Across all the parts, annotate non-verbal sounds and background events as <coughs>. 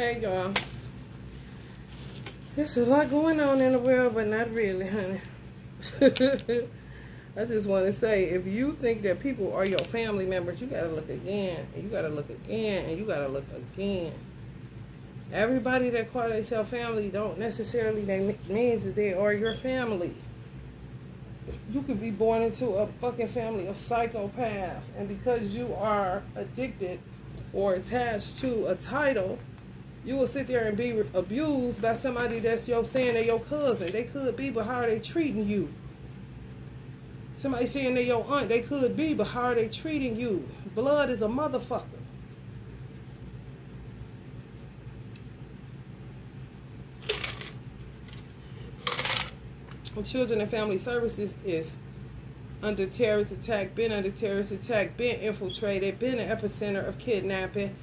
Hey, y'all. There's a lot going on in the world, but not really, honey. <laughs> I just want to say, if you think that people are your family members, you got to look again, and you got to look again, and you got to look again. Everybody that call themselves family don't necessarily they means that they are your family. You could be born into a fucking family of psychopaths, and because you are addicted or attached to a title, you will sit there and be abused by somebody that's your saying they're your cousin. They could be, but how are they treating you? Somebody saying they're your aunt, they could be, but how are they treating you? Blood is a motherfucker. Children and Family Services is under terrorist attack, been under terrorist attack, been infiltrated, been an epicenter of kidnapping,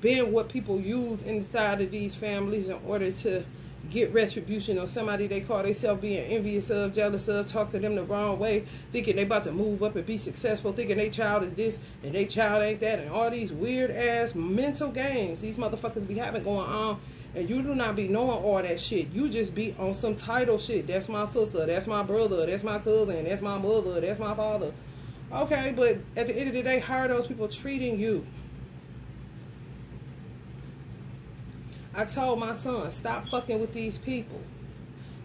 been what people use inside of these families in order to get retribution on somebody they call themselves being envious of, jealous of, talk to them the wrong way, thinking they about to move up and be successful, thinking their child is this and their child ain't that, and all these weird ass mental games these motherfuckers be having going on. And you do not be knowing all that shit. You just be on some title shit. That's my sister. That's my brother. That's my cousin. That's my mother. That's my father. Okay, but at the end of the day, how are those people treating you? I told my son, stop fucking with these people.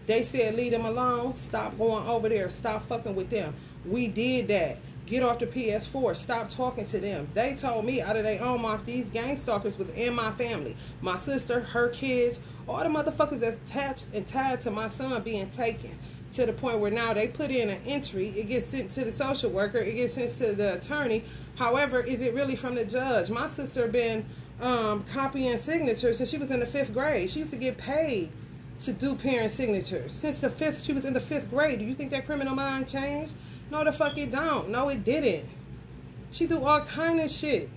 They said leave them alone. Stop going over there. Stop fucking with them. We did that. Get off the PS4. Stop talking to them. They told me out of their own mouth these gang stalkers within my family. My sister, her kids, all the motherfuckers that's attached and tied to my son being taken. To the point where now they put in an entry. It gets sent to the social worker. It gets sent to the attorney. However, is it really from the judge? My sister been um, copying signatures since she was in the fifth grade. She used to get paid to do parent signatures. Since the fifth, she was in the fifth grade. Do you think that criminal mind changed? No, the fuck it don't. No, it didn't. She do all kind of shit.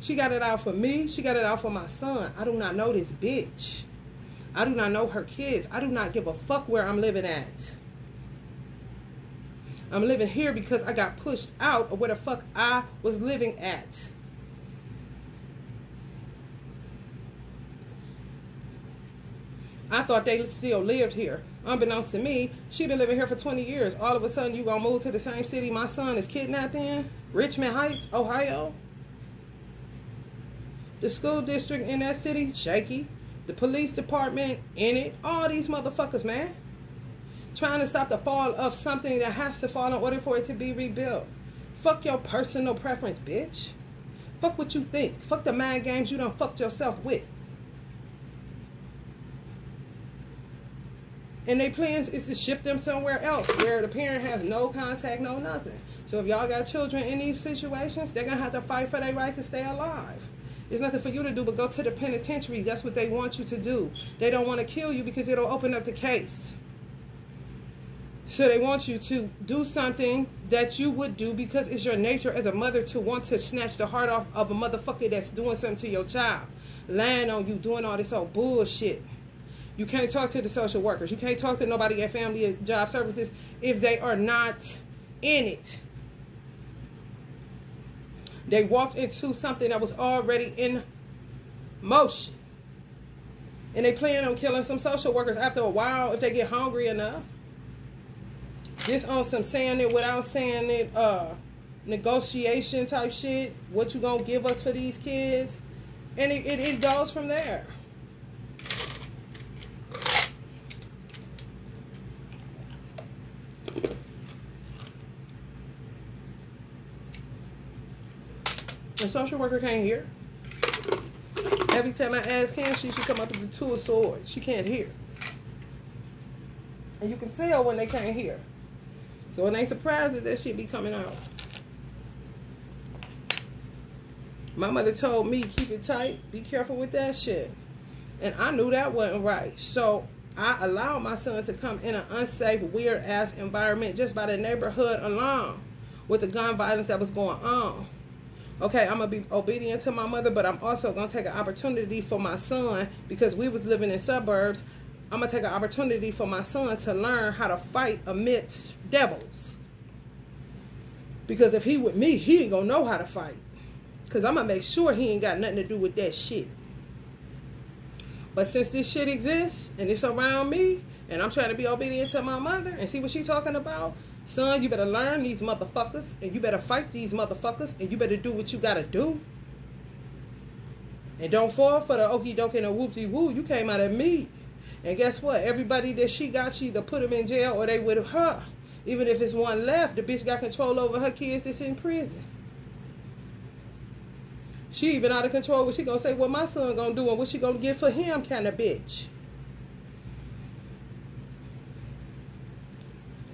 She got it out for me. She got it out for my son. I do not know this bitch. I do not know her kids. I do not give a fuck where I'm living at. I'm living here because I got pushed out of where the fuck I was living at. I thought they still lived here. Unbeknownst to me, she been living here for 20 years. All of a sudden, you gonna move to the same city my son is kidnapped in? Richmond Heights, Ohio? The school district in that city, shaky. The police department in it. All these motherfuckers, man trying to stop the fall of something that has to fall in order for it to be rebuilt. Fuck your personal preference, bitch. Fuck what you think. Fuck the mind games you done fucked yourself with. And their plans is to ship them somewhere else where the parent has no contact, no nothing. So if y'all got children in these situations, they're going to have to fight for their right to stay alive. There's nothing for you to do but go to the penitentiary. That's what they want you to do. They don't want to kill you because it'll open up the case. So they want you to do something that you would do because it's your nature as a mother to want to snatch the heart off of a motherfucker that's doing something to your child. Lying on you, doing all this old bullshit. You can't talk to the social workers. You can't talk to nobody at Family and Job Services if they are not in it. They walked into something that was already in motion. And they plan on killing some social workers after a while if they get hungry enough. Just on some saying it without saying it, uh, negotiation type shit. What you gonna give us for these kids? And it, it, it goes from there. The social worker can't hear. Every time I ask can she, she come up with the two of swords. She can't hear. And you can tell when they can't hear. So it ain't surprised that that shit be coming out. My mother told me, keep it tight. Be careful with that shit. And I knew that wasn't right. So I allowed my son to come in an unsafe, weird-ass environment just by the neighborhood alone with the gun violence that was going on. Okay, I'm going to be obedient to my mother, but I'm also going to take an opportunity for my son because we was living in suburbs I'm going to take an opportunity for my son to learn how to fight amidst devils. Because if he with me, he ain't going to know how to fight. Because I'm going to make sure he ain't got nothing to do with that shit. But since this shit exists and it's around me, and I'm trying to be obedient to my mother and see what she talking about, son, you better learn these motherfuckers and you better fight these motherfuckers and you better do what you gotta do. And don't fall for the okey doke and the whoopty woo. You came out of me. And guess what? Everybody that she got, she either put them in jail or they with her. Even if it's one left, the bitch got control over her kids that's in prison. She even out of control what she gonna say what my son gonna do and what she gonna get for him kind of bitch.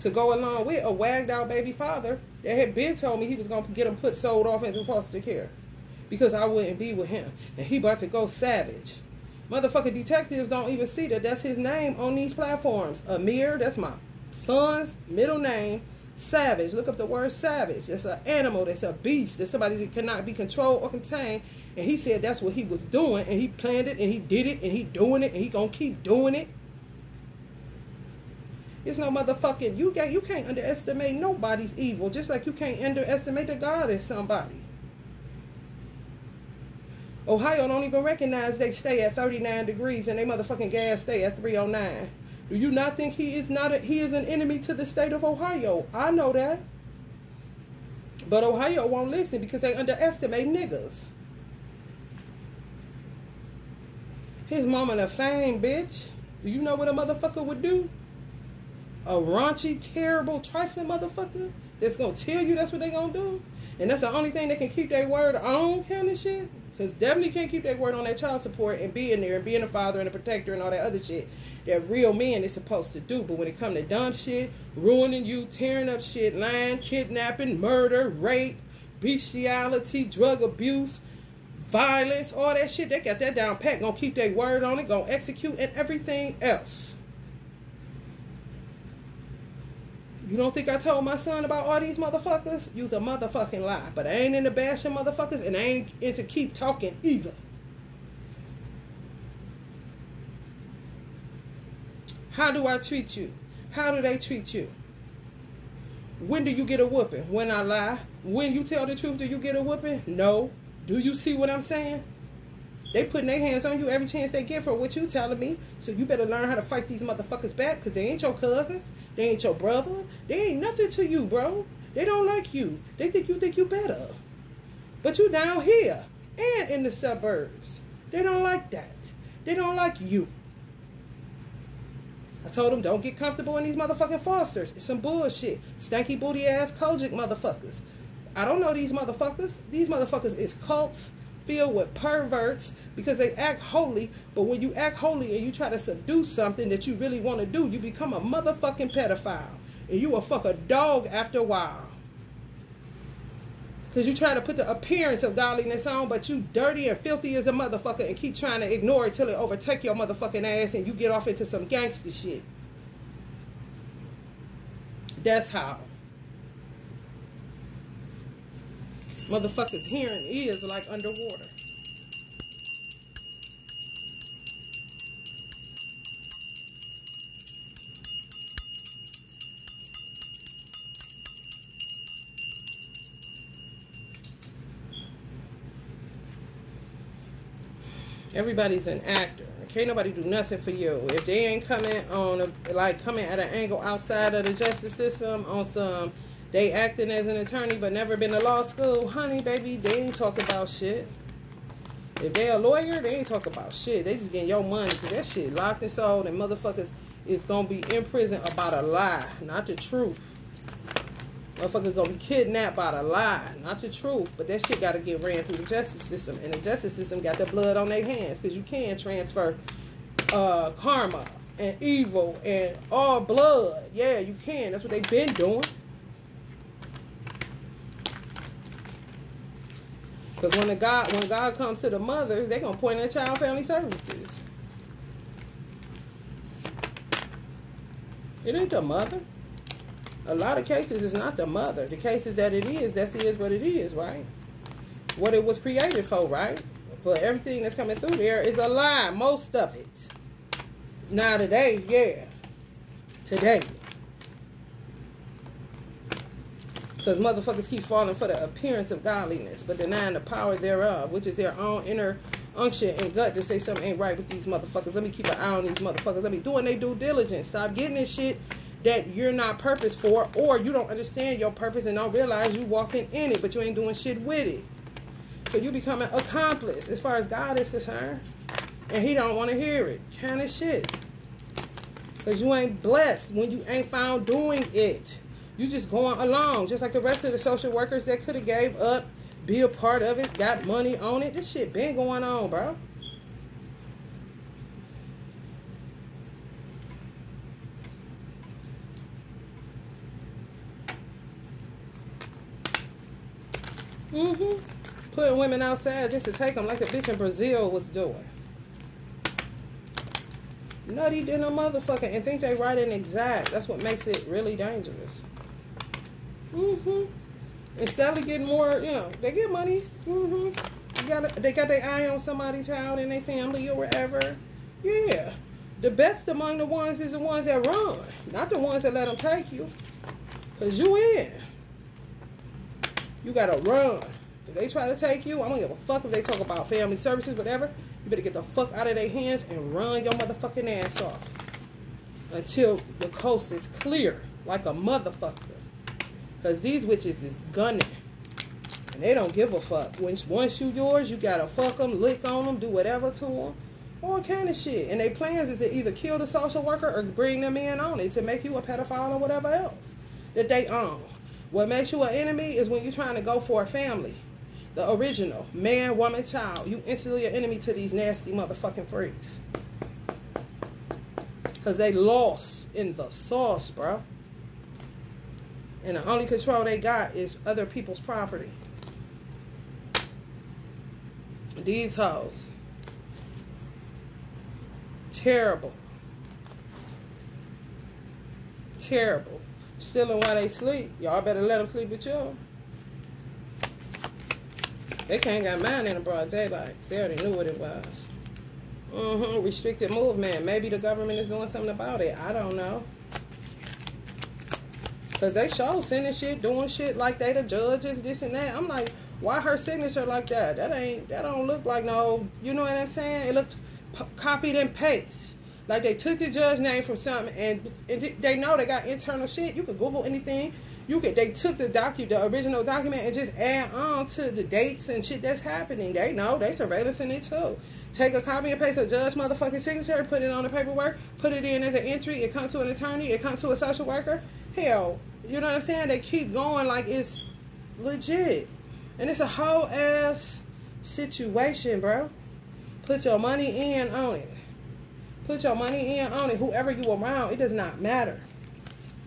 To go along with a wagged out baby father that had been told me he was gonna get him put sold off into foster care because I wouldn't be with him. And he about to go savage. Motherfucking detectives don't even see that that's his name on these platforms. Amir, that's my son's middle name. Savage. Look up the word savage. It's an animal. That's a beast. That's somebody that cannot be controlled or contained. And he said that's what he was doing. And he planned it. And he did it. And he doing it. And he gonna keep doing it. It's no motherfucking you got you can't underestimate nobody's evil. Just like you can't underestimate the God in somebody. Ohio don't even recognize they stay at 39 degrees and they motherfucking gas stay at 309. Do you not think he is not a, he is an enemy to the state of Ohio? I know that. But Ohio won't listen because they underestimate niggas. His moment of fame, bitch. Do you know what a motherfucker would do? A raunchy, terrible, trifling motherfucker that's gonna tell you that's what they gonna do? And that's the only thing they can keep their word on kind of shit? Because definitely can't keep that word on that child support and being there and being a father and a protector and all that other shit that real men is supposed to do. But when it come to dumb shit, ruining you, tearing up shit, lying, kidnapping, murder, rape, bestiality, drug abuse, violence, all that shit, they got that down pat. Gonna keep their word on it, gonna execute, and everything else. You don't think I told my son about all these motherfuckers? Use a motherfucking lie. But I ain't into bashing motherfuckers and I ain't into keep talking either. How do I treat you? How do they treat you? When do you get a whooping? When I lie? When you tell the truth, do you get a whooping? No. Do you see what I'm saying? They putting their hands on you every chance they get for what you telling me. So you better learn how to fight these motherfuckers back because they ain't your cousins. They ain't your brother. They ain't nothing to you, bro. They don't like you. They think you think you better. But you down here and in the suburbs. They don't like that. They don't like you. I told them don't get comfortable in these motherfucking fosters. It's some bullshit. Stanky booty ass Kojic motherfuckers. I don't know these motherfuckers. These motherfuckers is cults filled with perverts because they act holy. But when you act holy and you try to subdue something that you really want to do, you become a motherfucking pedophile. And you will fuck a dog after a while. Because you try to put the appearance of godliness on, but you dirty and filthy as a motherfucker and keep trying to ignore it till it overtake your motherfucking ass and you get off into some gangster shit. That's how. Motherfuckers' hearing is like underwater. Everybody's an actor. Can't nobody do nothing for you. If they ain't coming on, a, like, coming at an angle outside of the justice system on some they acting as an attorney but never been to law school. Honey, baby, they ain't talk about shit. If they a lawyer, they ain't talk about shit. They just getting your money because that shit locked and sold and motherfuckers is going to be in prison about a lie, not the truth. Motherfuckers to be kidnapped by the lie, not the truth. But that shit got to get ran through the justice system. And the justice system got the blood on their hands because you can transfer uh, karma and evil and all blood. Yeah, you can. That's what they've been doing. Because when the God when God comes to the mothers, they're gonna point at child family services. It ain't the mother. A lot of cases it's not the mother. The cases that it is, that is what it is, right? What it was created for, right? But everything that's coming through there is a lie, most of it. Now today, yeah. Today. Because motherfuckers keep falling for the appearance of godliness, but denying the power thereof, which is their own inner unction and gut to say something ain't right with these motherfuckers. Let me keep an eye on these motherfuckers. Let me doing they due diligence. Stop getting this shit that you're not purpose for, or you don't understand your purpose and don't realize you walking in it, but you ain't doing shit with it. So you become an accomplice as far as God is concerned. And he don't want to hear it. Kind of shit. Because you ain't blessed when you ain't found doing it. You just going along. Just like the rest of the social workers that could have gave up, be a part of it, got money on it. This shit been going on, bro. Mm-hmm. Putting women outside just to take them like a bitch in Brazil was doing. Nutty than a motherfucker and think they right and exact. That's what makes it really dangerous. Mm-hmm. Instead of getting more, you know, they get money. Mm-hmm. got they got their eye on somebody's child in their family or wherever. Yeah. The best among the ones is the ones that run, not the ones that let them take you. Cause you in. You gotta run. If they try to take you, I don't give a fuck if they talk about family services, whatever. You better get the fuck out of their hands and run your motherfucking ass off. Until the coast is clear, like a motherfucker. Because these witches is gunning. And they don't give a fuck. Once, once you yours, you gotta fuck them, lick on them, do whatever to them. All kind of shit. And their plans is to either kill the social worker or bring them in on it to make you a pedophile or whatever else that they own. What makes you an enemy is when you're trying to go for a family. The original, man, woman, child. You instantly an enemy to these nasty motherfucking freaks. Because they lost in the sauce, bro. And the only control they got is other people's property. These hoes. Terrible. Terrible stealing while they sleep. Y'all better let them sleep with you. They can't got mine in the broad daylight. They already knew what it was. Mm-hmm. Restricted movement. Maybe the government is doing something about it. I don't know. Cause they show sending shit, doing shit like they the judges, this and that. I'm like, why her signature like that? That ain't, that don't look like no, you know what I'm saying? It looked copied and paste. Like they took the judge name from something, and, and they know they got internal shit. You could Google anything. You could. They took the docu, the original document, and just add on to the dates and shit that's happening. They know they surveillance in it too. Take a copy and paste a judge motherfucking signature, put it on the paperwork, put it in as an entry. It comes to an attorney. It comes to a social worker. Hell, you know what I'm saying? They keep going like it's legit, and it's a whole ass situation, bro. Put your money in on it. Put your money in on it. Whoever you around, it does not matter.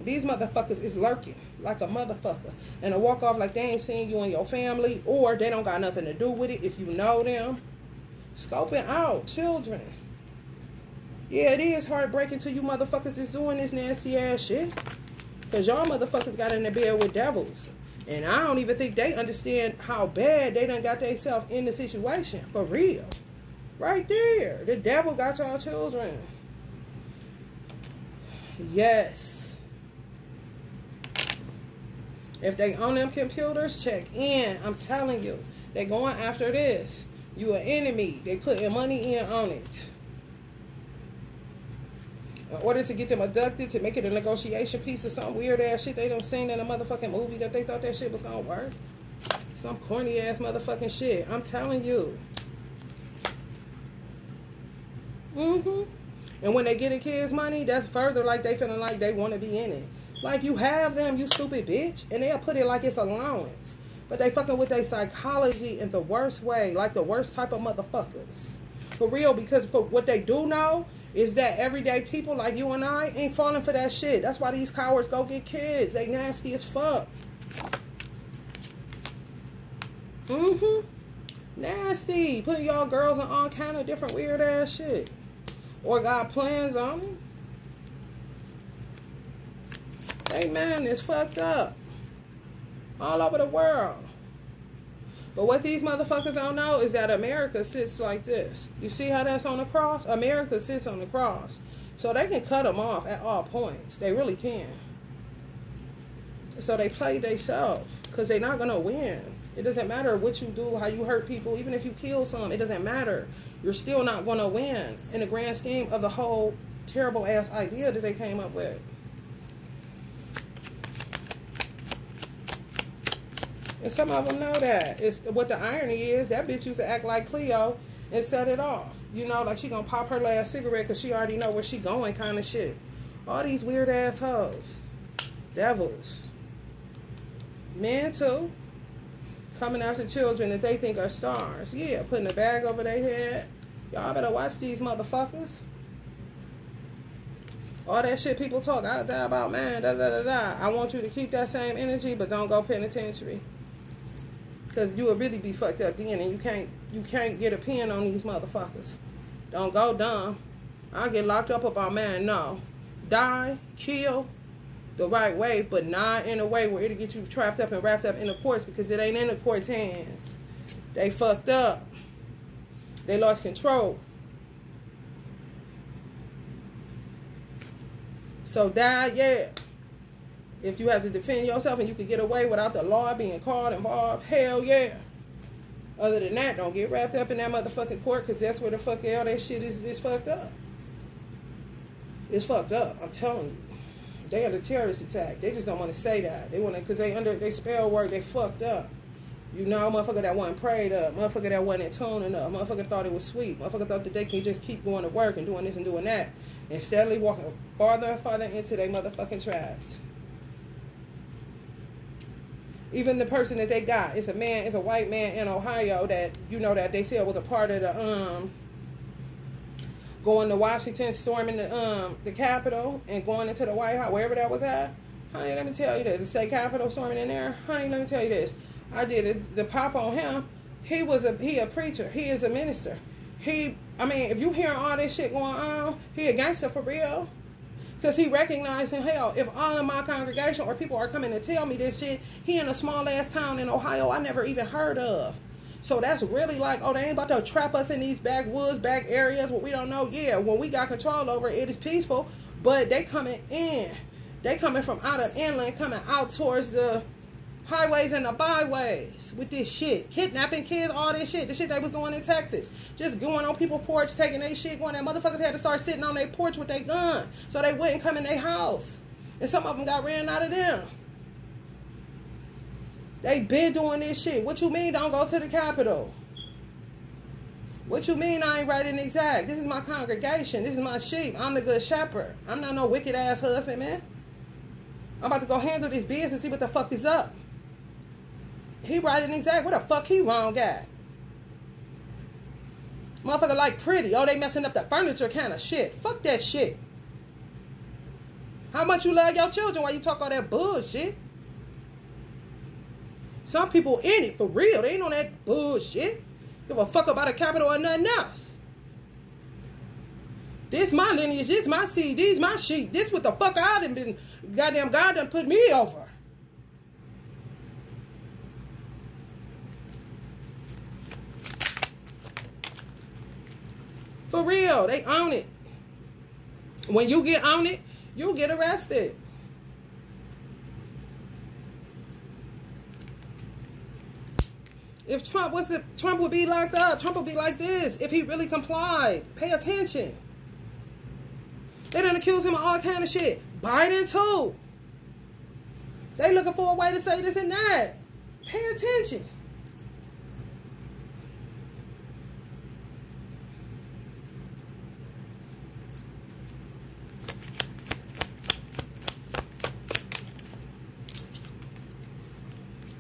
These motherfuckers is lurking like a motherfucker. And to walk off like they ain't seen you and your family or they don't got nothing to do with it if you know them. Scoping out children. Yeah, it is heartbreaking to you motherfuckers is doing this nasty ass shit. Because y'all motherfuckers got in the bed with devils. And I don't even think they understand how bad they done got themselves in the situation. For real. Right there. The devil got y'all children. Yes. If they own them computers, check in. I'm telling you. They going after this. You an enemy. They putting money in on it. In order to get them abducted, to make it a negotiation piece of some weird ass shit they don't seen in a motherfucking movie that they thought that shit was gonna work. Some corny ass motherfucking shit. I'm telling you. Mm-hmm. And when they get a kid's money, that's further like they feeling like they want to be in it. Like you have them, you stupid bitch, and they'll put it like it's allowance. But they fucking with their psychology in the worst way, like the worst type of motherfuckers. For real, because for what they do know is that everyday people like you and I ain't falling for that shit. That's why these cowards go get kids. They nasty as fuck. Mm-hmm. Nasty. Putting y'all girls in all kind of different weird ass shit or got plans on it. Hey man, it's fucked up. All over the world. But what these motherfuckers don't know is that America sits like this. You see how that's on the cross? America sits on the cross. So they can cut them off at all points. They really can. So they play themselves because they're not gonna win. It doesn't matter what you do, how you hurt people, even if you kill some. It doesn't matter. You're still not gonna win in the grand scheme of the whole terrible ass idea that they came up with. And some of them know that. It's what the irony is. That bitch used to act like Cleo and set it off. You know, like she gonna pop her last cigarette because she already know where she going, kind of shit. All these weird ass hoes, devils, men too, coming after children that they think are stars. Yeah, putting a bag over their head. Y'all better watch these motherfuckers. All that shit people talk, I die about man, da da da da. I want you to keep that same energy, but don't go penitentiary. Cause you will really be fucked up then, and you can't you can't get a pin on these motherfuckers. Don't go dumb. I'll get locked up about man. No, die, kill, the right way, but not in a way where it'll get you trapped up and wrapped up in the courts because it ain't in the court's hands. They fucked up. They lost control. So die, yeah. If you have to defend yourself and you can get away without the law being called involved, hell yeah. Other than that, don't get wrapped up in that motherfucking court because that's where the fuck all that shit is, is fucked up. It's fucked up. I'm telling you. They a terrorist attack. They just don't want to say that. They want to, because they under, they spell work, they fucked up. You know, motherfucker that wasn't prayed up, motherfucker that wasn't in tune enough, motherfucker thought it was sweet, motherfucker thought that they can just keep going to work and doing this and doing that, and steadily walking farther and farther into their motherfucking traps even the person that they got. It's a man it's a white man in ohio that you know that they said was a part of the um going to washington storming the um the capitol and going into the white house wherever that was at. Honey let me tell you this. The state capitol storming in there. Honey let me tell you this. I did it. The pop on him he was a he a preacher. He is a minister. He i mean if you hearing all this shit going on he a gangster for real because he recognizing, hell, if all of my congregation or people are coming to tell me this shit, he in a small ass town in Ohio I never even heard of. So that's really like, oh, they ain't about to trap us in these backwoods, back areas where we don't know. Yeah, when we got control over it, it is peaceful, but they coming in. They coming from out of inland, coming out towards the highways and the byways with this shit. Kidnapping kids, all this shit. The shit they was doing in Texas. Just going on people's porch, taking their shit, going that motherfuckers had to start sitting on their porch with their gun so they wouldn't come in their house. And some of them got ran out of them. They been doing this shit. What you mean don't go to the Capitol? What you mean I ain't writing exact? This is my congregation. This is my sheep. I'm the good shepherd. I'm not no wicked ass husband, man. I'm about to go handle this business and see what the fuck is up. He writing exact. What the fuck he wrong guy? Motherfucker like pretty. Oh, they messing up the furniture kind of shit. Fuck that shit. How much you love your children while you talk all that bullshit? Some people in it for real. They ain't on that bullshit. Give a fuck about a capital or nothing else. This my lineage. This my seed. These my sheep. This what the fuck I done been. Goddamn God done put me over. For real, they own it. When you get on it, you'll get arrested. If Trump was it, Trump would be locked up. Trump would be like this if he really complied. Pay attention. They done accuse him of all kind of shit. Biden too. They looking for a way to say this and that. Pay attention.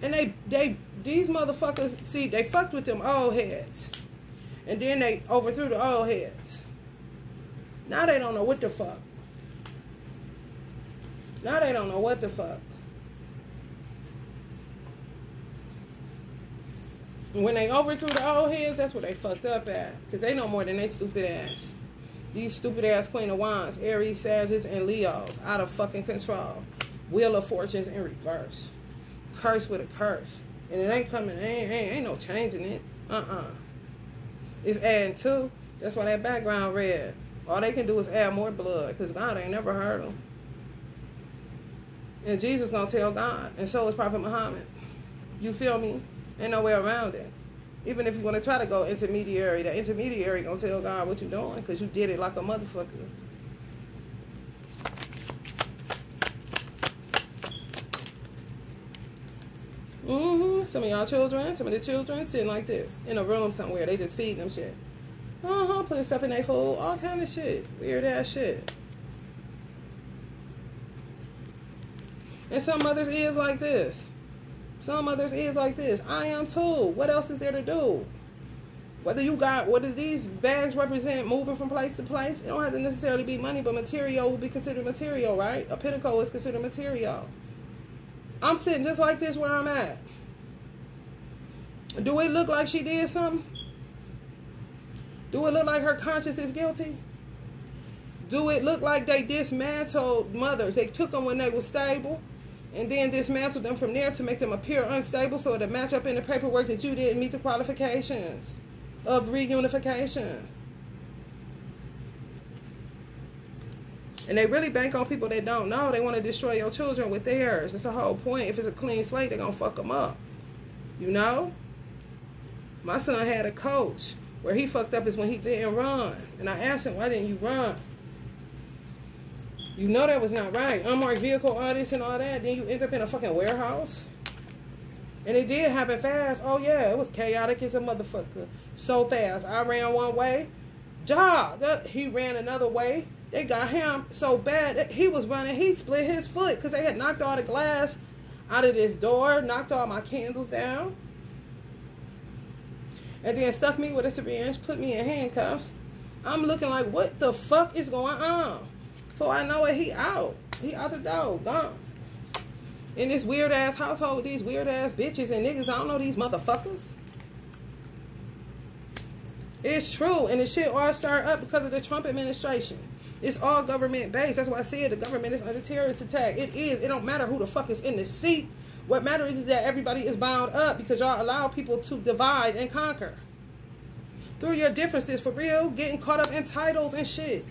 And they, they, these motherfuckers, see, they fucked with them old heads. And then they overthrew the old heads. Now they don't know what the fuck. Now they don't know what the fuck. When they overthrew the old heads, that's what they fucked up at. Because they know more than they stupid ass. These stupid ass Queen of Wands, Aries, Sagittarius, and Leos. Out of fucking control. Wheel of Fortunes in reverse curse with a curse. And it ain't coming, ain't, ain't, ain't no changing it. Uh-uh. It's adding two. That's why that background red. All they can do is add more blood because God ain't never hurt them. And Jesus gonna tell God, and so is Prophet Muhammad. You feel me? Ain't no way around it. Even if you want to try to go intermediary, the intermediary gonna tell God what you doing because you did it like a motherfucker. Mm-hmm. Some of y'all children, some of the children sitting like this in a room somewhere. They just feed them shit. Uh-huh. Putting stuff in their food. All kind of shit. Weird ass shit. And some mothers is like this. Some mothers is like this. I am too. What else is there to do? Whether you got, what do these bags represent moving from place to place? It don't have to necessarily be money, but material will be considered material, right? A pentacle is considered material. I'm sitting just like this where I'm at. Do it look like she did something? Do it look like her conscience is guilty? Do it look like they dismantled mothers? They took them when they were stable and then dismantled them from there to make them appear unstable so to match up in the paperwork that you didn't meet the qualifications of reunification. And they really bank on people that don't know. They want to destroy your children with theirs. That's the whole point. If it's a clean slate, they're going to fuck them up. You know? My son had a coach where he fucked up is when he didn't run. And I asked him, why didn't you run? You know that was not right. Unmarked vehicle, all this and all that. Then you end up in a fucking warehouse. And it did happen fast. Oh, yeah. It was chaotic as a motherfucker. So fast. I ran one way. Job. He ran another way. They got him so bad. that He was running. He split his foot because they had knocked all the glass out of this door, knocked all my candles down. And then stuck me with a syringe, put me in handcuffs. I'm looking like, what the fuck is going on? So I know it, he out. He out the door, gone. In this weird ass household with these weird ass bitches and niggas, I don't know these motherfuckers. It's true, and the shit all started up because of the Trump administration. It's all government based. That's why I said the government is under terrorist attack. It is. It don't matter who the fuck is in the seat. What matters is that everybody is bound up because y'all allow people to divide and conquer. Through your differences, for real, getting caught up in titles and shit.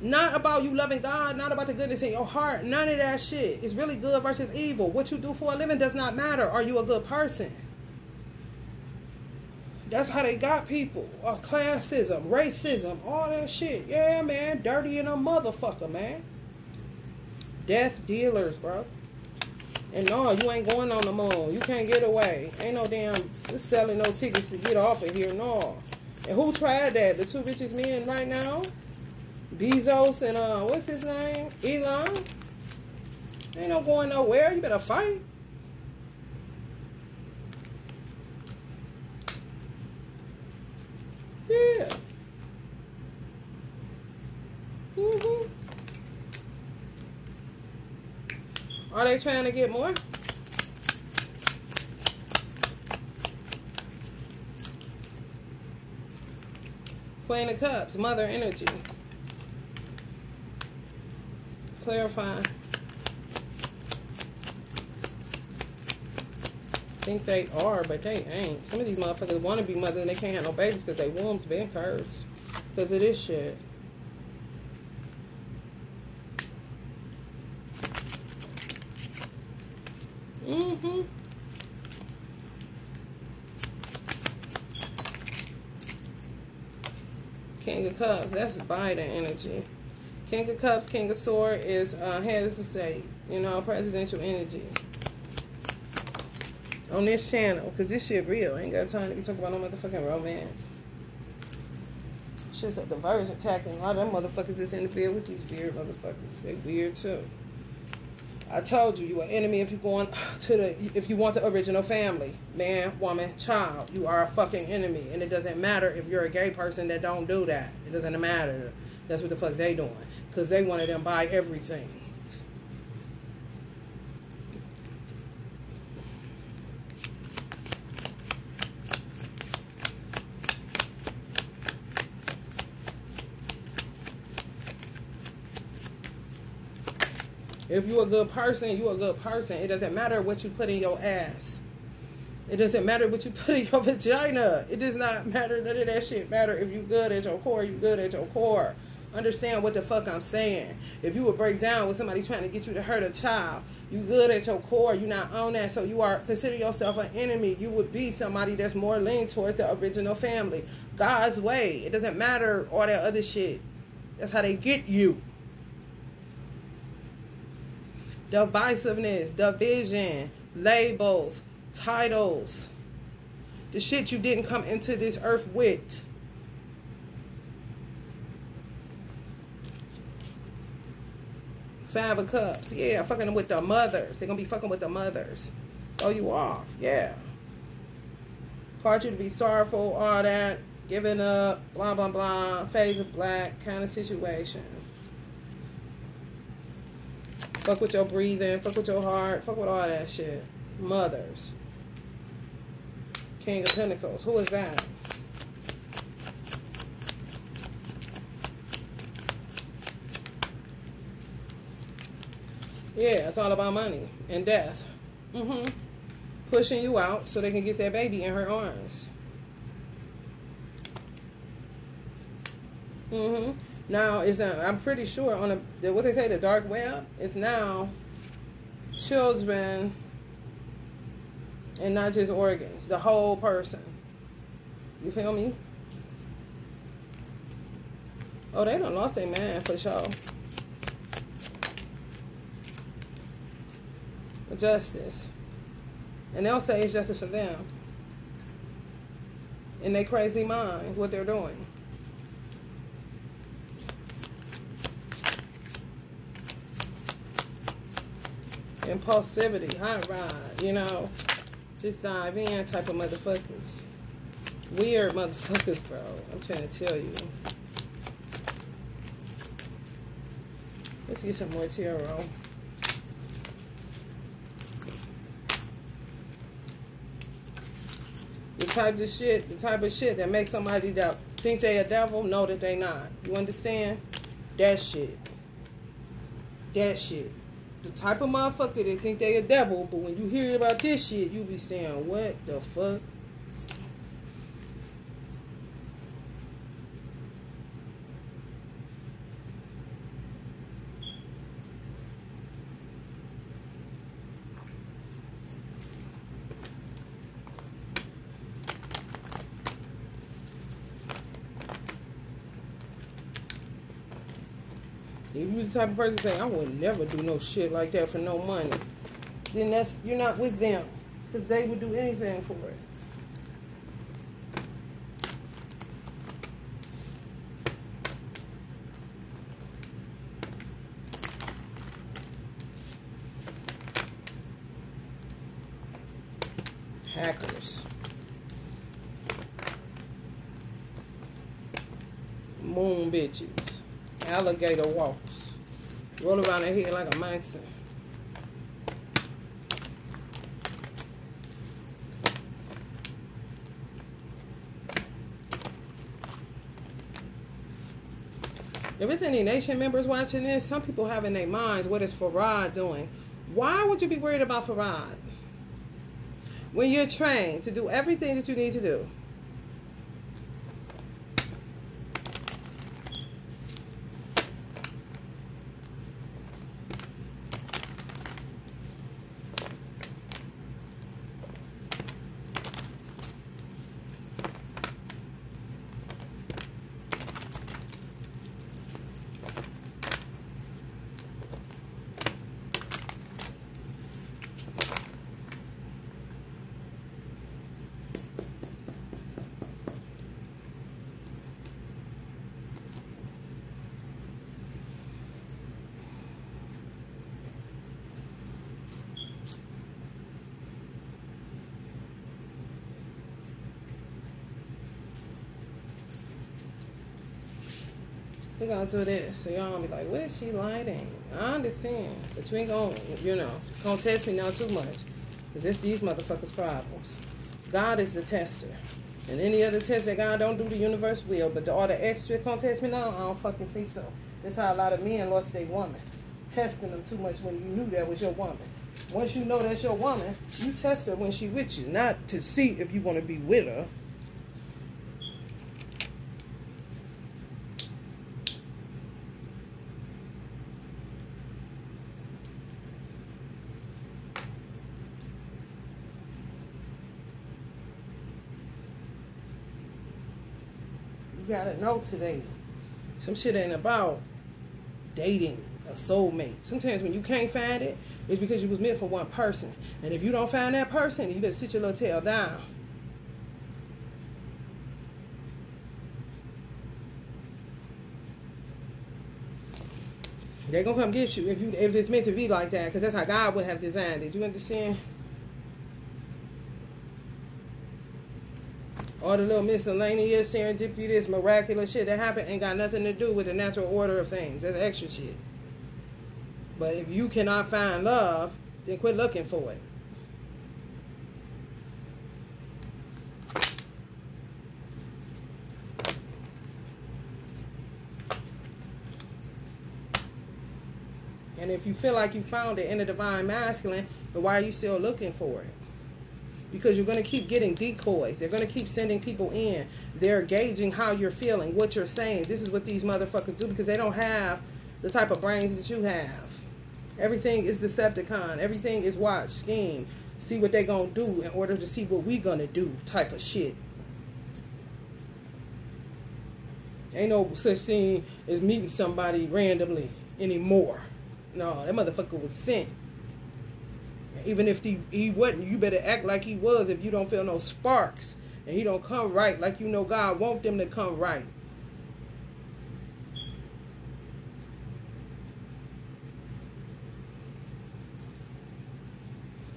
Not about you loving God, not about the goodness in your heart. None of that shit. It's really good versus evil. What you do for a living does not matter. Are you a good person? That's how they got people. Uh, classism, racism, all that shit. Yeah, man. Dirty and a motherfucker, man. Death dealers, bro. And no, you ain't going on the moon. You can't get away. Ain't no damn selling no tickets to get off of here. No. And who tried that? The two richest men right now? Bezos and uh, what's his name? Elon. Ain't no going nowhere. You better fight. Yeah. Mm-hmm. Are they trying to get more? Queen of Cups, Mother Energy. Clarify. Think they are, but they ain't. Some of these motherfuckers want to be mothers and they can't have no babies because their wombs been cursed. Because of this shit. Mm-hmm. King of Cups, that's Biden energy. King of Cups, King of Sword is uh, the state. You know, presidential energy on this channel because this shit real. I ain't got time to be talking about no motherfucking romance. Shit's a diversion tactic. A lot of them motherfuckers that's in the field with these weird motherfuckers. They weird too. I told you, you are enemy if you going to the if you want the original family, man, woman, child. You are a fucking enemy, and it doesn't matter if you're a gay person that don't do that. It doesn't matter. That's what the fuck they doing, cause they wanted them buy everything. If you're a good person, you're a good person. It doesn't matter what you put in your ass. It doesn't matter what you <laughs> put in your vagina. It does not matter. None of that shit matter. If you good at your core, you good at your core. understand what the fuck I'm saying. If you would break down with somebody trying to get you to hurt a child, you good at your core, you not on that, so you are consider yourself an enemy. You would be somebody that's more lean towards the original family. God's way. It doesn't matter all that other shit. That's how they get you. Divisiveness, division, labels, titles. The shit you didn't come into this earth with. Five of Cups. Yeah, fucking with the mothers. They're going to be fucking with the mothers. Throw you off. Yeah. Called you to be sorrowful, all that. Giving up, blah, blah, blah. Phase of black kind of situation. Fuck with your breathing. Fuck with your heart. Fuck with all that shit. Mothers. King of Pentacles. Who is that? Yeah, it's all about money and death. Mm-hmm. Pushing you out so they can get that baby in her arms. Mm-hmm. Now is I'm pretty sure on the what they say the dark web is now children and not just organs, the whole person. You feel me? Oh, they don't lost their man for sure. justice. And they'll say it's justice for them. In their crazy minds, what they're doing. Impulsivity, hot rod, you know. Just dive in type of motherfuckers. Weird motherfuckers, bro. I'm trying to tell you. Let's get some more tarot. The type of shit, the type of shit that makes somebody that think they a devil know that they not. You understand? That shit. That shit. The type of motherfucker that think they a devil, but when you hear about this shit, you be saying, what the fuck? If the type of person saying, I would never do no shit like that for no money, then that's you're not with them. Because they would do anything for it. Hackers. Moon bitches alligator walks. Roll around their head like a mouse. If it's any nation members watching this, some people have in their minds, what is Farad doing? Why would you be worried about Farad? When you're trained to do everything that you need to do. We're gonna do this. So y'all gonna be like, what is she lighting? I understand, but you ain't gonna, you know, gonna test me now too much. Cause it's these motherfuckers' problems. God is the tester. And any other test that God don't do, the universe will. But the, all the extra gonna test me now, I don't fucking think so. That's how a lot of men lost their woman. Testing them too much when you knew that was your woman. Once you know that's your woman, you test her when she with you, not to see if you want to be with her. You gotta know today. Some shit ain't about dating a soulmate. Sometimes when you can't find it, it's because you was meant for one person. And if you don't find that person, you better sit your little tail down. They're gonna come get you if you if it's meant to be like that, because that's how God would have designed it. You understand? All the little miscellaneous, serendipitous, miraculous shit that happened ain't got nothing to do with the natural order of things. That's extra shit. But if you cannot find love, then quit looking for it. And if you feel like you found it in the divine masculine, then why are you still looking for it? Because you're going to keep getting decoys. They're going to keep sending people in. They're gauging how you're feeling, what you're saying. This is what these motherfuckers do because they don't have the type of brains that you have. Everything is Decepticon. Everything is watch, scheme. See what they're going to do in order to see what we going to do type of shit. Ain't no such thing as meeting somebody randomly anymore. No, that motherfucker was sent. Even if he, he wasn't, you better act like he was if you don't feel no sparks. And he don't come right like you know God want them to come right.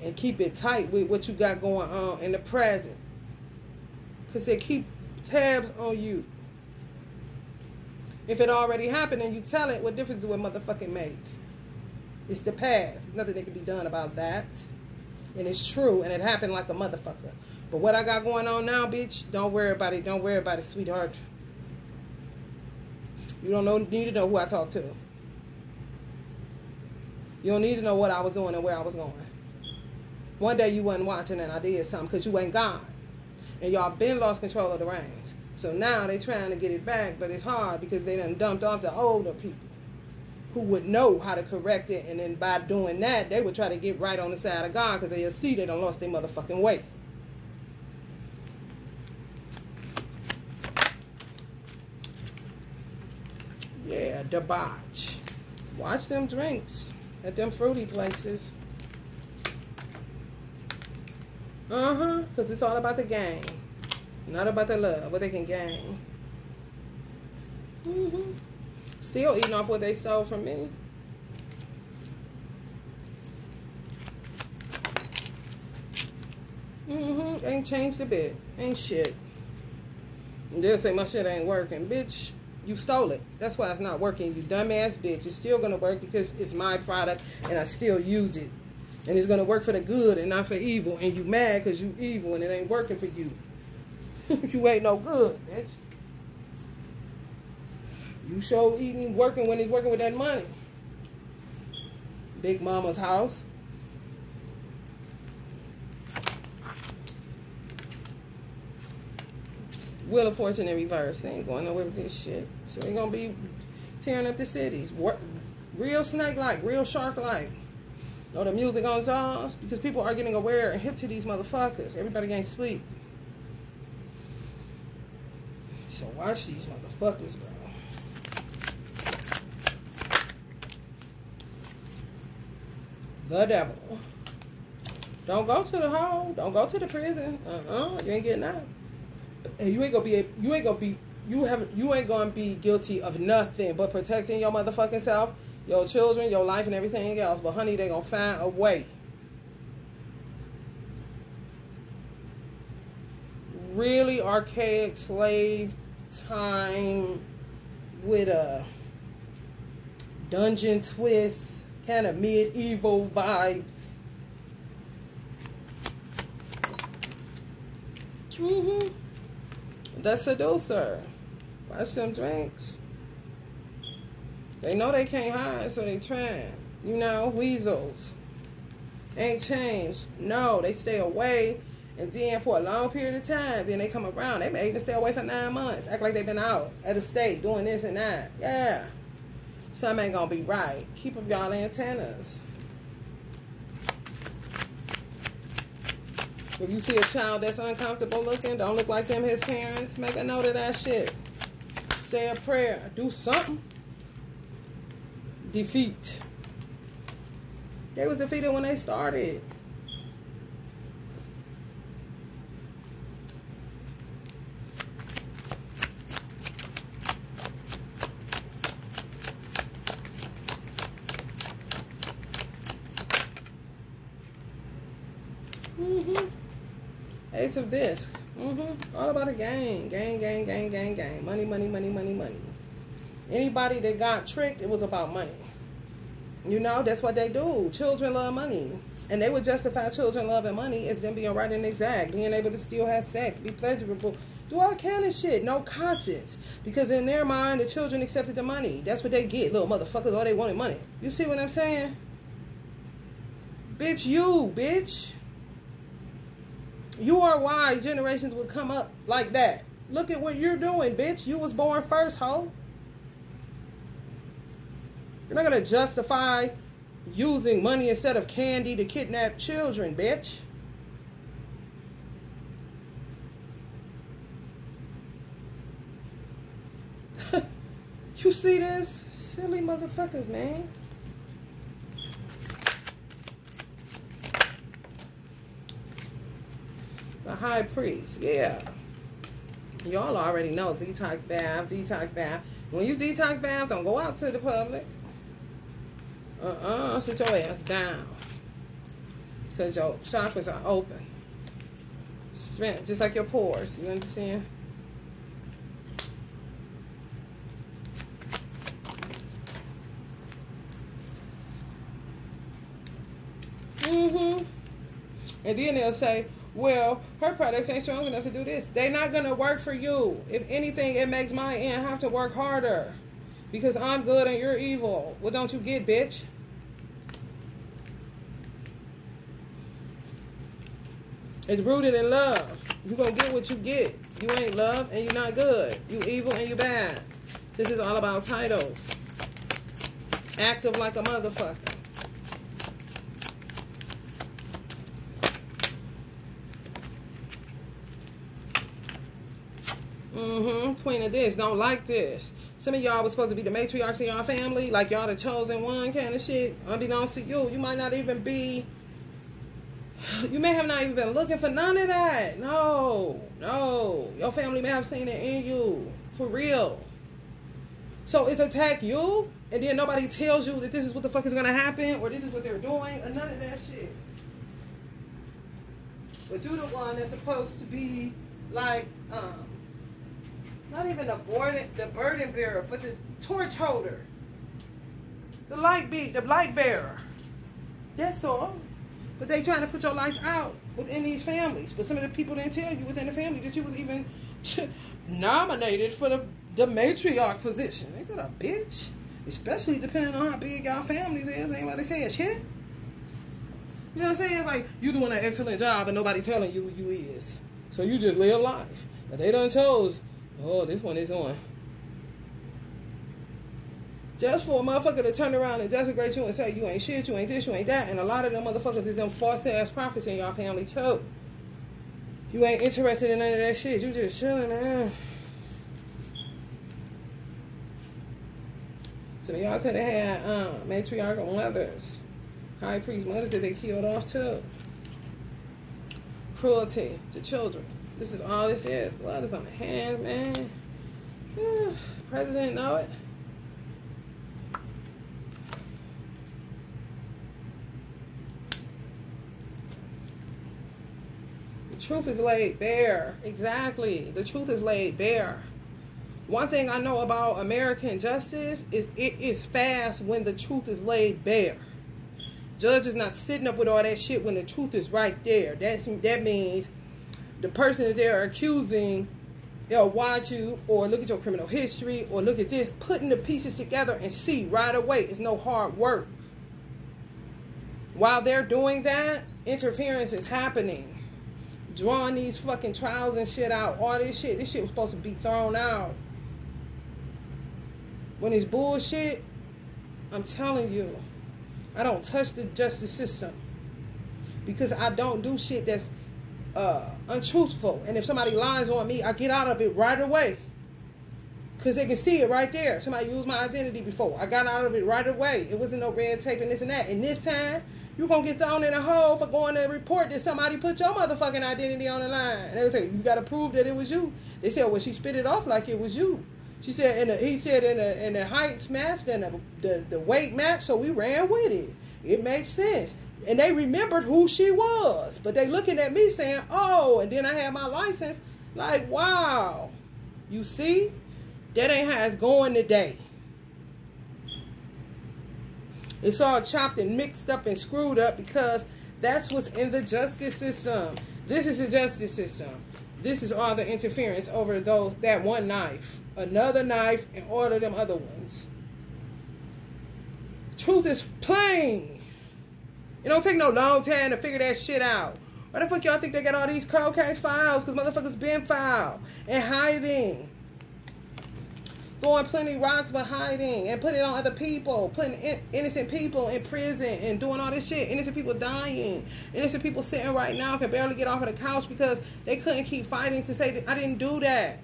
And keep it tight with what you got going on in the present. Because they keep tabs on you. If it already happened and you tell it, what difference do it motherfucking make? It's the past. nothing that can be done about that. And it's true, and it happened like a motherfucker. But what I got going on now, bitch, don't worry about it. Don't worry about it, sweetheart. You don't know, need to know who I talk to. You don't need to know what I was doing and where I was going. One day you wasn't watching and I did something because you ain't gone. And y'all been lost control of the reins. So now they trying to get it back, but it's hard because they done dumped off the older people who would know how to correct it. And then by doing that, they would try to get right on the side of God because they'll see they done lost their motherfucking way. Yeah, debauch. Watch them drinks at them fruity places. Uh-huh, because it's all about the game. Not about the love, what they can gain. Mm-hmm. Still eating off what they stole from me. Mm-hmm. Ain't changed a bit. Ain't shit. They'll say my shit ain't working. Bitch, you stole it. That's why it's not working. You dumbass bitch. It's still going to work because it's my product and I still use it. And it's going to work for the good and not for evil. And you mad because you evil and it ain't working for you. <laughs> you ain't no good, bitch. You show eating, working when he's working with that money. Big Mama's house. Wheel of Fortune in reverse. They ain't going nowhere with this shit. So they gonna be tearing up the cities. Real snake-like, real shark-like. Know the music on Jaws? Because people are getting aware and hip to these motherfuckers. Everybody ain't sleep. So watch these motherfuckers, bro. The devil. Don't go to the hole. Don't go to the prison. Uh-uh. You ain't getting out. And you ain't gonna be. You ain't gonna be. You haven't. You ain't gonna be guilty of nothing but protecting your motherfucking self, your children, your life, and everything else. But honey, they gonna find a way. Really archaic slave time with a dungeon twist kind of medieval vibes. Mm-hmm. The seducer. Watch them drinks. They know they can't hide, so they try. You know, weasels. Ain't changed. No, they stay away. And then for a long period of time, then they come around. They may even stay away for nine months. Act like they've been out at a state doing this and that. Yeah. Something ain't gonna be right. Keep up y'all antennas. If you see a child that's uncomfortable looking, don't look like them his parents, make a note of that shit. Say a prayer. Do something. Defeat. They was defeated when they started. Mm-hmm. Ace of disc. Mm-hmm. All about a gang. Gang, gang, gang, gang, gang. Money, money, money, money, money. Anybody that got tricked, it was about money. You know, that's what they do. Children love money. And they would justify children loving money as them being right and exact, being able to still have sex, be pleasurable, do all kind of shit, no conscience. Because in their mind, the children accepted the money. That's what they get, little motherfuckers. All they wanted money. You see what I'm saying? Bitch, you, bitch. You are why generations would come up like that. Look at what you're doing, bitch. You was born first, hoe. You're not going to justify using money instead of candy to kidnap children, bitch. <laughs> you see this? Silly motherfuckers, man. The high priest, yeah. Y'all already know detox bath, detox bath. When you detox bath, don't go out to the public. Uh-uh, sit your ass down. Because your chakras are open. Strength, just like your pores. You understand? Mm-hmm. And then they'll say, well, her products ain't strong enough to do this. They're not going to work for you. If anything, it makes my end have to work harder. Because I'm good and you're evil. What don't you get, bitch? It's rooted in love. You're going to get what you get. You ain't love and you're not good. You evil and you bad. This is all about titles. Active like a motherfucker. Mm-hmm. Queen of this. Don't like this. Some of y'all was supposed to be the matriarchs in y'all family. Like y'all the chosen one kind of shit. Unbeknownst to you. You might not even be you may have not even been looking for none of that. No, no. Your family may have seen it in you. For real. So it's attack you, and then nobody tells you that this is what the fuck is gonna happen, or this is what they're doing, or none of that shit. But you're the one that's supposed to be like, um, not even the burden, the burden bearer, but the torch holder, the light beat, the light bearer. That's all. But they trying to put your lights out within these families. But some of the people didn't tell you within the family that you was even <laughs> nominated for the, the matriarch position. Ain't that a bitch? Especially depending on how big y'all families is. Ain't what they say shit. You know what I'm saying? It's like you doing an excellent job and nobody telling you who you is. So you just live life. But they done chose, oh, this one is on. Just for a motherfucker to turn around and desecrate you and say you ain't shit, you ain't this, you ain't that. And a lot of them motherfuckers is them false ass prophets in y'all family too. You ain't interested in none of that shit. You just chilling, man. So y'all could have had um, matriarchal mothers. High priest mothers that they killed off too. Cruelty to children. This is all this is. Blood is on the hands, man. <sighs> President know it. The truth is laid bare. Exactly. The truth is laid bare. One thing I know about American justice is it is fast when the truth is laid bare. Judge is not sitting up with all that shit when the truth is right there. That's that means the person that they're accusing, they'll watch you or look at your criminal history or look at this, putting the pieces together and see right away. It's no hard work. While they're doing that, interference is happening drawing these fucking trials and shit out. All this shit. This shit was supposed to be thrown out. When it's bullshit, I'm telling you, I don't touch the justice system. Because I don't do shit that's uh, untruthful. And if somebody lies on me, I get out of it right away. Because they can see it right there. Somebody used my identity before. I got out of it right away. It wasn't no red tape and this and that. And this time, you're going to get thrown in a hole for going to report that somebody put your motherfucking identity on the line. And they would say, you got to prove that it was you. They said, well, she spit it off like it was you. She said, and he said in the, in the heights match, then the, the, the weight match, so we ran with it. It makes sense. And they remembered who she was. But they looking at me saying, oh, and then I had my license. Like, wow. You see? That ain't how it's going today. It's all chopped and mixed up and screwed up because that's what's in the justice system. This is the justice system. This is all the interference over those that one knife, another knife, and all of them other ones. Truth is plain. It don't take no long time to figure that shit out. Why the fuck y'all think they got all these cold case files? Because motherfuckers been filed and hiding throwing plenty rocks but hiding and putting it on other people, putting in, innocent people in prison and doing all this shit. Innocent people dying. Innocent people sitting right now can barely get off of the couch because they couldn't keep fighting to say I didn't do that.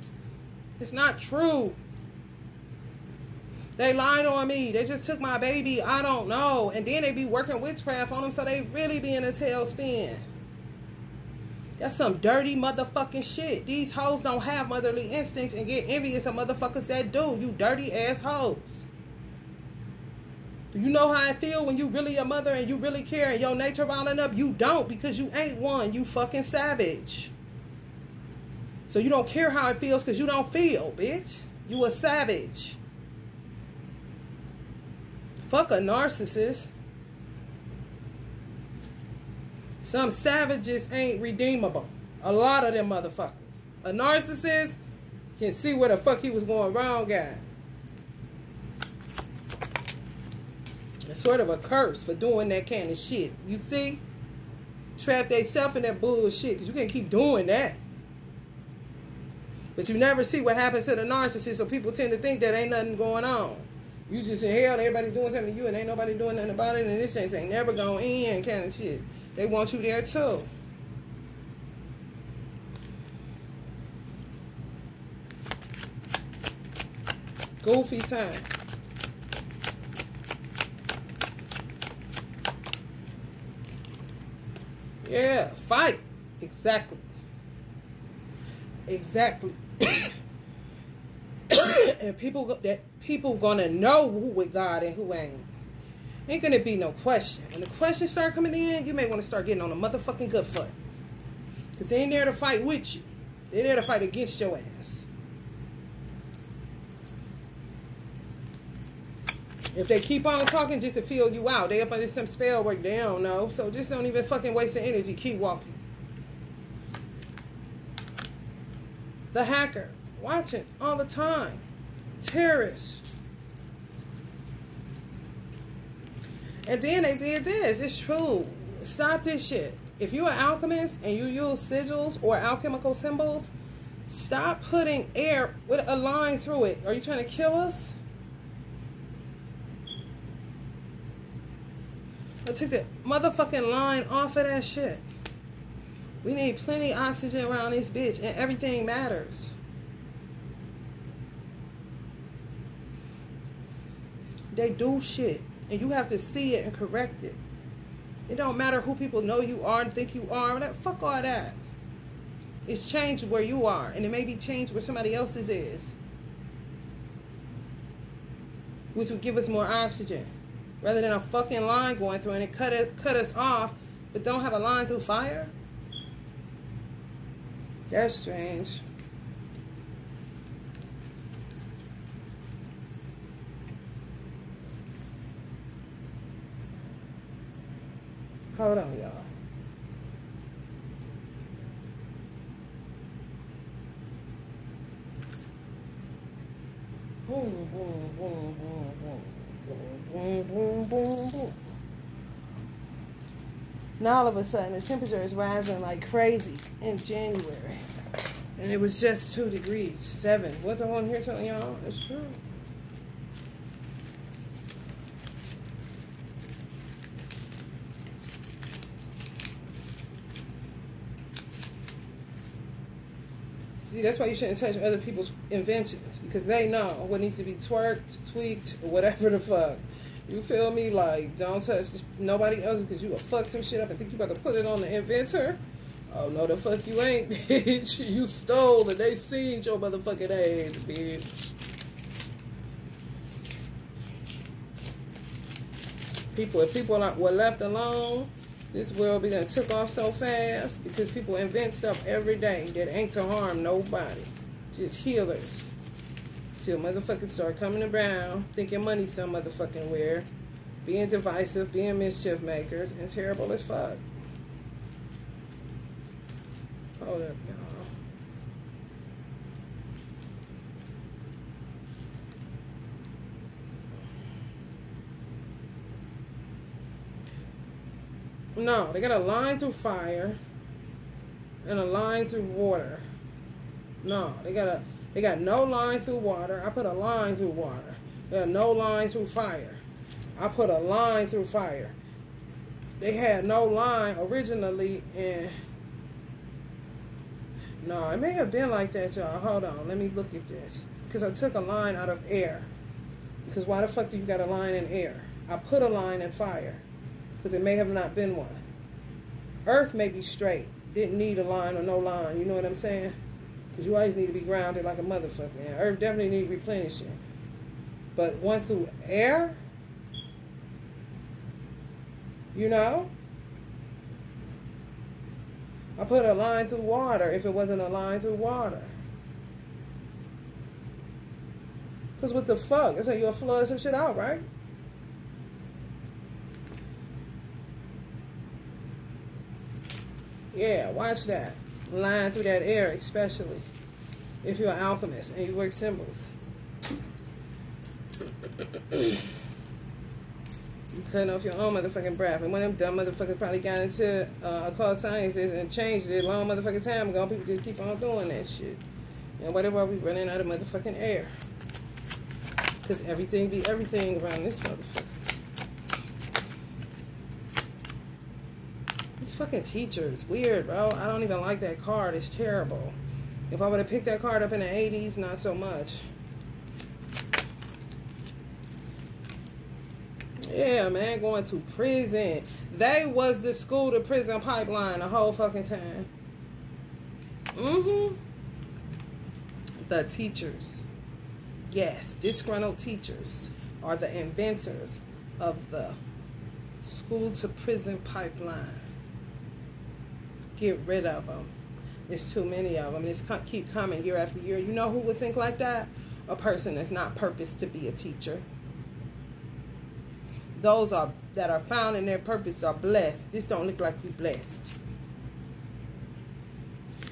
It's not true. They lied on me. They just took my baby. I don't know. And then they be working witchcraft on them so they really be in a tailspin. That's some dirty motherfucking shit. These hoes don't have motherly instincts and get envious of motherfuckers that do. You dirty ass hoes. Do you know how I feel when you really a mother and you really care and your nature riling up? You don't because you ain't one. You fucking savage. So you don't care how it feels because you don't feel, bitch. You a savage. Fuck a narcissist. Some savages ain't redeemable. A lot of them motherfuckers. A narcissist can see where the fuck he was going wrong at. It's sort of a curse for doing that kind of shit. You see? Trap themselves in that bullshit because you can't keep doing that. But you never see what happens to the narcissist, so people tend to think that ain't nothing going on. You just in hell, everybody doing something to you, and ain't nobody doing nothing about it, and this ain't never going in kind of shit. They want you there too. Goofy time. Yeah, fight. Exactly. Exactly. <coughs> and people that people gonna know who with God and who ain't. Ain't gonna be no question. When the questions start coming in, you may want to start getting on a motherfucking good foot. Because they ain't there to fight with you. They're there to fight against your ass. If they keep on talking just to feel you out, they up under some spell work, they don't know. So just don't even fucking waste the energy. Keep walking. The hacker. Watching all the time. Terrorists. And then they did this. It's true. Stop this shit. If you're an alchemist and you use sigils or alchemical symbols, stop putting air with a line through it. Are you trying to kill us? I took the motherfucking line off of that shit. We need plenty oxygen around this bitch and everything matters. They do shit and you have to see it and correct it. It don't matter who people know you are and think you are. That fuck all that. It's changed where you are, and it may be changed where somebody else's is, which would give us more oxygen, rather than a fucking line going through and it cut it cut us off, but don't have a line through fire. That's strange. Hold on, y'all. Boom, boom, boom, boom, boom. Boom, boom, boom, boom. Now all of a sudden the temperature is rising like crazy in January. And it was just two degrees, seven. What's on here, something y'all? It's true. That's why you shouldn't touch other people's inventions because they know what needs to be twerked, tweaked, whatever the fuck. You feel me? Like, don't touch nobody else because you will fuck some shit up and think you about to put it on the inventor. Oh, no, the fuck you ain't, <laughs> bitch. You stole and they seen your motherfucking ass, bitch. People, if people were left alone, this world be done took off so fast because people invent stuff every day that ain't to harm nobody. Just healers. Till motherfuckers start coming around, thinking money some motherfucking where, being divisive, being mischief makers, and terrible as fuck. Hold up, y'all. No, they got a line through fire and a line through water. No, they got a they got no line through water. I put a line through water. They got no line through fire. I put a line through fire. They had no line originally and no, it may have been like that, y'all. Hold on, let me look at this. Because I took a line out of air. Because why the fuck do you got a line in air? I put a line in fire because it may have not been one. Earth may be straight, didn't need a line or no line, you know what I'm saying? Because you always need to be grounded like a motherfucker. And Earth definitely need replenishing. But one through air, you know? I put a line through water if it wasn't a line through water. Because what the fuck? It's like you'll flood some shit out, right? Yeah, watch that. Line through that air, especially if you're an alchemist and you work symbols. you cutting off your own motherfucking breath. And one of them dumb motherfuckers probably got into uh, occult sciences and changed it a long motherfucking time ago. People just keep on doing that shit. And whatever we running out of motherfucking air. Because everything be everything around this motherfucker. Fucking teachers. Weird, bro. I don't even like that card. It's terrible. If I would have picked that card up in the 80s, not so much. Yeah, man, going to prison. They was the school to prison pipeline the whole fucking time. Mm-hmm. The teachers. Yes, disgruntled teachers are the inventors of the school to prison pipeline get rid of them. There's too many of them. It's keep coming year after year. You know who would think like that? A person that's not purposed to be a teacher. Those are that are found in their purpose are blessed. This don't look like you blessed.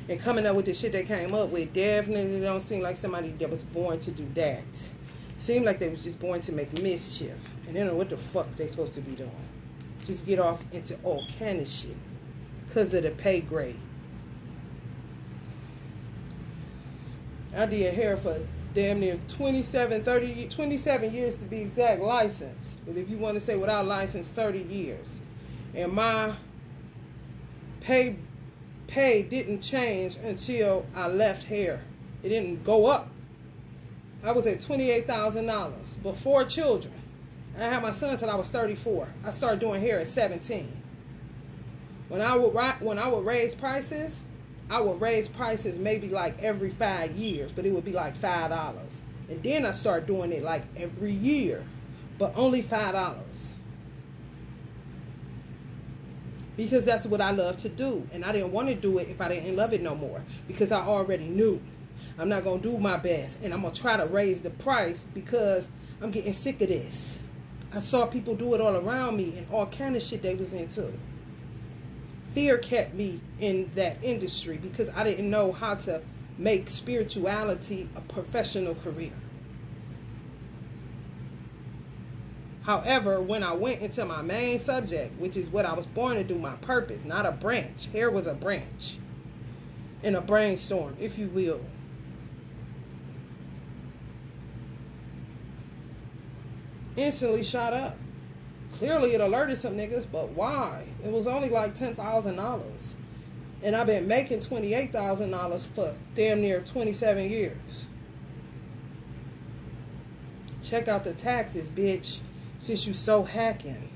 And coming up with the shit they came up with definitely don't seem like somebody that was born to do that. Seemed like they was just born to make mischief. And they don't know what the fuck they supposed to be doing. Just get off into all kind of shit because of the pay grade. I did hair for damn near 27, 30, 27 years to be exact license. But if you want to say without license, 30 years. And my pay pay didn't change until I left hair. It didn't go up. I was at $28,000 before children. I had my son until I was 34. I started doing hair at 17. When I would when I would raise prices, I would raise prices maybe like every five years, but it would be like five dollars. And then I start doing it like every year, but only five dollars. Because that's what I love to do. And I didn't want to do it if I didn't love it no more. Because I already knew. I'm not gonna do my best. And I'm gonna try to raise the price because I'm getting sick of this. I saw people do it all around me and all kind of shit they was into fear kept me in that industry because I didn't know how to make spirituality a professional career. However, when I went into my main subject, which is what I was born to do, my purpose, not a branch. Hair was a branch in a brainstorm, if you will. Instantly shot up. Clearly, it alerted some niggas, but why? It was only like $10,000. And I've been making $28,000 for damn near 27 years. Check out the taxes, bitch, since you so hacking.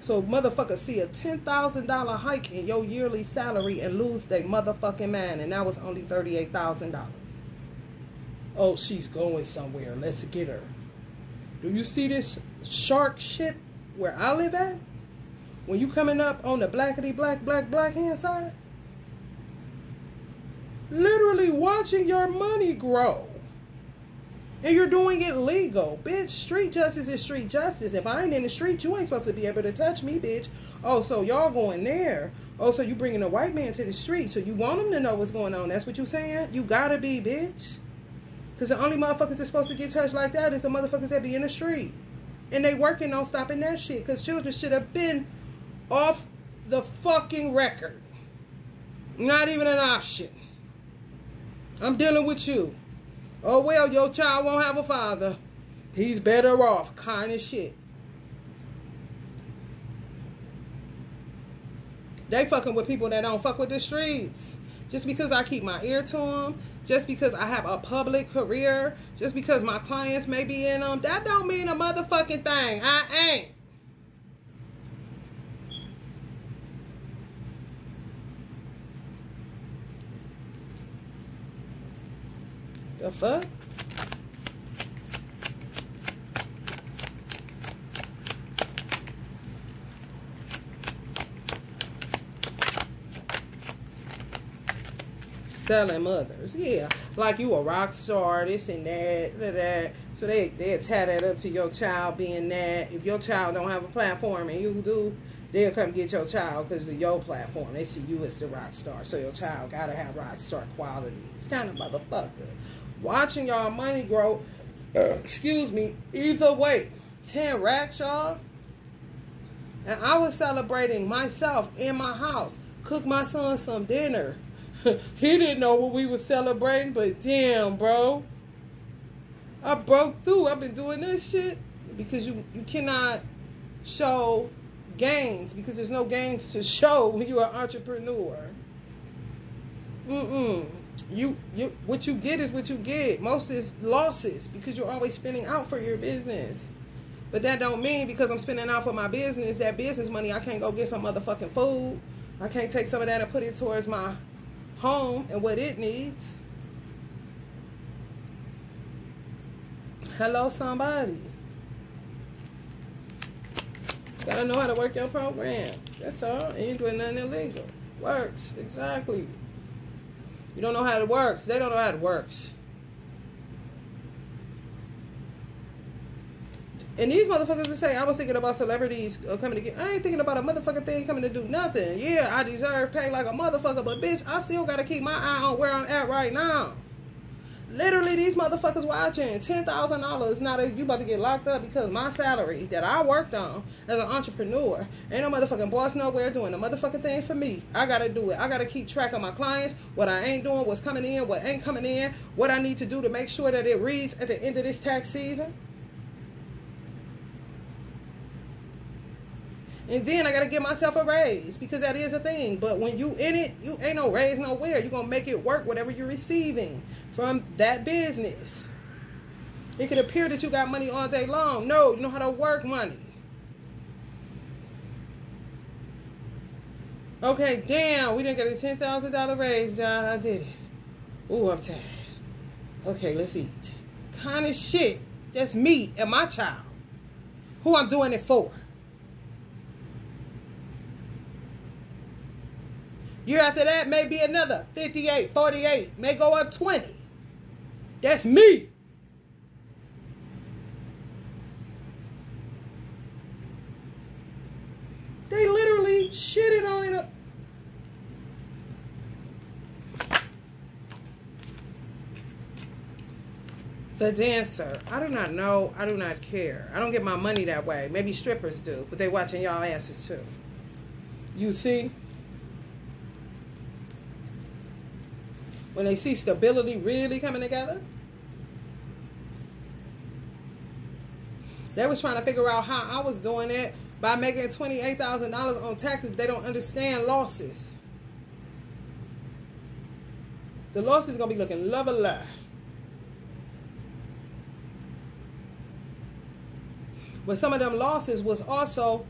So motherfucker see a $10,000 hike in your yearly salary and lose their motherfucking mind. And that was only $38,000. Oh, she's going somewhere. Let's get her. Do you see this shark shit where I live at? When you coming up on the blackety black black black hand side? Literally watching your money grow. And you're doing it legal. Bitch, street justice is street justice. If I ain't in the street, you ain't supposed to be able to touch me, bitch. Oh, so y'all going there. Oh, so you bringing a white man to the street. So you want him to know what's going on. That's what you saying? You gotta be, bitch. Because the only motherfuckers that's supposed to get touched like that is the motherfuckers that be in the street. And they working on stopping that shit. Because children should have been off the fucking record. Not even an option. I'm dealing with you. Oh, well, your child won't have a father. He's better off. Kind of shit. They fucking with people that don't fuck with the streets. Just because I keep my ear to them, just because I have a public career, just because my clients may be in them, that don't mean a motherfucking thing. I ain't. The fuck? Selling mothers. Yeah, like you a rock star, this and that, that, that. So they they tie that up to your child being that. If your child don't have a platform and you do, they'll come get your child because of your platform. They see you as the rock star, so your child gotta have rock star quality. It's kind of motherfucker watching y'all money grow, excuse me, either way, 10 racks, y'all. And I was celebrating myself in my house, cook my son some dinner. <laughs> he didn't know what we were celebrating, but damn, bro. I broke through. I've been doing this shit because you, you cannot show gains because there's no gains to <laughs> show when you're an entrepreneur. Mm-mm you you what you get is what you get. Most is losses because you're always spending out for your business. But that don't mean because I'm spending out for my business, that business money, I can't go get some motherfucking food. I can't take some of that and put it towards my home and what it needs. Hello, somebody. Gotta know how to work your program. That's all. Ain't doing nothing illegal. Works. Exactly. You don't know how it works. They don't know how it works. And these motherfuckers that say, I was thinking about celebrities uh, coming to get, I ain't thinking about a motherfucking thing coming to do nothing. Yeah, I deserve pay like a motherfucker, but bitch, I still got to keep my eye on where I'm at right now. Literally, these motherfuckers watching ten thousand dollars. Now that you about to get locked up because my salary that I worked on as an entrepreneur ain't no motherfucking boss nowhere doing the motherfucking thing for me. I gotta do it. I gotta keep track of my clients, what I ain't doing, what's coming in, what ain't coming in, what I need to do to make sure that it reads at the end of this tax season. And then I gotta give myself a raise because that is a thing. But when you in it, you ain't no raise nowhere. You're gonna make it work whatever you're receiving from that business. It could appear that you got money all day long. No, you know how to work money. Okay, damn, we didn't get a ten thousand dollar raise, John. I did it. Ooh, I'm tired. Okay, let's eat. Kind of shit. That's me and my child. Who I'm doing it for. Year after that, maybe another 58, 48, may go up 20. That's me. They literally shit shitted on it. The dancer. I do not know. I do not care. I don't get my money that way. Maybe strippers do, but they watching y'all asses too. You see? When they see stability really coming together. They was trying to figure out how I was doing it, by making $28,000 on taxes, they don't understand losses. The loss is going to be looking lovely. But some of them losses was also,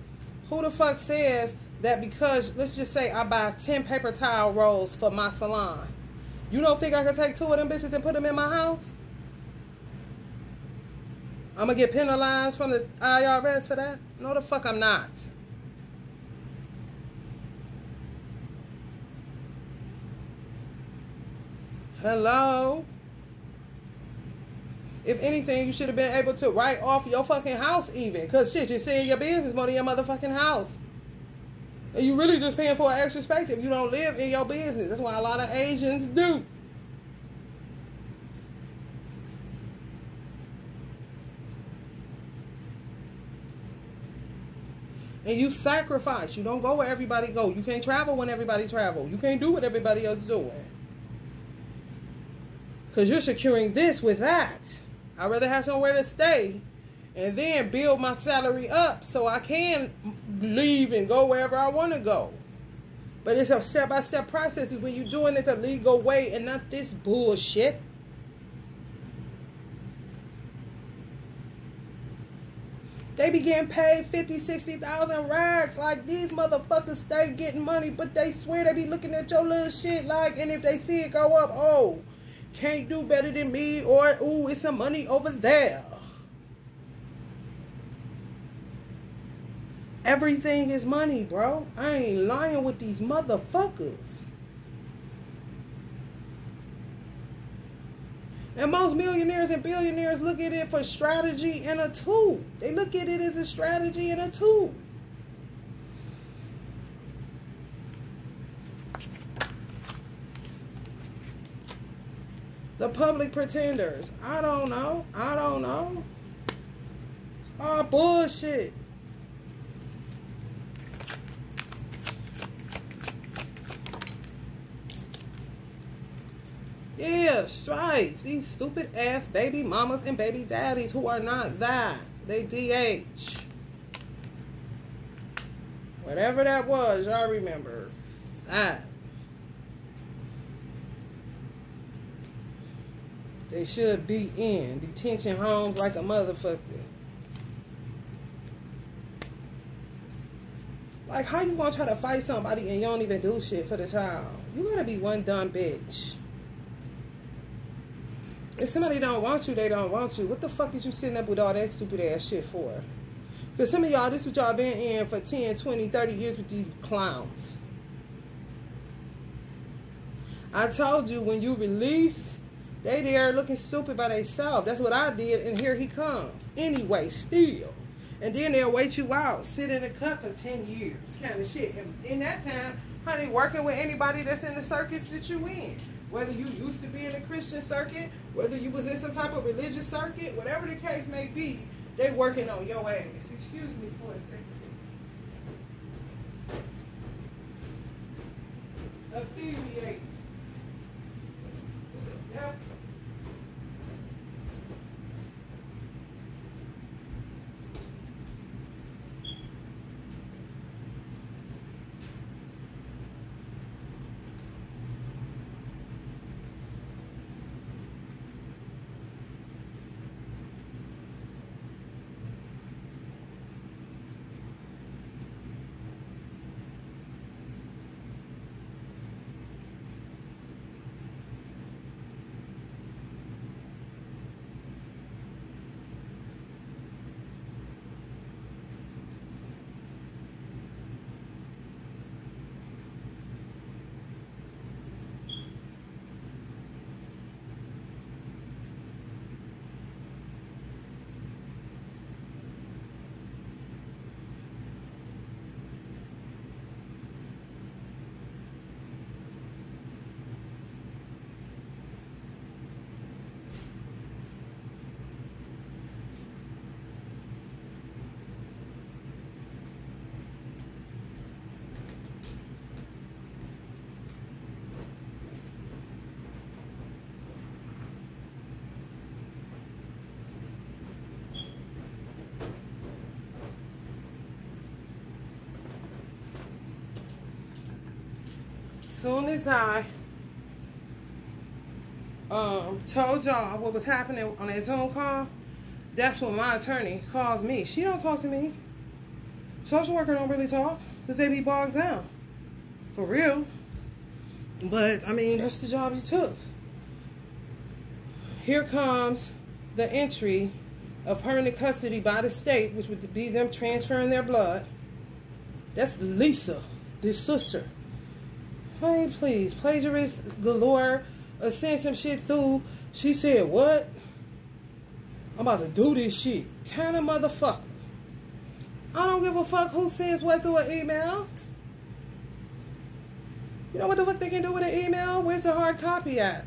who the fuck says that because, let's just say I buy 10 paper towel rolls for my salon. You don't think I could take two of them bitches and put them in my house? I'm gonna get penalized from the IRS for that? No, the fuck I'm not. Hello? If anything, you should have been able to write off your fucking house even. Because shit, you're seeing your business more than your motherfucking house. And you really just paying for an extra space if you don't live in your business. That's why a lot of Asians do. and you sacrifice. You don't go where everybody go. You can't travel when everybody travel. You can't do what everybody else doing. Because you're securing this with that. I'd rather have somewhere to stay and then build my salary up so I can leave and go wherever I want to go. But it's a step-by-step -step process when you're doing it the legal way and not this bullshit. They be getting paid 50, 60,000 rags. Like, these motherfuckers stay getting money, but they swear they be looking at your little shit like, and if they see it go up, oh, can't do better than me, or, ooh, it's some money over there. Everything is money, bro. I ain't lying with these motherfuckers. And most millionaires and billionaires look at it for strategy and a tool. They look at it as a strategy and a tool. The public pretenders. I don't know. I don't know. It's all bullshit. Yeah, strife. These stupid ass baby mamas and baby daddies who are not that. They DH. Whatever that was, y'all remember. That. They should be in detention homes like a motherfucker. Like, how you gonna try to fight somebody and you don't even do shit for the child? You gotta be one dumb bitch. If somebody don't want you, they don't want you. What the fuck is you sitting up with all that stupid ass shit for? Because some of y'all, this is what y'all been in for 10, 20, 30 years with these clowns. I told you when you release, they there looking stupid by themselves. That's what I did, and here he comes. Anyway, still. And then they'll wait you out, sit in the cut for 10 years, kind of shit. And in that time, honey, working with anybody that's in the circus that you in whether you used to be in a Christian circuit, whether you was in some type of religious circuit, whatever the case may be, they working on your ass. Excuse me for a second. Affiliate. Yep. Soon as I um, told y'all what was happening on that Zoom call, that's when my attorney calls me. She don't talk to me. Social worker don't really talk because they be bogged down. For real. But, I mean, that's the job you took. Here comes the entry of permanent custody by the state, which would be them transferring their blood. That's Lisa, this sister. Hey, please, plagiarist galore, or send some shit through. She said, what? I'm about to do this shit. Kind of motherfucker. I don't give a fuck who sends what through an email. You know what the fuck they can do with an email? Where's the hard copy at?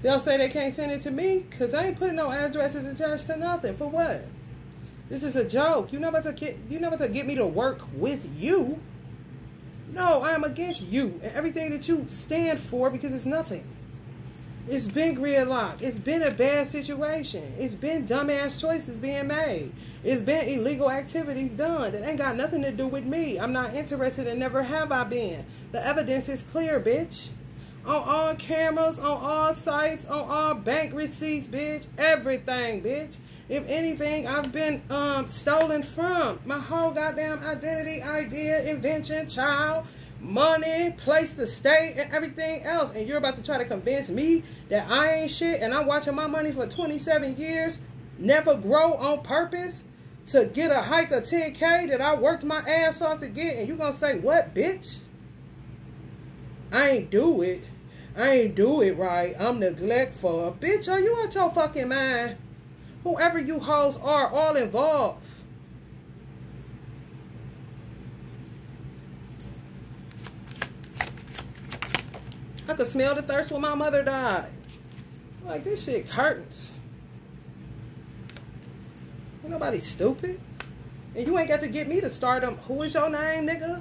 They'll say they can't send it to me because I ain't putting no addresses attached to nothing. For what? This is a joke. You know about to get you know about to get me to work with you. No, I am against you and everything that you stand for because it's nothing. It's been gridlock. It's been a bad situation. It's been dumbass choices being made. It's been illegal activities done. It ain't got nothing to do with me. I'm not interested and never have I been. The evidence is clear, bitch on all cameras, on all sites, on all bank receipts, bitch. Everything, bitch. If anything, I've been um stolen from. My whole goddamn identity, idea, invention, child, money, place to stay, and everything else. And you're about to try to convince me that I ain't shit and I'm watching my money for 27 years never grow on purpose to get a hike of 10K that I worked my ass off to get. And you're gonna say, what, bitch? I ain't do it. I ain't do it right. I'm neglectful. Bitch, are you out your fucking mind? Whoever you hoes are, all involved. I could smell the thirst when my mother died. Like, this shit curtains. Ain't nobody stupid. And you ain't got to get me to start them. Who is your name, nigga?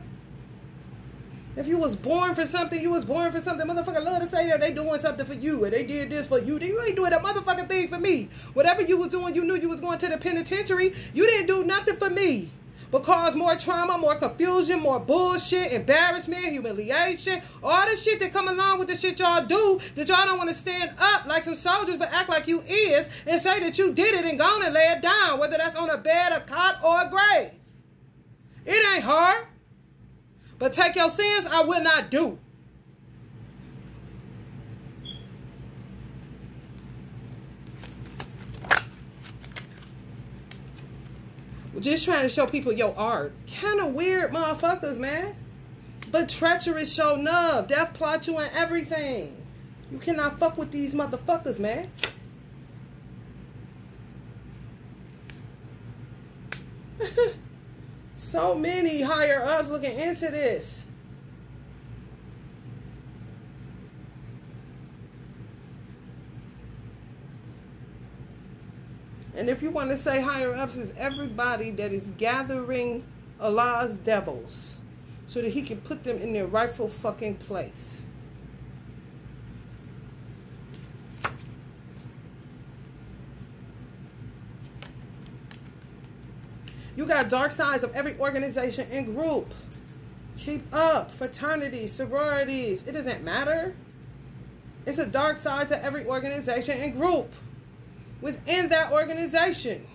If you was born for something, you was born for something. Motherfucker love to say that they doing something for you and they did this for you. You ain't doing a motherfucking thing for me. Whatever you was doing, you knew you was going to the penitentiary. You didn't do nothing for me. But cause more trauma, more confusion, more bullshit, embarrassment, humiliation, all the shit that come along with the shit y'all do that y'all don't want to stand up like some soldiers but act like you is and say that you did it and gone and lay it down, whether that's on a bed, a cot, or a grave. It ain't hard. But take your sins, I will not do. Just trying to show people your art. Kind of weird motherfuckers, man. But treacherous show love. Death plot you and everything. You cannot fuck with these motherfuckers, man. <laughs> So many higher ups looking into this. And if you want to say higher ups is everybody that is gathering Allah's devils so that he can put them in their rightful fucking place. You got dark sides of every organization and group. Keep up. Fraternities, sororities. It doesn't matter. It's a dark side to every organization and group within that organization.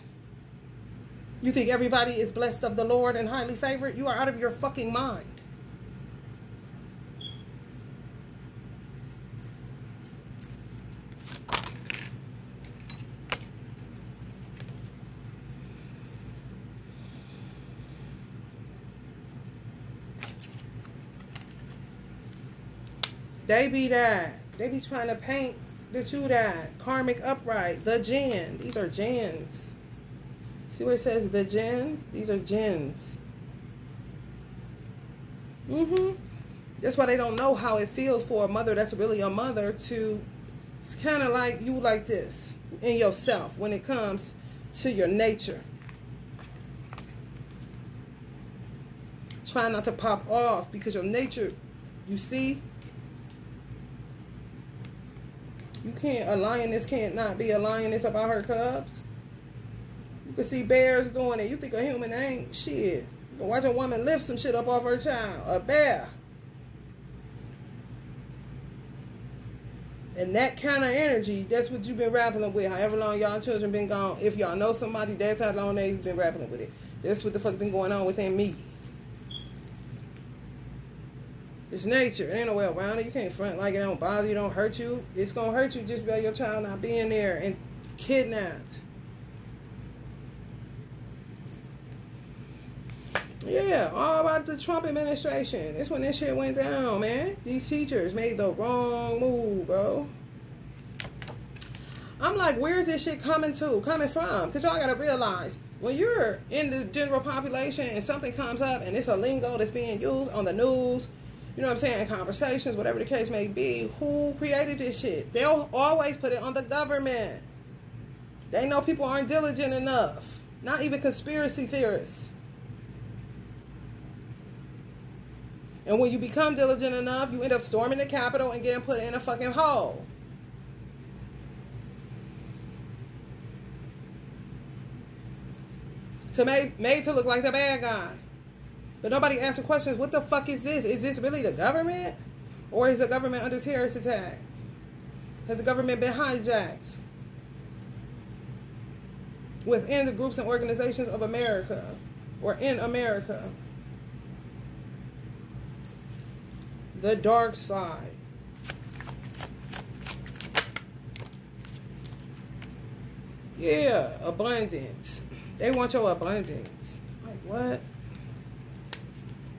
You think everybody is blessed of the Lord and highly favored? You are out of your fucking mind. They be that. They be trying to paint the two that. Karmic upright. The jinn. These are jinns. See where it says the jinn? These are jinns. Mm-hmm. That's why they don't know how it feels for a mother that's really a mother to it's kind of like you like this in yourself when it comes to your nature. Try not to pop off because your nature, you see, You can't, a lioness can't not be a lioness about her cubs. You can see bears doing it. You think a human ain't shit. You can watch a woman lift some shit up off her child. A bear. And that kind of energy, that's what you've been grappling with. However long y'all children been gone. If y'all know somebody, that's how long they've been grappling with it. That's what the fuck been going on within me. It's nature. It Ain't no way around it. You can't front like it don't bother you, don't hurt you. It's gonna hurt you just by your child not being there and kidnapped. Yeah, all about the Trump administration. It's when this shit went down, man. These teachers made the wrong move, bro. I'm like, where's this shit coming to, coming from? Because y'all gotta realize, when you're in the general population and something comes up and it's a lingo that's being used on the news, you know what I'm saying, conversations, whatever the case may be, who created this shit? They'll always put it on the government. They know people aren't diligent enough. Not even conspiracy theorists. And when you become diligent enough, you end up storming the Capitol and getting put in a fucking hole. To made, made to look like the bad guy. But nobody asked the questions, what the fuck is this? Is this really the government? Or is the government under terrorist attack? Has the government been hijacked? Within the groups and organizations of America or in America. The dark side. Yeah, abundance. They want your abundance. Like what?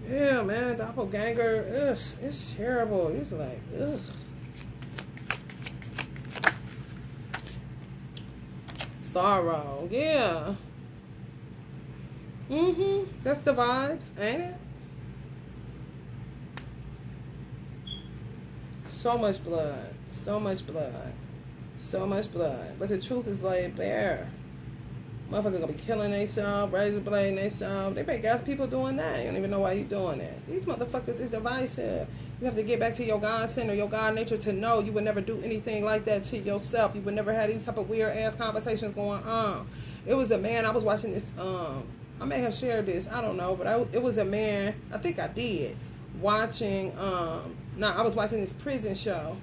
Yeah, man, doppelganger. Ugh, it's terrible. It's like, ugh. Sorrow. Yeah. Mm-hmm. That's the vibes, ain't it? So much blood. So much blood. So much blood. But the truth is laid bare. Motherfuckers gonna be killing themselves, razor blade themselves. They got people doing that. You don't even know why you doing it. These motherfuckers is divisive. You have to get back to your God center, your God nature to know you would never do anything like that to yourself. You would never have these type of weird ass conversations going on. It was a man, I was watching this, um, I may have shared this, I don't know, but I, it was a man, I think I did, watching, um, now I was watching this prison show.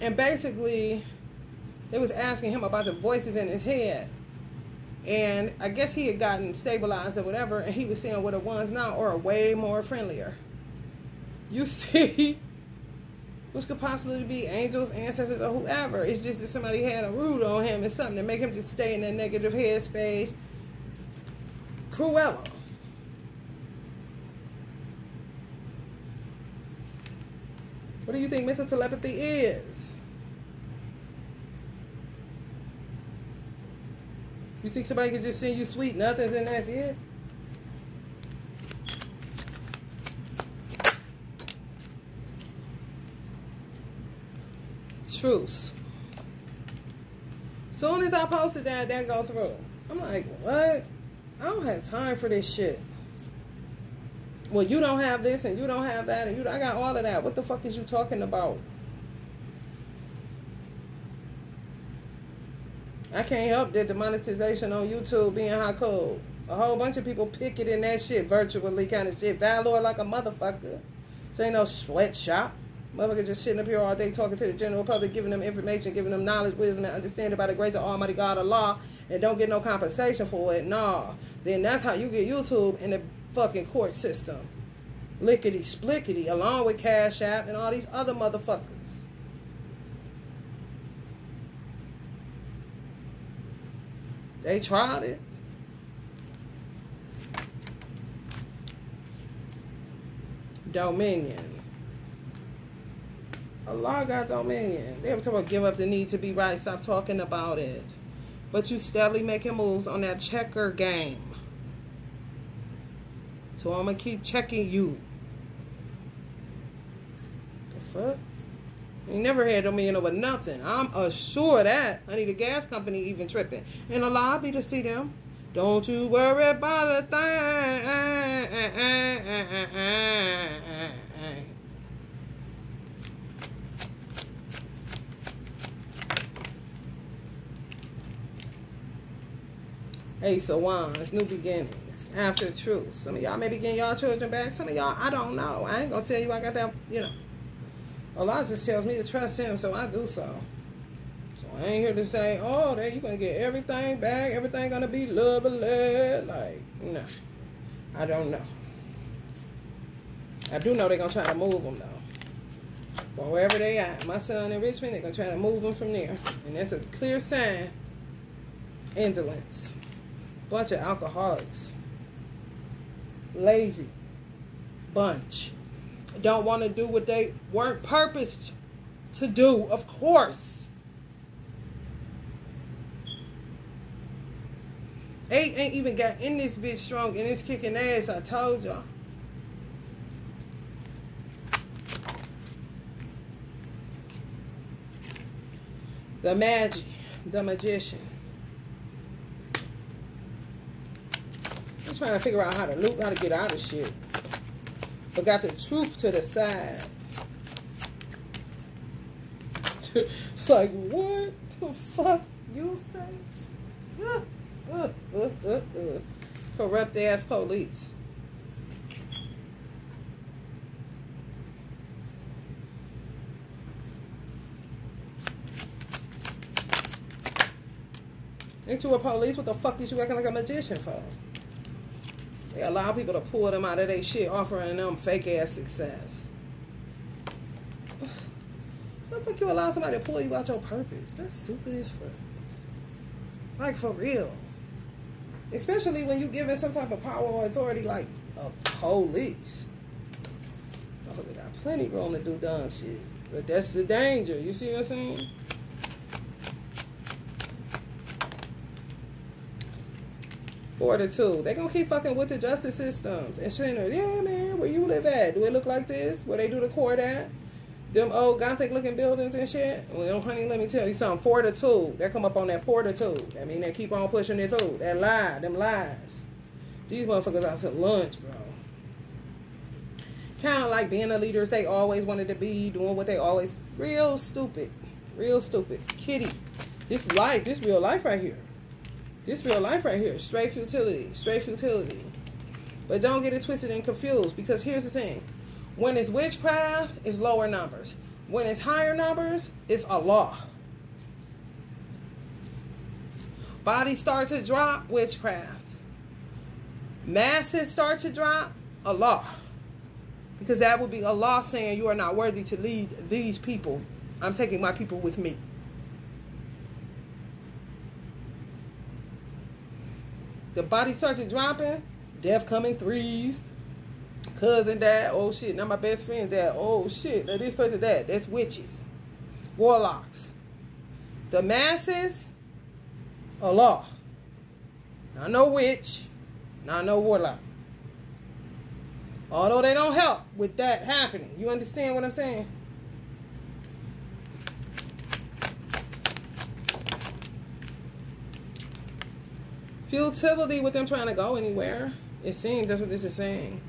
And basically, they was asking him about the voices in his head. And I guess he had gotten stabilized or whatever, and he was saying what the ones now Or way more friendlier. You <laughs> see, which could possibly be angels, ancestors, or whoever. It's just that somebody had a root on him and something to make him just stay in that negative headspace. Cruella. What do you think mental telepathy is? You think somebody could just send you sweet nothings and that's it? Truce. Soon as I posted that, that go through. I'm like, what? I don't have time for this shit. Well, you don't have this and you don't have that and you I got all of that. What the fuck is you talking about? I can't help that the monetization on YouTube being hot code. A whole bunch of people picketing that shit virtually kind of shit. Valor like a motherfucker. So ain't no sweatshop. Motherfucker just sitting up here all day talking to the general public, giving them information, giving them knowledge, wisdom, and understanding by the grace of Almighty God Allah, and don't get no compensation for it. Nah. Then that's how you get YouTube in the fucking court system. Lickety splickety, along with Cash App and all these other motherfuckers. They tried it. Dominion. Allah got dominion. They were talking about give up the need to be right. Stop talking about it. But you steadily making moves on that checker game. So I'm going to keep checking you. The fuck? He never had no million over nothing. I'm assured that. I need a gas company even tripping. In the lobby to see them. Don't you worry about a thing. Ace of Wands, new beginnings, after truth. Some of y'all may be getting y'all children back. Some of y'all, I don't know. I ain't gonna tell you I got that, you know. Just tells me to trust him, so I do so. So I ain't here to say, oh, there you gonna get everything back, everything gonna be lovely. Like, nah. I don't know. I do know they're gonna try to move them though. But wherever they at, my son in Richmond, they're gonna try to move them from there. And that's a clear sign. Indolence. Bunch of alcoholics. Lazy. Bunch. Don't want to do what they weren't purposed to do, of course. Eight ain't even got in this bitch strong and it's kicking ass, I told y'all. The magic, the magician. I'm trying to figure out how to loop, how to get out of shit. But got the truth to the side. <laughs> like, what the fuck you say? Uh, uh, uh. Corrupt ass police. Into a police? What the fuck is you acting like a magician for? They allow people to pull them out of their shit, offering them fake ass success. <sighs> What the fuck you allow somebody to pull you out your purpose? That's stupid as fuck. Like for real. Especially when you giving some type of power or authority like a police. They got plenty room to do dumb shit. But that's the danger. You see what I'm saying? Fortitude. They gonna keep fucking with the justice systems and sinners. Yeah, man, where you live at? Do it look like this? Where they do the court at? Them old gothic looking buildings and shit. Well, honey, let me tell you something. Fortitude. They come up on that fortitude. I mean, they keep on pushing it through. That lie, them lies. These motherfuckers out to lunch, bro. Kind of like being the leaders they always wanted to be, doing what they always. Real stupid. Real stupid. Kitty. This life, this real life right here. This real life right here. Straight futility. Straight futility. But don't get it twisted and confused because here's the thing. When it's witchcraft, it's lower numbers. When it's higher numbers, it's Allah. Bodies start to drop, witchcraft. Masses start to drop, Allah. Because that would be Allah saying, You are not worthy to lead these people. I'm taking my people with me. The body starts dropping, death coming threes, cousin dad, oh shit, now my best friend dad, oh shit, now this person that, that's witches, warlocks. The masses, Allah. Not no witch, not no warlock. Although they don't help with that happening. You understand what I'm saying? Futility with them trying to go anywhere. It seems that's what this is saying.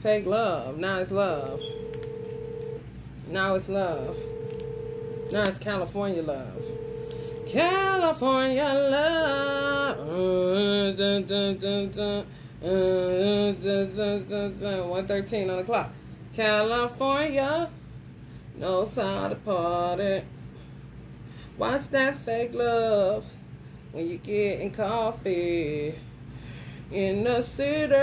Fake love. Now it's love. Now it's love. Now it's California love. California love. Dun, uh, 113 on the clock. California how to party. Watch that fake love when you get in coffee. In the city,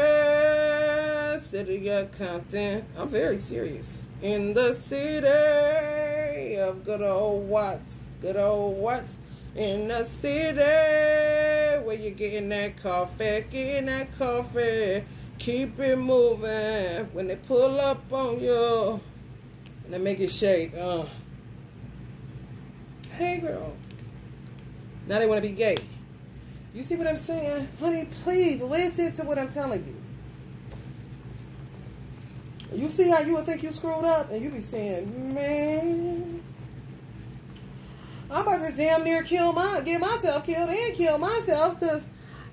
city of Compton. I'm very serious. In the city of good old Watts, good old Watts. In the city where you're getting that coffee, getting that coffee. Keep it moving when they pull up on you. And then make it shake. Uh. Hey, girl. Now they want to be gay. You see what I'm saying? Honey, please listen to what I'm telling you. You see how you would think you screwed up? And you be saying, man, I'm about to damn near kill my, get myself killed and kill myself because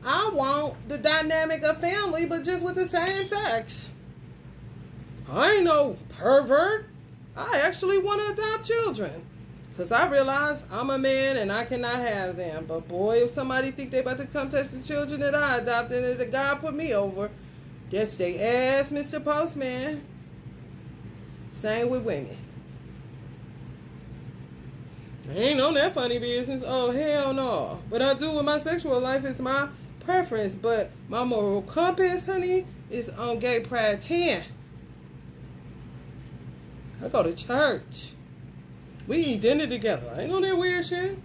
I want the dynamic of family, but just with the same sex. I ain't no pervert. I actually want to adopt children. Because I realize I'm a man and I cannot have them. But boy, if somebody think they about to come touch the children that I adopted and that God put me over, that's they ass, Mr. Postman. Same with women. I ain't on that funny business. Oh, hell no. What I do with my sexual life is my preference. But my moral compass, honey, is on Gay Pride 10. I go to church. We eat dinner together. I ain't on that weird shit.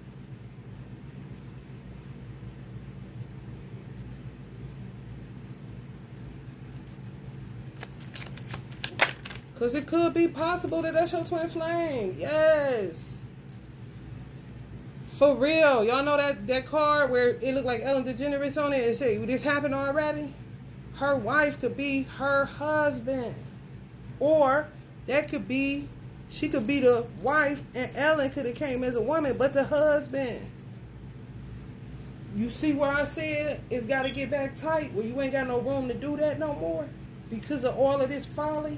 Because it could be possible that that's your twin flame. Yes. For real. Y'all know that, that card where it looked like Ellen DeGeneres on it and say, this happened already? Her wife could be her husband. Or that could be, she could be the wife and Ellen could have came as a woman, but the husband. You see where I said it's got to get back tight where you ain't got no room to do that no more because of all of this folly?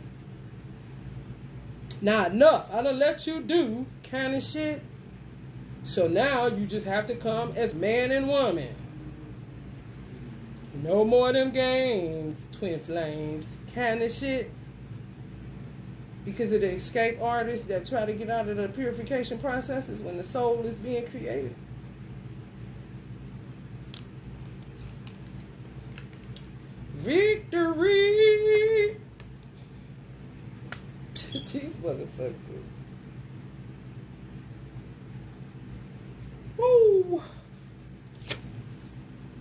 Not enough. I done let you do kind of shit. So now you just have to come as man and woman. No more them games, twin flames, kind of shit. Because of the escape artists that try to get out of the purification processes when the soul is being created. Victory! These motherfuckers. Woo!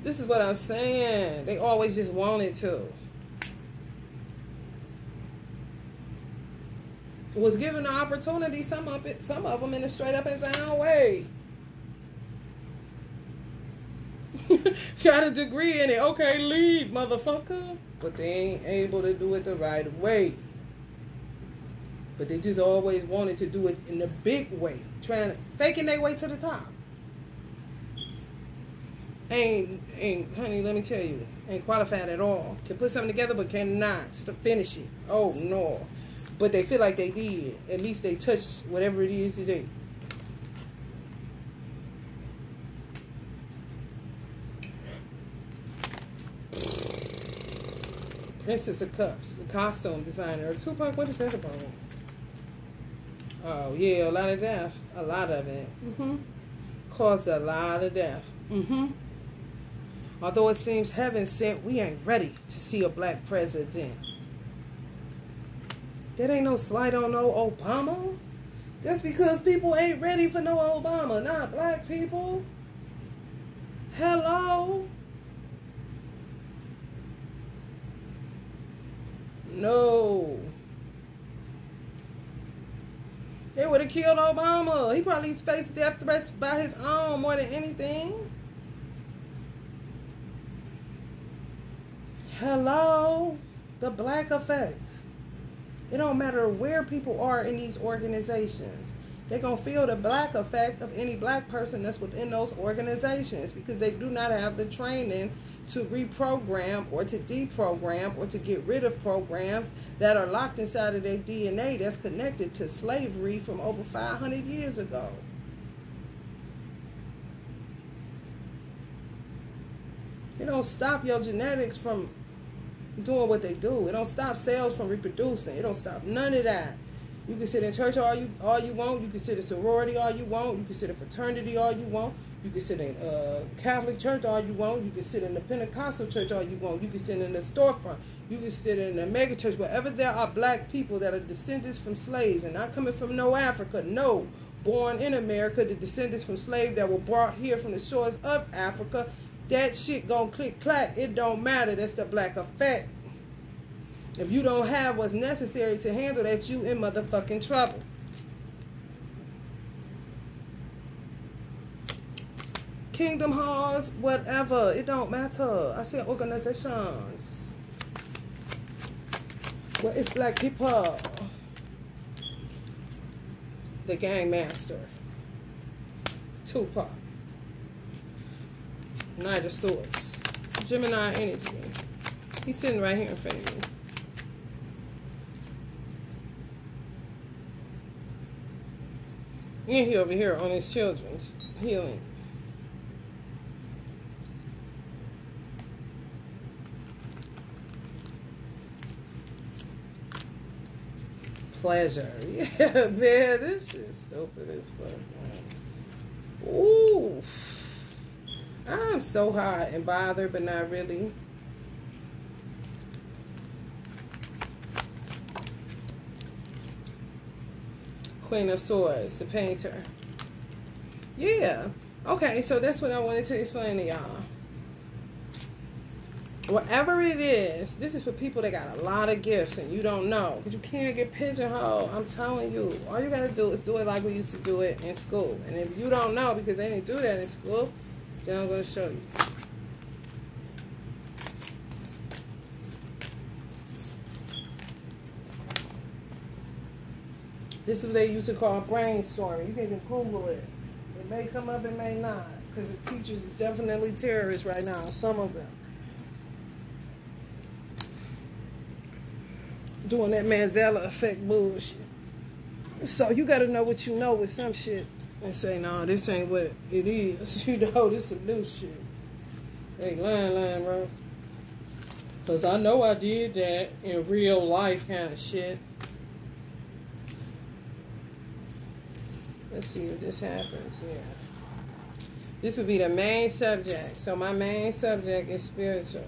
This is what I'm saying. They always just wanted to. Was given the opportunity, some of it, some of them in a straight up and down way. <laughs> Got a degree in it. Okay, leave, motherfucker. But they ain't able to do it the right way. But they just always wanted to do it in the big way, trying to faking their way to the top. Ain't ain't honey, let me tell you, ain't qualified at all. Can put something together but cannot finish it. Oh no. But they feel like they did. At least they touched whatever it is today. Princess of Cups, the costume designer. Tupac, what is that about? Oh, yeah, a lot of death. A lot of it. Mm-hmm. Caused a lot of death. Mm-hmm. Although it seems heaven sent, we ain't ready to see a black president. That ain't no slight on no Obama. Just because people ain't ready for no Obama, not black people. Hello? No. They would have killed Obama. He probably faced death threats by his own more than anything. Hello? The black effect. It don't matter where people are in these organizations. They're going to feel the black effect of any black person that's within those organizations because they do not have the training to reprogram or to deprogram or to get rid of programs that are locked inside of their DNA that's connected to slavery from over 500 years ago. It don't stop your genetics from doing what they do. It don't stop sales from reproducing. It don't stop none of that. You can sit in church all you all you want. You can sit in sorority all you want. You can sit in fraternity all you want. You can sit in a Catholic church all you want. You can sit in the Pentecostal church all you want. You can sit in the storefront. You can sit in a mega church. Wherever there are black people that are descendants from slaves and not coming from no Africa, no, born in America, the descendants from slaves that were brought here from the shores of Africa, that shit gonna click clack. It don't matter. That's the black effect. If you don't have what's necessary to handle that, you in motherfucking trouble. Kingdom halls, whatever. It don't matter. I said organizations. What is black people? The gang master. Tupac. Knight of Swords. Gemini energy. He's sitting right here in front of me. And he over here on his children's healing. Pleasure. <laughs> Yeah, man, this is stupid as fuck. Ooh. I'm so hot and bothered, but not really. Queen of Swords, the painter. Yeah. Okay, so that's what I wanted to explain to y'all. Whatever it is, this is for people that got a lot of gifts and you don't know. You can't get pigeonholed. I'm telling you. All you got to do is do it like we used to do it in school. And if you don't know because they didn't do that in school, then I'm going to show you. This is what they used to call brainstorming. You can Google it. It may come up, it may not. Because the teachers is definitely terrorists right now. Some of them. Doing that Mandela effect bullshit. So you got to know what you know with some shit. And say, no, this ain't what it is. <laughs> You know, this is new shit. Hey, lying, lying, bro. Because I know I did that in real life kind of shit. Let's see if this happens. Yeah. This would be the main subject. So my main subject is spiritual.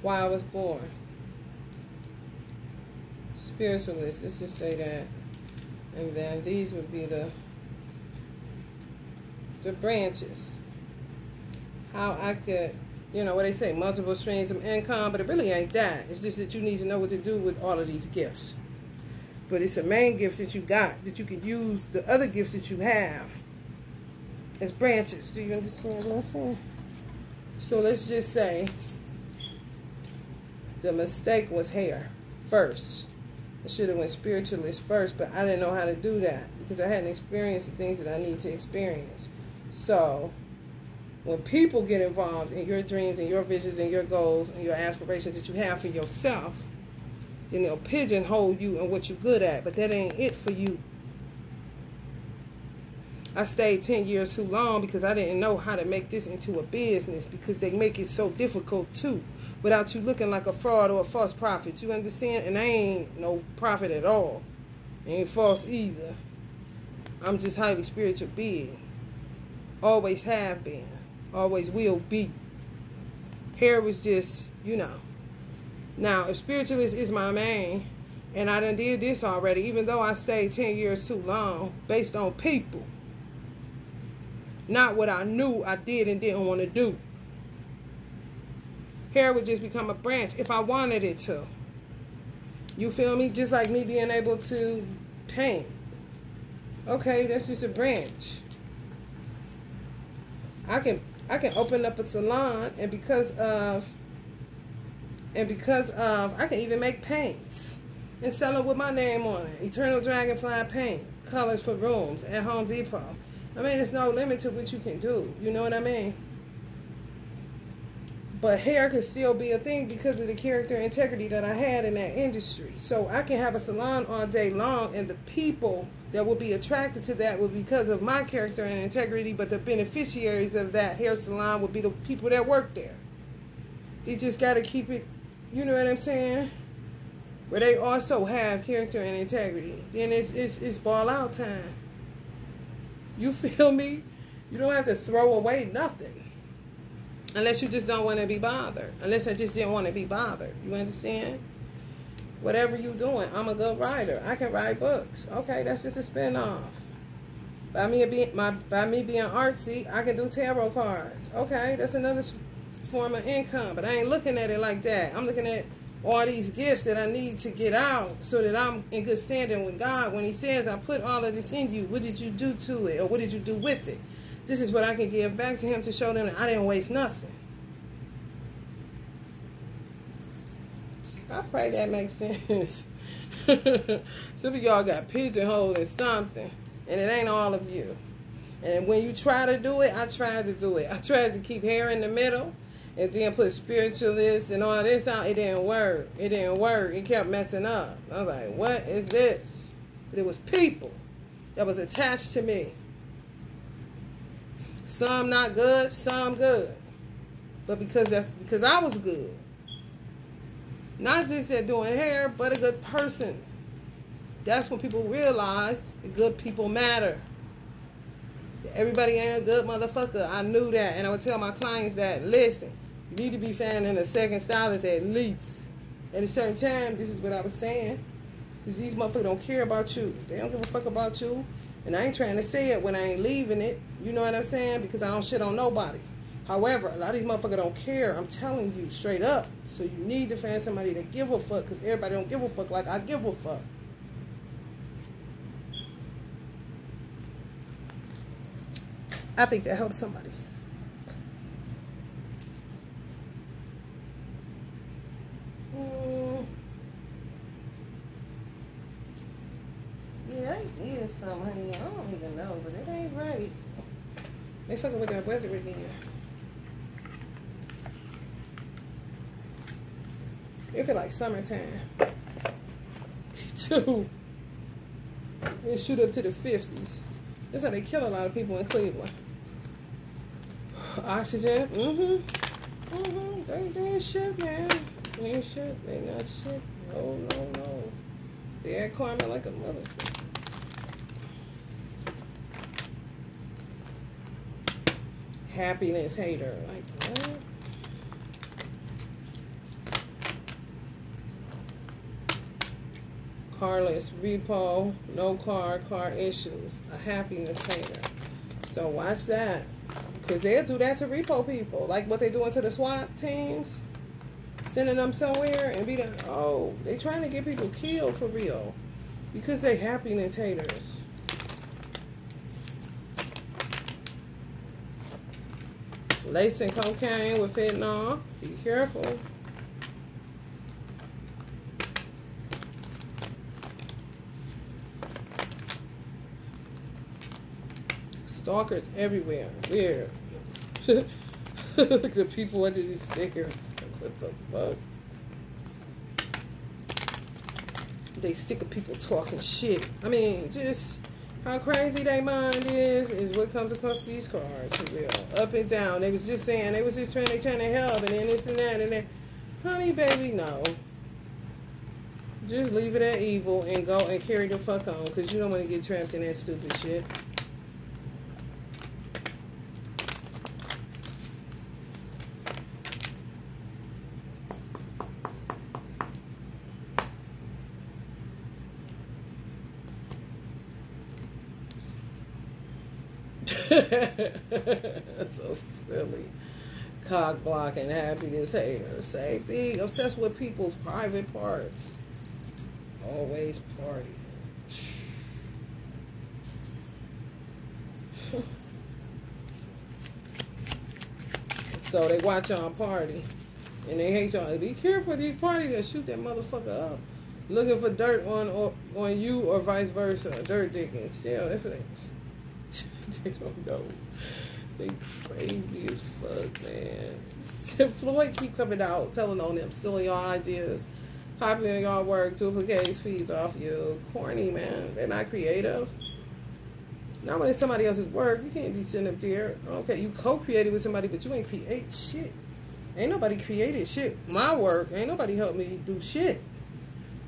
Why I was born. Spiritualist. Let's just say that. And then these would be the the branches. How I could, you know, what they say, multiple streams of income, but it really ain't that. It's just that you need to know what to do with all of these gifts. But it's a main gift that you got that you can use the other gifts that you have as branches. Do you understand what I'm saying? So let's just say the mistake was hair first. I should have went spiritualist first, but I didn't know how to do that because I hadn't experienced the things that I need to experience. So when people get involved in your dreams and your visions and your goals and your aspirations that you have for yourself, then they'll pigeonhole you and what you're good at, but that ain't it for you. I stayed 10 years too long because I didn't know how to make this into a business because they make it so difficult too without you looking like a fraud or a false prophet. You understand? And I ain't no prophet at all. I ain't false either. I'm just highly spiritual being. Always have been. Always will be. Hair was just, you know, now, if spiritualist is my main, and I done did this already, even though I stayed 10 years too long, based on people. Not what I knew I did and didn't want to do. Hair would just become a branch if I wanted it to. You feel me? Just like me being able to paint. Okay, that's just a branch. I can I can open up a salon and because of and because of, I can even make paints and sell them with my name on it. Eternal Dragonfly Paint, colors for rooms at Home Depot. I mean, there's no limit to what you can do. You know what I mean? But hair could still be a thing because of the character integrity that I had in that industry. So I can have a salon all day long, and the people that will be attracted to that will be because of my character and integrity. But the beneficiaries of that hair salon will be the people that work there. They just got to keep it you know what I'm saying? Where they also have character and integrity. Then it's it's it's ball out time. You <laughs> feel me? You don't have to throw away nothing. Unless you just don't want to be bothered. Unless I just didn't want to be bothered. You understand? Whatever you doing, I'm a good writer. I can write books. Okay, that's just a spin-off. By me being my by me being artsy, I can do tarot cards. Okay, that's another form of income. But I ain't looking at it like that. I'm looking at all these gifts that I need to get out so that I'm in good standing with God. When he says, I put all of this in you, what did you do to it? Or what did you do with it? This is what I can give back to him to show them that I didn't waste nothing. I pray that makes sense. <laughs> Some of y'all got pigeonholed in something, and it ain't all of you. And when you try to do it, I tried to do it. I tried to keep hair in the middle and then put spiritualists and all this out. It didn't work. It didn't work. It kept messing up. I was like, what is this? But it was people. that was attached to me. Some not good, some good. But because that's because I was good. Not just at doing hair, but a good person. That's when people realize the good people matter. Everybody ain't a good motherfucker. I knew that. And I would tell my clients that, listen, you need to be finding a second stylist at least. At a certain time, this is what I was saying. Because these motherfuckers don't care about you. They don't give a fuck about you. And I ain't trying to say it when I ain't leaving it. You know what I'm saying? Because I don't shit on nobody. However, a lot of these motherfuckers don't care. I'm telling you straight up. So you need to find somebody that give a fuck. Because everybody don't give a fuck like I give a fuck. I think that helps somebody. Mm. Yeah, I did some, honey. I don't even know, but it ain't right. They fucking with that weather again. If it feel like summertime. <laughs> Too. It shoot up to the 50s. That's how they kill a lot of people in Cleveland. Oxygen. Mm-hmm. Mm-hmm. They, they ain't shit, man. They ain't shit. They not shit. No, no, no. They air karma like a mother. Happiness hater. Like, what? Carless, repo, no car, car issues, a happiness hater. So watch that. Because they'll do that to repo people. Like what they're doing to the SWAT teams. Sending them somewhere and be like, oh, they're trying to get people killed for real. Because they happiness haters. Lacing cocaine with fentanyl. Be careful. Stalkers everywhere. Weird. <laughs> the people under these stickers. What the fuck? They stick of people talking shit. I mean, just how crazy their mind is, is what comes across these cards. Up and down. They was just saying, they was just trying, they trying to help, and then this and that, and then, honey, baby, no. Just leave it at evil and go and carry the fuck on, because you don't want to get trapped in that stupid shit. <laughs> so silly. Cock blocking, happiness haters. Same thing. Obsessed with people's private parts. Always partying. <laughs> so they watch y'all party. And they hate y'all. Be careful these parties that shoot that motherfucker up. Looking for dirt on or, on you or vice versa. Dirt digging. Still, that's what it is. <laughs> Oh, they don't know. They crazy as fuck, man. <laughs> Floyd keep coming out, telling on them, stealing y'all ideas, copying y'all work, duplicating feeds off you. Corny, man. They're not creative. Not when it's somebody else's work. You can't be sitting up there. Okay, you co-created with somebody, but you ain't create shit. Ain't nobody created shit. My work, ain't nobody helped me do shit.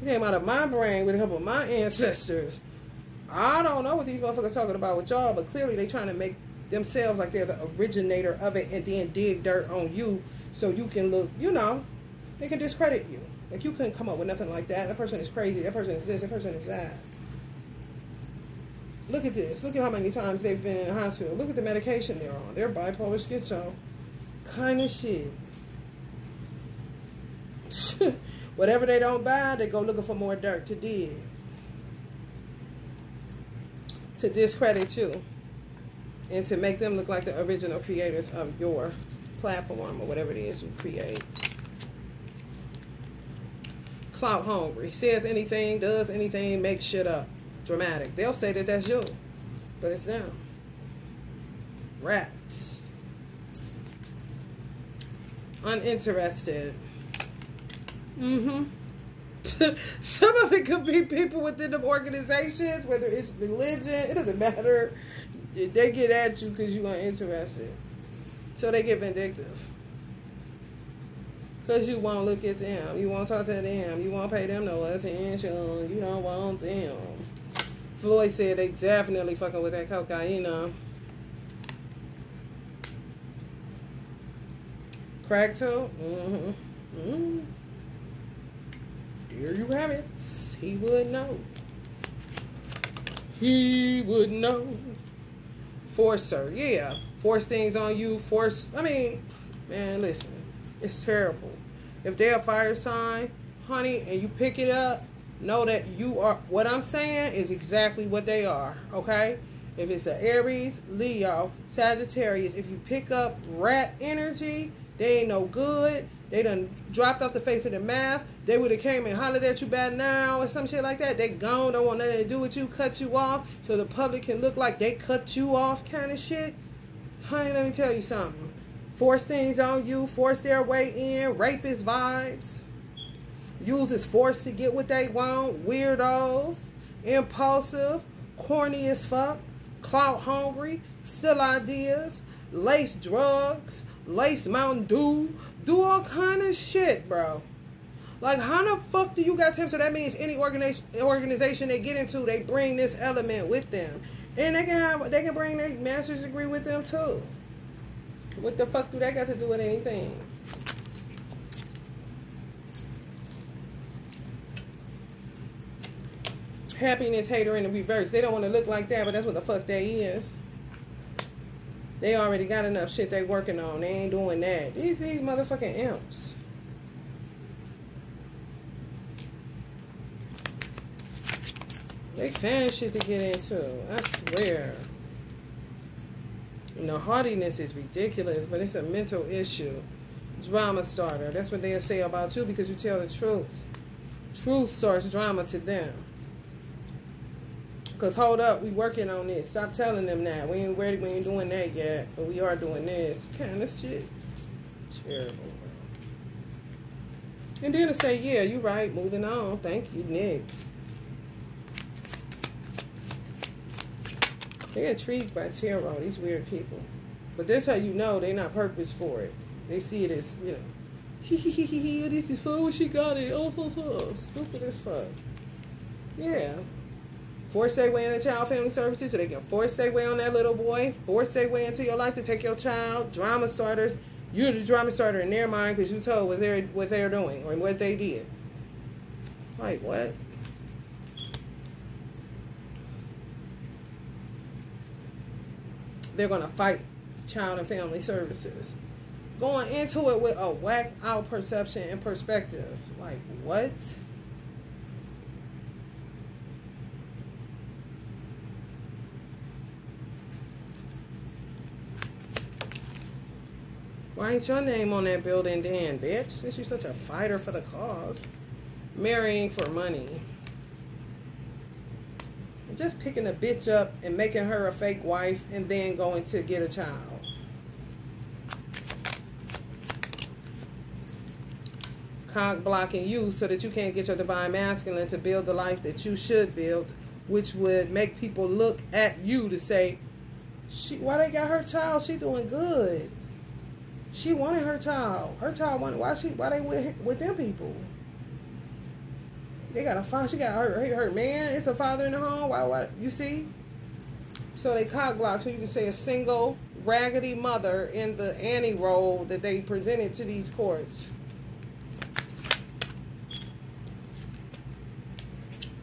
It came out of my brain with the help of my ancestors. I don't know what these motherfuckers talking about with y'all, but clearly they trying to make themselves like they're the originator of it and then dig dirt on you so you can look, you know, they can discredit you. Like you couldn't come up with nothing like that. That person is crazy. That person is this. That person is that. Look at this. Look at how many times they've been in the hospital. Look at the medication they're on. They're bipolar schizo. Kind of shit. <laughs> Whatever they don't buy, they go looking for more dirt to dig. To discredit you and to make them look like the original creators of your platform or whatever it is you create. Clout hungry. Says anything, does anything, makes shit up. Dramatic. They'll say that that's you, but it's them. Rats. Uninterested. Mm-hmm. <laughs> Some of it could be people within the organizations, whether it's religion, it doesn't matter. They get at you because you're interested. So they get vindictive. Because you won't look at them. You won't talk to them. You won't pay them no attention. You don't want them. Floyd said they definitely fucking with that cocaine. Crack too? Mm-hmm. Mm-hmm. There you have it. He would know. He would know. Force her. Yeah. Force things on you. Force. I mean, man, listen. It's terrible. If they're a fire sign, honey, and you pick it up, know that you are. What I'm saying is exactly what they are. Okay? If it's an Aries, Leo, Sagittarius, if you pick up rat energy, they ain't no good. They done dropped off the face of the map. They would have came and hollered at you bad now or some shit like that. They gone, don't want nothing to do with you, cut you off so the public can look like they cut you off kind of shit. Honey, let me tell you something. Force things on you, force their way in, rapist vibes. Use this force to get what they want. Weirdos, impulsive, corny as fuck, clout hungry, still ideas, lace drugs, lace Mountain Dew, do all kind of shit, bro. Like, how the fuck do you got tips? So that means any organization organization they get into, they bring this element with them, and they can have they can bring their master's degree with them too. What the fuck do that got to do with anything? Happiness hater in the reverse. They don't want to look like that, but that's what the fuck they is. They already got enough shit they working on. They ain't doing that. These these motherfucking imps. They fan shit to get into. I swear. You know, hardiness is ridiculous, but it's a mental issue. Drama starter. That's what they'll say about you because you tell the truth. Truth starts drama to them. Cause hold up, we working on this. Stop telling them that. We ain't ready, we ain't doing that yet. But we are doing this. Kind of shit. Terrible. And then to say, yeah, you're right, moving on. Thank you, next. They're intrigued by tarot, these weird people. But that's how you know they're not purpose for it. They see it as, you know, <laughs> this is fun when she got it. Oh, so, so. Stupid as fuck. Yeah force their way into child family services so they can force their way on that little boy, force their way into your life to take your child, drama starters. You're the drama starter in their mind because you told what they're what they're doing or what they did. Like what? They're gonna fight child and family services. Going into it with a whack out perception and perspective. Like what? Why ain't your name on that building then, bitch? Since you're such a fighter for the cause. Marrying for money. Just picking a bitch up and making her a fake wife and then going to get a child. Cock blocking you so that you can't get your divine masculine to build the life that you should build, which would make people look at you to say, she, why they got her child? She doing good. She wanted her child. Her child wanted. Why she? Why they with with them people? They gotta find. She got her her man. It's a father in the home. Why? Why? You see? So they cock. So you can say a single raggedy mother in the Annie role that they presented to these courts.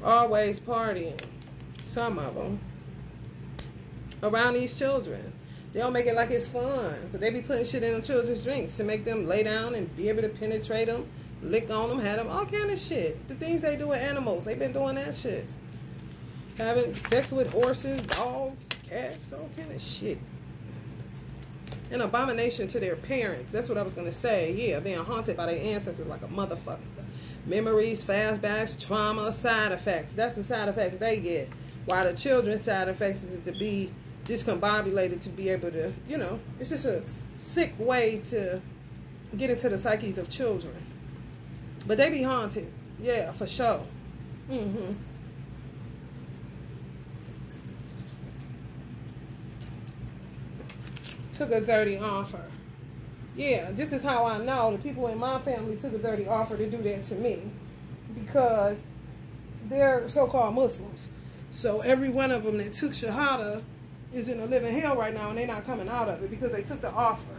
Always partying. Some of them around these children. They don't make it like it's fun. But they be putting shit in the children's drinks to make them lay down and be able to penetrate them, lick on them, have them, all kind of shit. The things they do with animals, they've been doing that shit. Having sex with horses, dogs, cats, all kind of shit. An abomination to their parents. That's what I was going to say. Yeah, being haunted by their ancestors like a motherfucker. Memories, fastbacks, trauma, side effects. That's the side effects they get. While the children's side effects is to be discombobulated to be able to, you know, it's just a sick way to get into the psyches of children. But they be haunted. Yeah, for sure. Mm-hmm. Took a dirty offer. Yeah, this is how I know the people in my family took a dirty offer to do that to me. Because they're so-called Muslims. So every one of them that took Shahada is in a living hell right now and they're not coming out of it because they took the offer.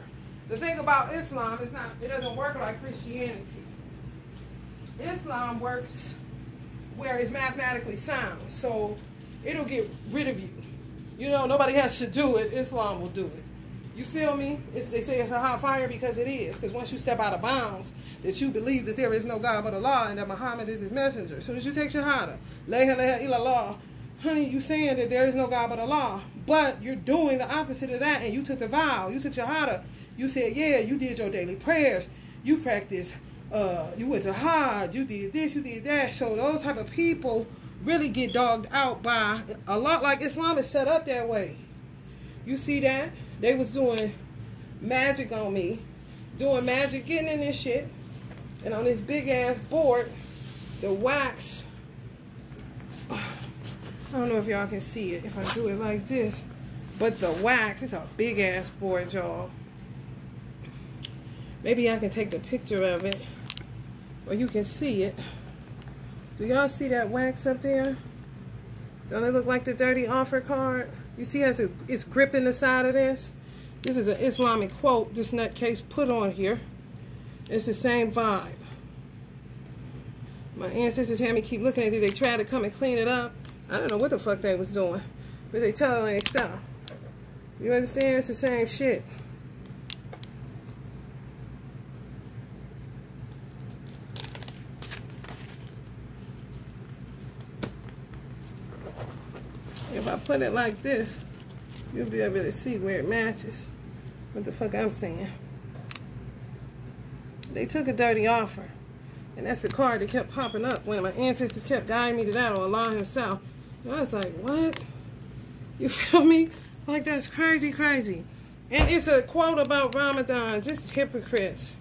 The thing about Islam is not it doesn't work like Christianity. Islam works where it's mathematically sound. So it'll get rid of you. You know, nobody has to do it. Islam will do it. You feel me? It's, they say it's a hot fire because it is. Because once you step out of bounds, that you believe that there is no God but Allah and that Muhammad is his messenger. As soon as you take Shahada, La ilaha illallah, honey, you saying that there is no God but Allah. But you're doing the opposite of that and you took the vow. You took Shahada. You said, yeah, you did your daily prayers. You practiced uh, you went to Hajj, you did this, you did that. So those type of people really get dogged out by a lot like Islam is set up that way. You see that? They was doing magic on me. Doing magic, getting in this shit. And on this big ass board, the wax. I don't know if y'all can see it if I do it like this. But the wax, it's a big ass board, y'all. Maybe I can take a picture of it or you can see it. Do y'all see that wax up there? Don't it look like the dirty offer card? You see how it's, it's gripping the side of this? This is an Islamic quote this nutcase put on here. It's the same vibe. My ancestors had me keep looking at it. They tried to come and clean it up. I don't know what the fuck they was doing. But they tell it themselves. You understand? It's the same shit. If I put it like this, you'll be able to see where it matches. What the fuck I'm saying. They took a dirty offer. And that's the card that kept popping up when my ancestors kept guiding me to that or Allah himself. I was like, what? You <laughs> feel me? Like that's crazy, crazy. And it's a quote about Ramadan, just hypocrites.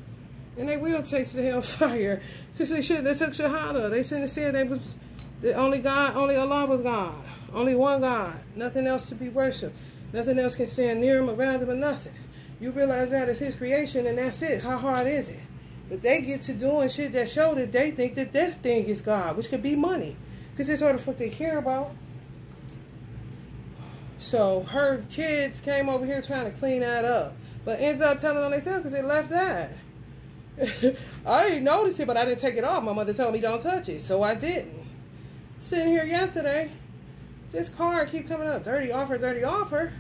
And they will taste the hellfire. Because they should they took Shahada. They shouldn't have said they was the only God, only Allah was God. Only one God. Nothing else to be worshipped. Nothing else can stand near him, around him, or nothing. You realize that it's his creation and that's it. How hard is it? But they get to doing shit that show that they think that this thing is God, which could be money. Because that's all the fuck they care about. So her kids came over here trying to clean that up. But ends up telling on themselves because they left that. <laughs> I didn't notice it, but I didn't take it off. My mother told me don't touch it, so I didn't. Sitting here yesterday, this card keep coming up. Dirty offer, dirty offer.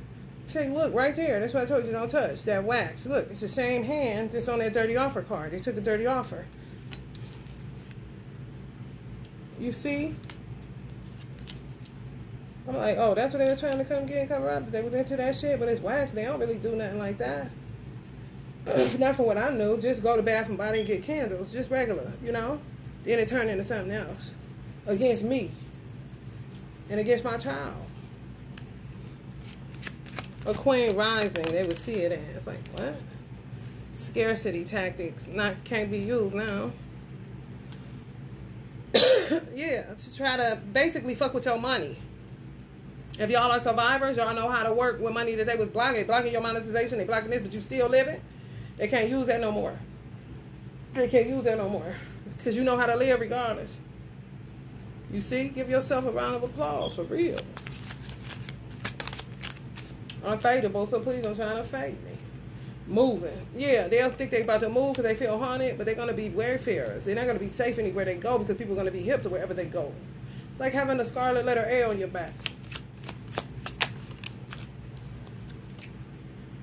Say, look, right there. That's what I told you don't touch. That wax. Look, it's the same hand that's on that dirty offer card. They took a dirty offer. You see? I'm like, oh, that's what they was trying to come get and cover up. They was into that shit, but it's wax. They don't really do nothing like that. <clears throat> Not from what I know. Just go to bathroom body and get candles. Just regular, you know? Then it turned into something else. Against me and against my child. A queen rising, they would see it as like what? Scarcity tactics not can't be used now. <coughs> yeah, to try to basically fuck with your money. If y'all are survivors, y'all know how to work with money that they was blocking. Blocking your monetization, they blocking this, but you still living. They can't use that no more. They can't use that no more. Because you know how to live regardless. You see? Give yourself a round of applause for real. Unfadable, so please don't try to fade me. Moving. Yeah, they'll think they about to move because they feel haunted, but they're going to be wayfarers. They're not going to be safe anywhere they go because people are going to be hip to wherever they go. It's like having a scarlet letter A on your back.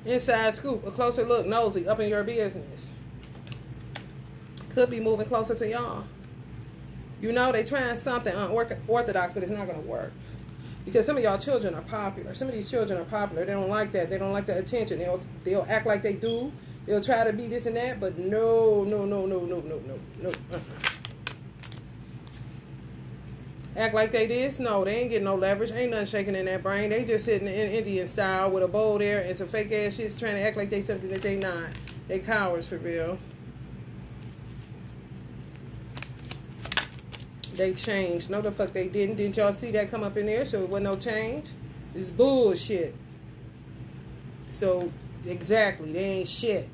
Inside scoop, a closer look, nosy, up in your business. Could be moving closer to y'all. You know, they trying something unorthodox, but it's not going to work. Because some of y'all children are popular. Some of these children are popular. They don't like that. They don't like the attention. They'll, they'll act like they do. They'll try to be this and that, but no, no, no, no, no, no, no, no. Uh -uh. Act like they this? No, they ain't getting no leverage. Ain't nothing shaking in that brain. They just sitting in Indian style with a bowl there and some fake ass shit trying to act like they something that they not. They cowards for real. They changed. No, the fuck they didn't. Didn't y'all see that come up in there? So it wasn't no change. It's bullshit. So exactly, they ain't shit.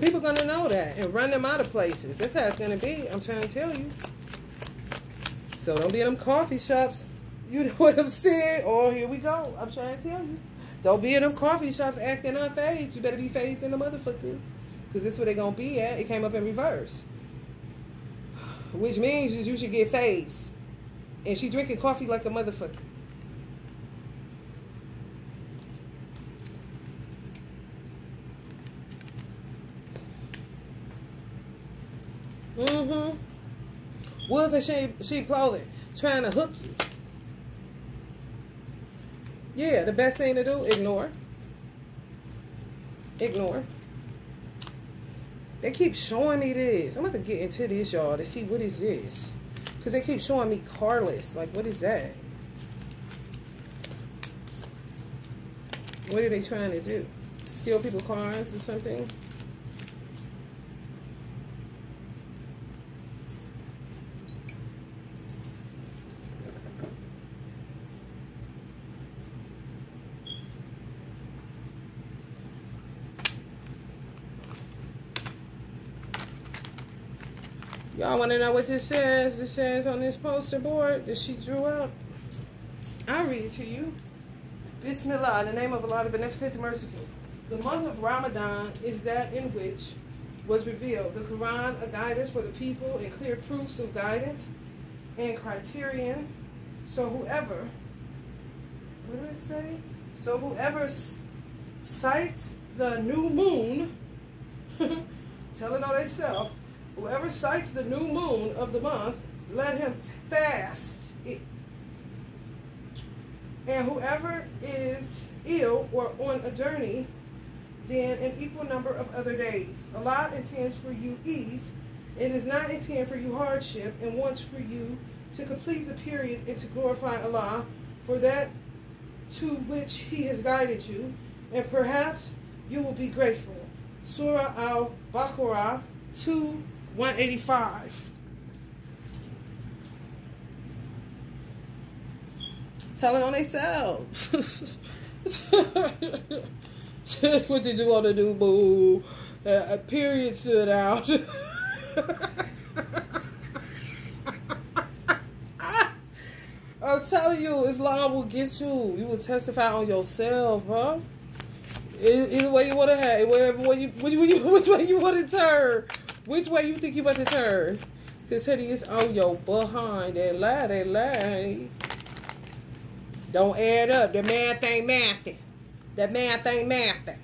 People gonna know that and run them out of places. That's how it's gonna be. I'm trying to tell you. So don't be in them coffee shops. You know <laughs> what I'm saying? Oh, here we go. I'm trying to tell you. Don't be in them coffee shops acting unfazed. You better be fazed in the motherfucker. Because this is where they're gonna be at. It came up in reverse. Which means you should get fazed. And she drinking coffee like a motherfucker. Mm-hmm. Wolves and sheep, sheep clothing. Trying to hook you. Yeah, the best thing to do, ignore. Ignore. They keep showing me this. I'm about to get into this, y'all, to see what is this. Because they keep showing me carless. Like, what is that? What are they trying to do? Steal people's cars or something? Y'all want to know what this says? It says on this poster board that she drew up. I'll read it to you. Bismillah, in the name of Allah, the Beneficent, the Merciful. The month of Ramadan is that in which was revealed the Quran, a guidance for the people, and clear proofs of guidance and criterion. So whoever, what did it say? So whoever sights the new moon, <laughs> telling on themselves, Whoever sights the new moon of the month, let him fast. And whoever is ill or on a journey, then an equal number of other days. Allah intends for you ease and does not intend for you hardship and wants for you to complete the period and to glorify Allah for that to which He has guided you, and perhaps you will be grateful. Surah Al Baqarah 2 185. Telling on themselves. <laughs> Just what you do want to do, boo. Uh, a period stood out. <laughs> I'm telling you, Islam will get you. You will testify on yourself, huh? Either way you want to have, which way you, which way you <laughs> want to turn. Which way you think you about to turn? Cause Teddy is on your behind. That lie, they lie. Don't add up. The math ain't mathing. The math ain't mathing.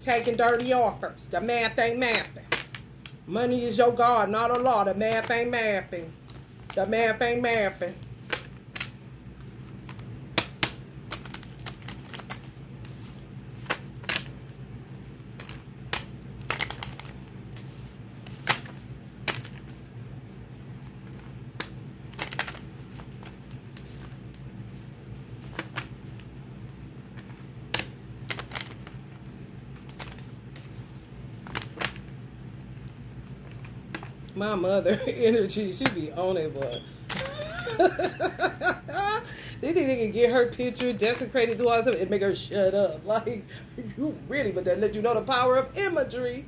Taking dirty offers. The math ain't mathing. Money is your God, not Allah. The math ain't mathing. The math ain't mathing. My mother <laughs> energy, she be on it, but <laughs> they think they can get her picture desecrated, do all that stuff, and make her shut up. <laughs> Like, you really, but that let you know the power of imagery.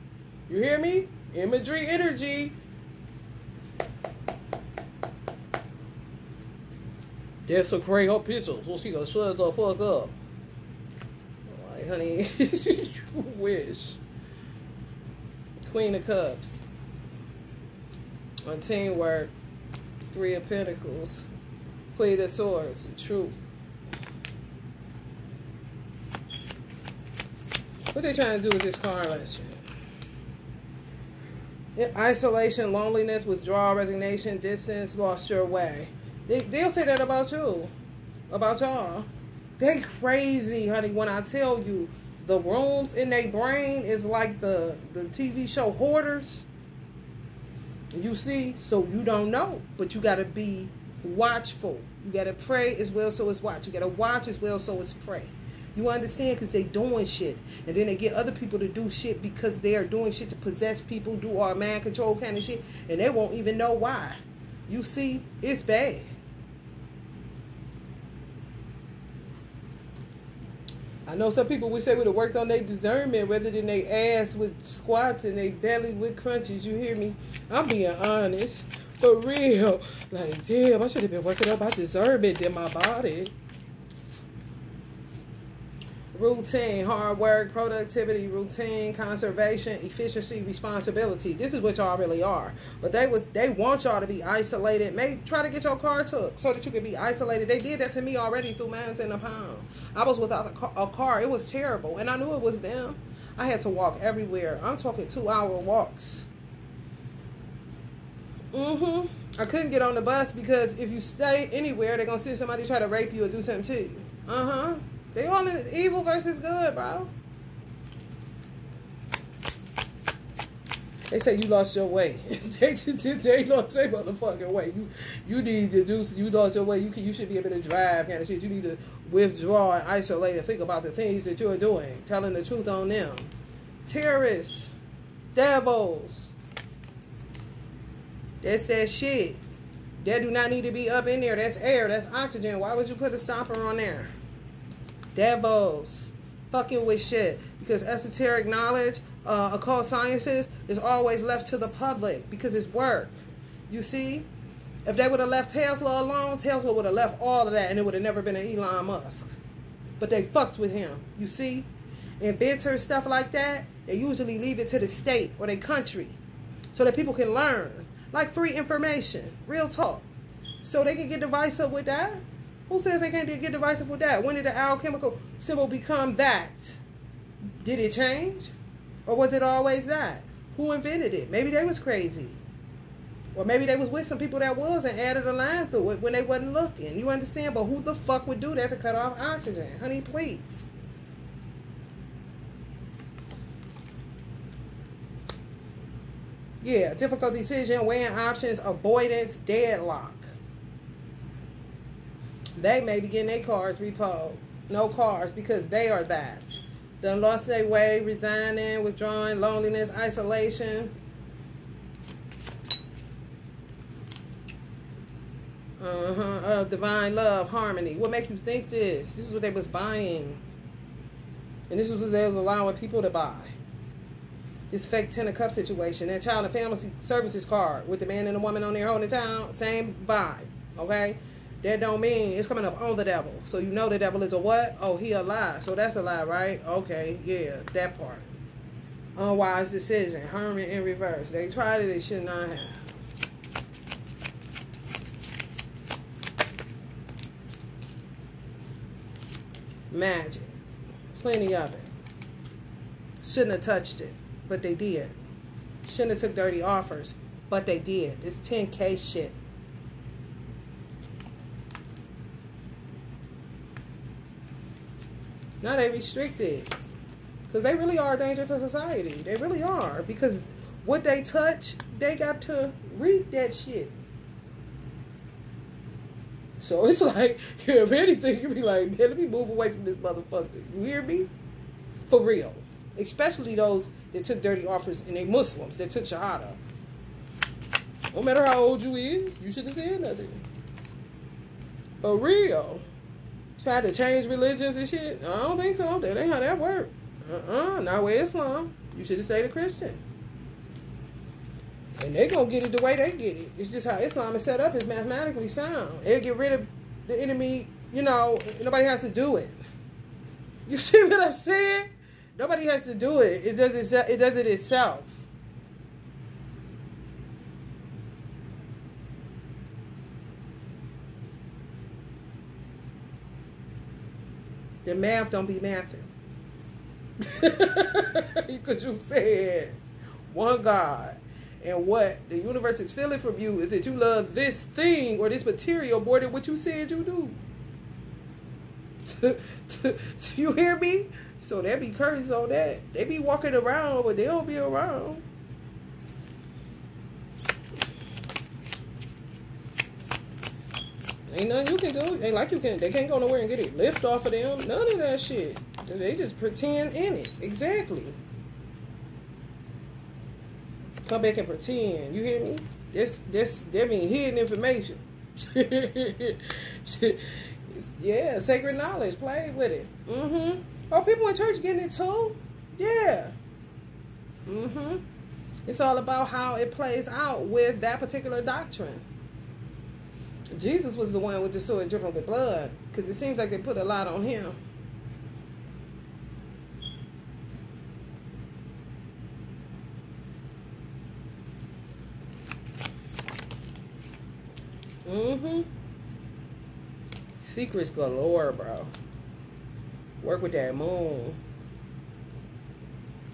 You hear me? Imagery, energy. Desecrate her picture so she gonna shut the fuck up. Like, honey, you wish. Queen of Cups on teamwork, Three of Pentacles, Queen of Swords, Truth. What they trying to do with this car last year? Isolation, loneliness, withdrawal, resignation, distance, lost your way. They, they'll say that about you, about y'all. They crazy, honey, when I tell you the rooms in their brain is like the, the TV show Hoarders you see, so you don't know, but you got to be watchful. You got to pray as well, so it's watch. You got to watch as well, so it's pray. You understand? Because they doing shit. And then they get other people to do shit because they are doing shit to possess people, do our mind control kind of shit. And they won't even know why. You see, it's bad. I know some people wish they would have worked on their discernment rather than they ass with squats and they belly with crunches. You hear me? I'm being honest. For real. Like, damn, I should have been working on my discernment in my body routine, hard work, productivity, routine, conservation, efficiency, responsibility. This is what y'all really are. But they was they want y'all to be isolated. May try to get your car took so that you can be isolated. They did that to me already through Mans in a Pound. I was without a car, a car. It was terrible, and I knew it was them. I had to walk everywhere. I'm talking two hour walks. Mm-hmm. I couldn't get on the bus because if you stay anywhere, they're gonna see somebody try to rape you or do something to you. Uh-huh. They all in evil versus good, bro. They say you lost your way. <laughs> <laughs> they, they lost their motherfucking way. You you need to do. You lost your way. You can. You should be able to drive, kind of shit. You need to withdraw and isolate and think about the things that you're doing, telling the truth on them. Terrorists, devils. That's that shit. That do not need to be up in there. That's air. That's oxygen. Why would you put a stopper on there? Devils, fucking with shit. Because esoteric knowledge, uh, occult sciences is always left to the public because it's work. You see? If they would have left Tesla alone, Tesla would have left all of that and it would have never been an Elon Musk. But they fucked with him. You see? Inventors, stuff like that, they usually leave it to the state or their country so that people can learn. Like free information, real talk. So they can get divisive with that. Who says they can't get divisive with that? When did the alchemical symbol become that? Did it change? Or was it always that? Who invented it? Maybe they was crazy. Or maybe they was with some people that was and added a line through it when they wasn't looking. You understand? But who the fuck would do that to cut off oxygen? Honey, please. Yeah, difficult decision, weighing options, avoidance, deadlock. They may be getting their cars repoed. No cars because they are that. Done lost their way, resigning, withdrawing, loneliness, isolation. Uh-huh. Of divine love, harmony. What makes you think this? This is what they was buying. And this was what they was allowing people to buy. This fake ten of cup situation. That child and family services card with the man and the woman on there holding town. Same vibe. Okay? That don't mean it's coming up on the devil. So you know the devil is a what? Oh, he a lie. So that's a lie, right? Okay, yeah, that part. Unwise decision. Hermit in reverse. They tried it, they should not have. Magic. Plenty of it. Shouldn't have touched it, but they did. Shouldn't have took dirty offers, but they did. This 10K shit. Now they restricted. Because they really are a danger to society. They really are. Because what they touch, they got to reap that shit. So it's <laughs> like, if anything, you be like, man, let me move away from this motherfucker. You hear me? For real. Especially those that took dirty offers and they Muslims that took Shahada. No matter how old you is, you should have said nothing. For real. Try to change religions and shit? I don't think so. That ain't how that work. Uh-uh. Not with Islam. You should have stayed a Christian. And they gonna get it the way they get it. It's just how Islam is set up is mathematically sound. It'll get rid of the enemy, you know, nobody has to do it. You <laughs> see what I'm saying? Nobody has to do it. It does it, it does it itself. The math don't be mathing. <laughs> Because you said one God. And what the universe is feeling from you is that you love this thing or this material more than what you said you do. <laughs> Do you hear me? So they be curses on that. They be walking around, but they don't be around. Ain't nothing you can do. Ain't like you can. They can't go nowhere and get it lift off of them. None of that shit. They just pretend in it. Exactly. Come back and pretend. You hear me? This, this, that mean hidden information. <laughs> yeah, sacred knowledge. Play with it. Mm-hmm. Oh, people in church getting it too? Yeah. Mm-hmm. It's all about how it plays out with that particular doctrine. Jesus was the one with the sword dripping with blood because it seems like they put a lot on him. Mm-hmm. Secrets galore, bro. Work with that moon.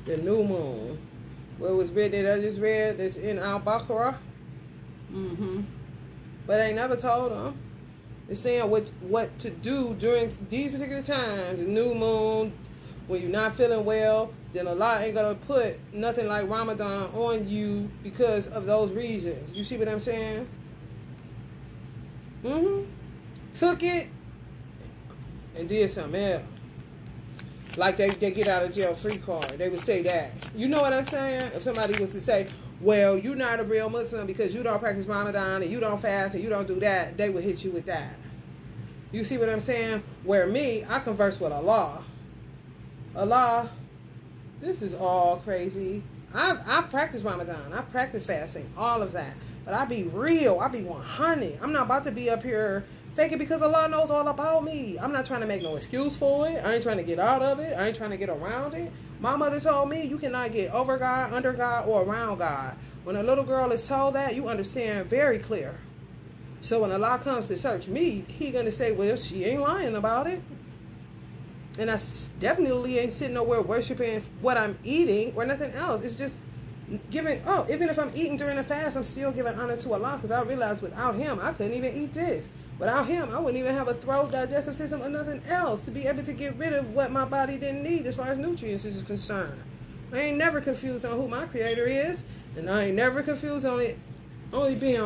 The new moon. What was written that I just read that's in Al Baqarah. Mm-hmm. But I never told them. It's saying what what to do during these particular times. New moon, when you're not feeling well, then Allah ain't gonna put nothing like Ramadan on you because of those reasons. You see what I'm saying? Mm-hmm. Took it and did something else. Like they, they get out of jail free card. They would say that. You know what I'm saying? If somebody was to say, well, you're not a real Muslim because you don't practice Ramadan and you don't fast and you don't do that, they would hit you with that. You see what I'm saying? Where me, I converse with Allah. Allah, this is all crazy. I I practice Ramadan. I practice fasting. All of that. But I be real. I be 100. I'm not about to be up here faking because Allah knows all about me. I'm not trying to make no excuse for it. I ain't trying to get out of it. I ain't trying to get around it. My mother told me you cannot get over God, under God, or around God. When a little girl is told that, you understand very clear. So when Allah comes to search me, he gonna say, well, she ain't lying about it. And I definitely ain't sitting nowhere worshiping what I'm eating or nothing else. It's just giving oh even if i'm eating during a fast i'm still giving honor to allah because i realized without him i couldn't even eat this without him i wouldn't even have a throat digestive system or nothing else to be able to get rid of what my body didn't need as far as nutrients is concerned i ain't never confused on who my creator is and i ain't never confused on it only being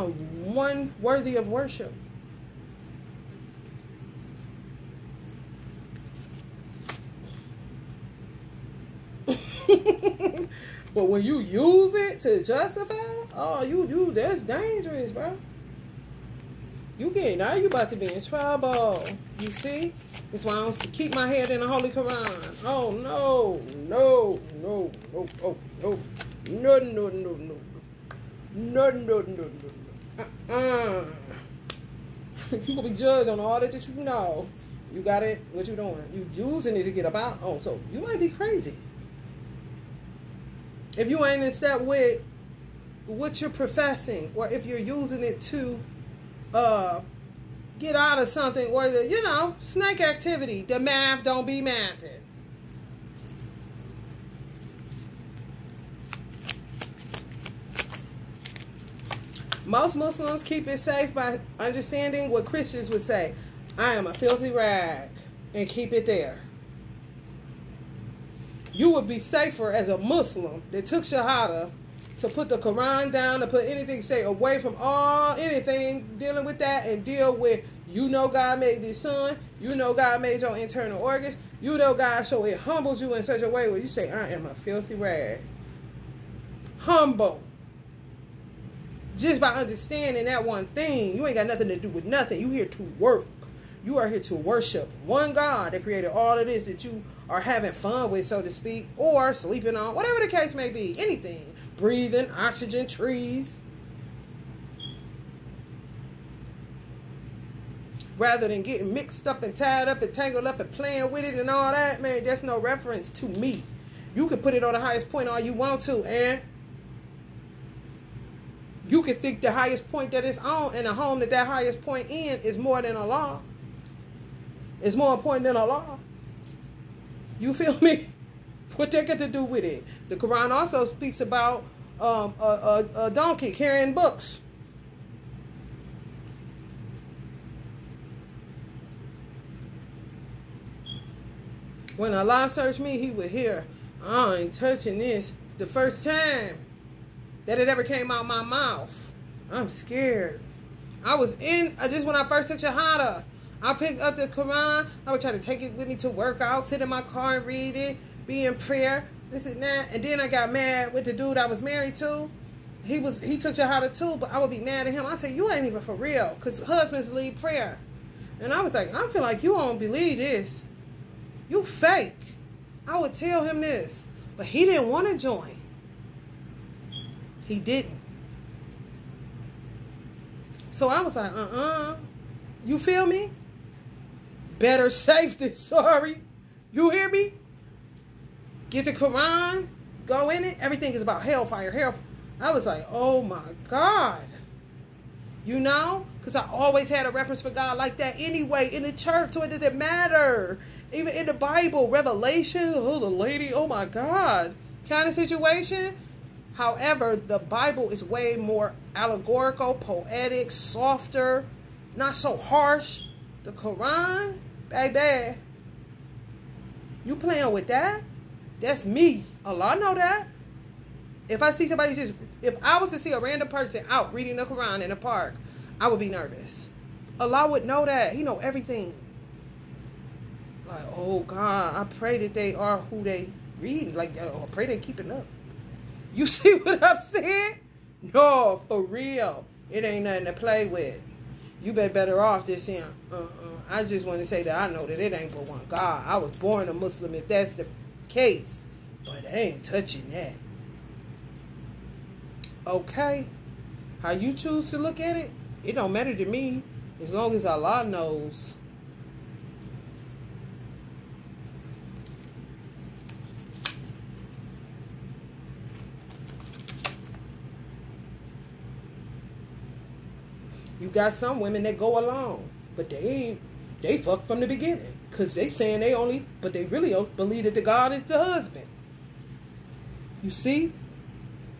one worthy of worship <laughs> But when you use it to justify, oh, you you that's dangerous, bro. You get now you about to be in trouble. You see? That's why I don't keep my head in the Holy Quran. Oh no, no, no, no, oh, no, no, no, no, no, no, no, no, no, no. Uh-uh. <laughs> you gonna be judged on all that that you know. You got it. What you doing? You using it to get about. Oh, so you might be crazy if you ain't in step with what you're professing or if you're using it to uh, get out of something or the you know snake activity. The math don't be mathing most muslims keep it safe by understanding what christians would say. I am a filthy rag and keep it there. You would be safer as a Muslim that took Shahada to put the Quran down, to put anything, stay away from all anything dealing with that and deal with you know God made the sun, you know God made your internal organs, you know God, so it humbles you in such a way where you say, I am a filthy rag. Humble. Just by understanding that one thing, you ain't got nothing to do with nothing. You here to work. You are here to worship one God that created all of this that you are having fun with, so to speak, or sleeping on, whatever the case may be. Anything. Breathing, oxygen, trees. Rather than getting mixed up and tied up and tangled up and playing with it and all that, man, there's no reference to me. You can put it on the highest point all you want to, and you can think the highest point that it's on and the home that that highest point in is more than Allah is more important than Allah. You feel me? <laughs> What they got to do with it? The Quran also speaks about um, a, a, a donkey carrying books. When Allah searched me, he would hear, I ain't touching this. The first time that it ever came out my mouth, I'm scared. I was in uh, just when I first took Shahada. I picked up the Quran. I would try to take it with me to work out, sit in my car and read it, be in prayer, this and that. And then I got mad with the dude I was married to. He was he took Shahada too, but I would be mad at him. I said, "You ain't even for real," because husbands lead prayer. And I was like, I feel like you don't believe this. You fake. I would tell him this. But he didn't want to join. He didn't. So I was like, uh-uh. You feel me? Better safe than <laughs> sorry. You hear me? Get the Quran, go in it. Everything is about hellfire, hellfire. I was like, oh my God. You know? Because I always had a reference for God like that anyway in the church, so it doesn't matter. Even in the Bible, Revelation, oh, the lady, oh my God, kind of situation. However, the Bible is way more allegorical, poetic, softer, not so harsh. The Quran, baby, you playing with that? That's me. Allah know that. If I see somebody just, if I was to see a random person out reading the Quran in a park, I would be nervous. Allah would know that. He know everything. Like, oh God, I pray that they are who they read. Like, I pray they keeping up. You <laughs> see what I'm saying? No, for real. It ain't nothing to play with. You bet better off just saying, uh-uh. I just want to say that I know that it ain't but one God. I was born a Muslim if that's the case. But I ain't touching that. Okay? How you choose to look at it, it don't matter to me. As long as Allah knows. You got some women that go along, but they ain't, they fuck from the beginning. Because they saying they only, but they really don't believe that the God is the husband. You see?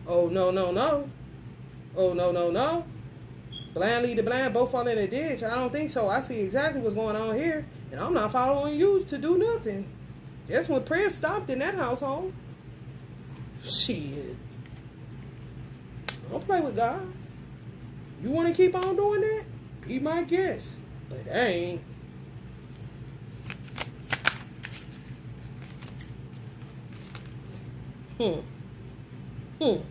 Oh, no, no, no. Oh, no, no, no. Blind lead the blind, both fall in the ditch. I don't think so. I see exactly what's going on here. And I'm not following you to do nothing. That's when prayer stopped in that household. Shit. Don't play with God. You want to keep on doing that? Be my guest. But I ain't. Hmm. Hmm.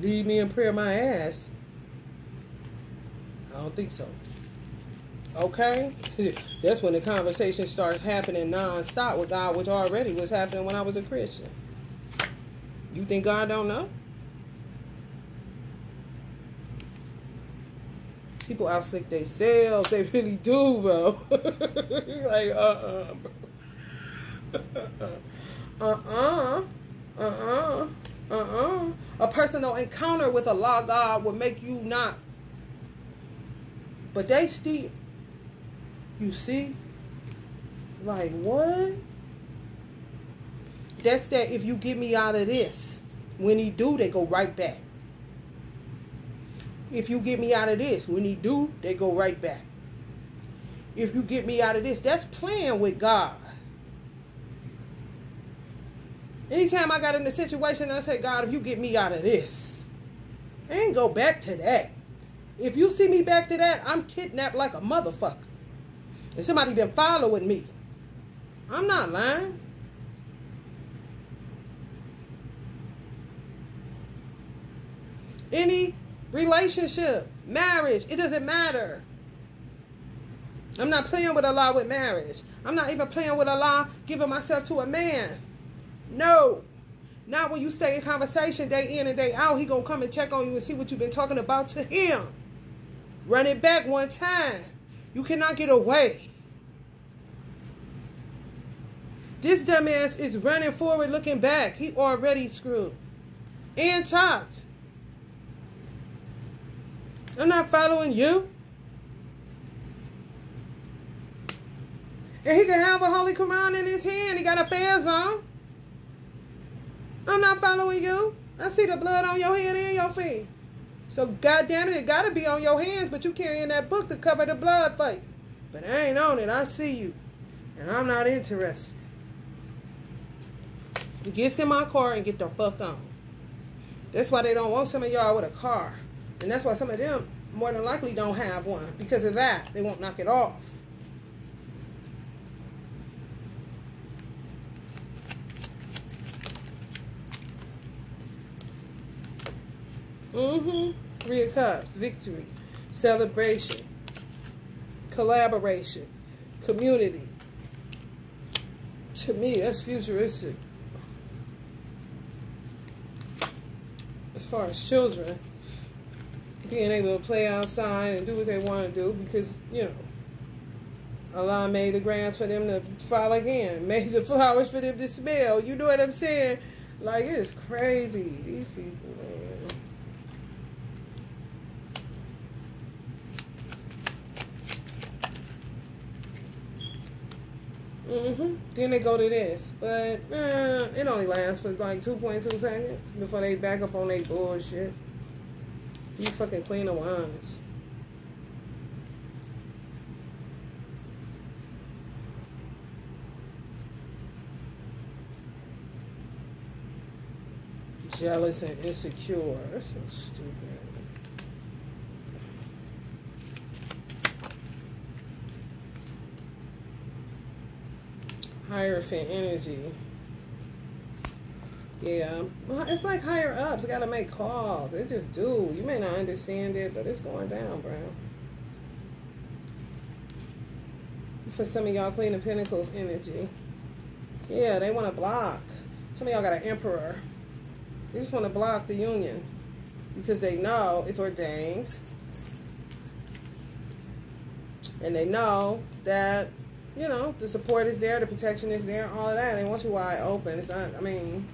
Leave me in prayer my ass. I don't think so. Okay? <laughs> That's when the conversation starts happening non-stop with God, which already was happening when I was a Christian. You think God don't know? people out slick themselves. They really do, bro. <laughs> like, uh-uh. Uh-uh. Uh-uh. Uh-uh. A personal encounter with Allah God will make you not. But they still. You see? Like, what? That's that if you get me out of this. When he do, they go right back if you get me out of this. When he do, they go right back. If you get me out of this, that's playing with God. Anytime I got in a situation, I say, God, if you get me out of this, I ain't go back to that. If you see me back to that, I'm kidnapped like a motherfucker. And somebody been following me. I'm not lying. Any relationship, marriage, it doesn't matter. I'm not playing with Allah with marriage. I'm not even playing with Allah giving myself to a man. No. Not when you stay in conversation day in and day out. He to come and check on you and see what you've been talking about to him. Run it back one time. You cannot get away. This dumbass is running forward looking back. He already screwed. And chopped. I'm not following you. And he can have a Holy Quran in his hand. He got a fez on. I'm not following you. I see the blood on your hand and your feet. So goddamn it, it gotta be on your hands, but you carrying that book to cover the blood fight. But I ain't on it. I see you. And I'm not interested. Get in my car and get the fuck on. That's why they don't want some of y'all with a car. And that's why some of them more than likely don't have one. Because of that, they won't knock it off. Mm-hmm. Three of Cups, victory, celebration, collaboration, community. To me, that's futuristic. As far as children, being able to play outside and do what they want to do because, you know, Allah made the grass for them to fall again, made the <laughs> flowers for them to smell. You know what I'm saying? Like, it's crazy. These people, man. Mm-hmm. Then they go to this. But uh, it only lasts for like 2.2 seconds before they back up on their bullshit. These fucking Queen of Wands. Jealous and insecure. That's so stupid. Hierophant energy. Yeah, it's like higher ups got to make calls. They just do. You may not understand it, but it's going down, bro. For some of y'all, Queen of Pentacles energy. Yeah, they want to block. Some of y'all got an emperor. They just want to block the union because they know it's ordained. And they know that you know, the support is there, the protection is there, all of that. They want you wide open. It's not, I mean,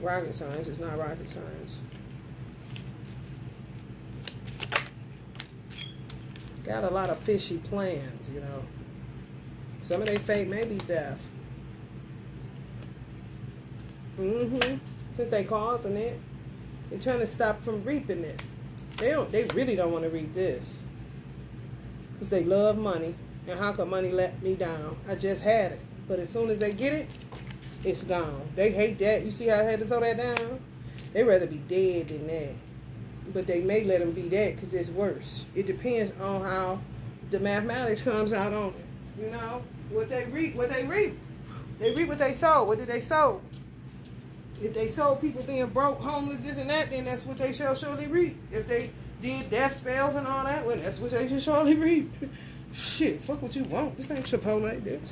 rocket science. It's not rocket science. Got a lot of fishy plans, you know. Some of their fate may be death. Mm-hmm. Since they causing it, they're trying to stop from reaping it. They don't. They really don't want to reap this because they love money. And how could money let me down? I just had it. But as soon as they get it, it's gone. They hate that. You see how I had to throw that down? They rather be dead than that. But they may let them be that because it's worse. It depends on how the mathematics comes out on it. You know, what they reap, what they reap. They reap what they sow. What did they sow? If they sold people being broke, homeless, this and that, then that's what they shall surely reap. If they did death spells and all that, well, that's what they shall surely reap. <laughs> Shit, fuck what you want. This ain't Chipotle, bitch.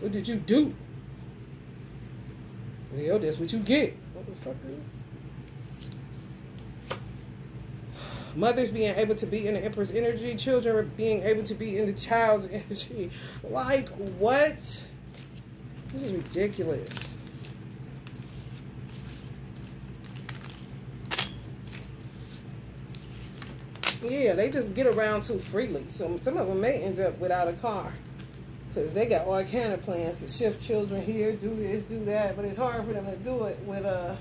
What did you do? Well, that's what you get. Motherfucker. Mothers being able to be in the Empress energy, children being able to be in the child's <laughs> energy. Like, what? This is ridiculous. Yeah, they just get around too freely. So some of them may end up without a car. Because they got all kind of plans to shift children here, do this, do that. But it's hard for them to do it with uh,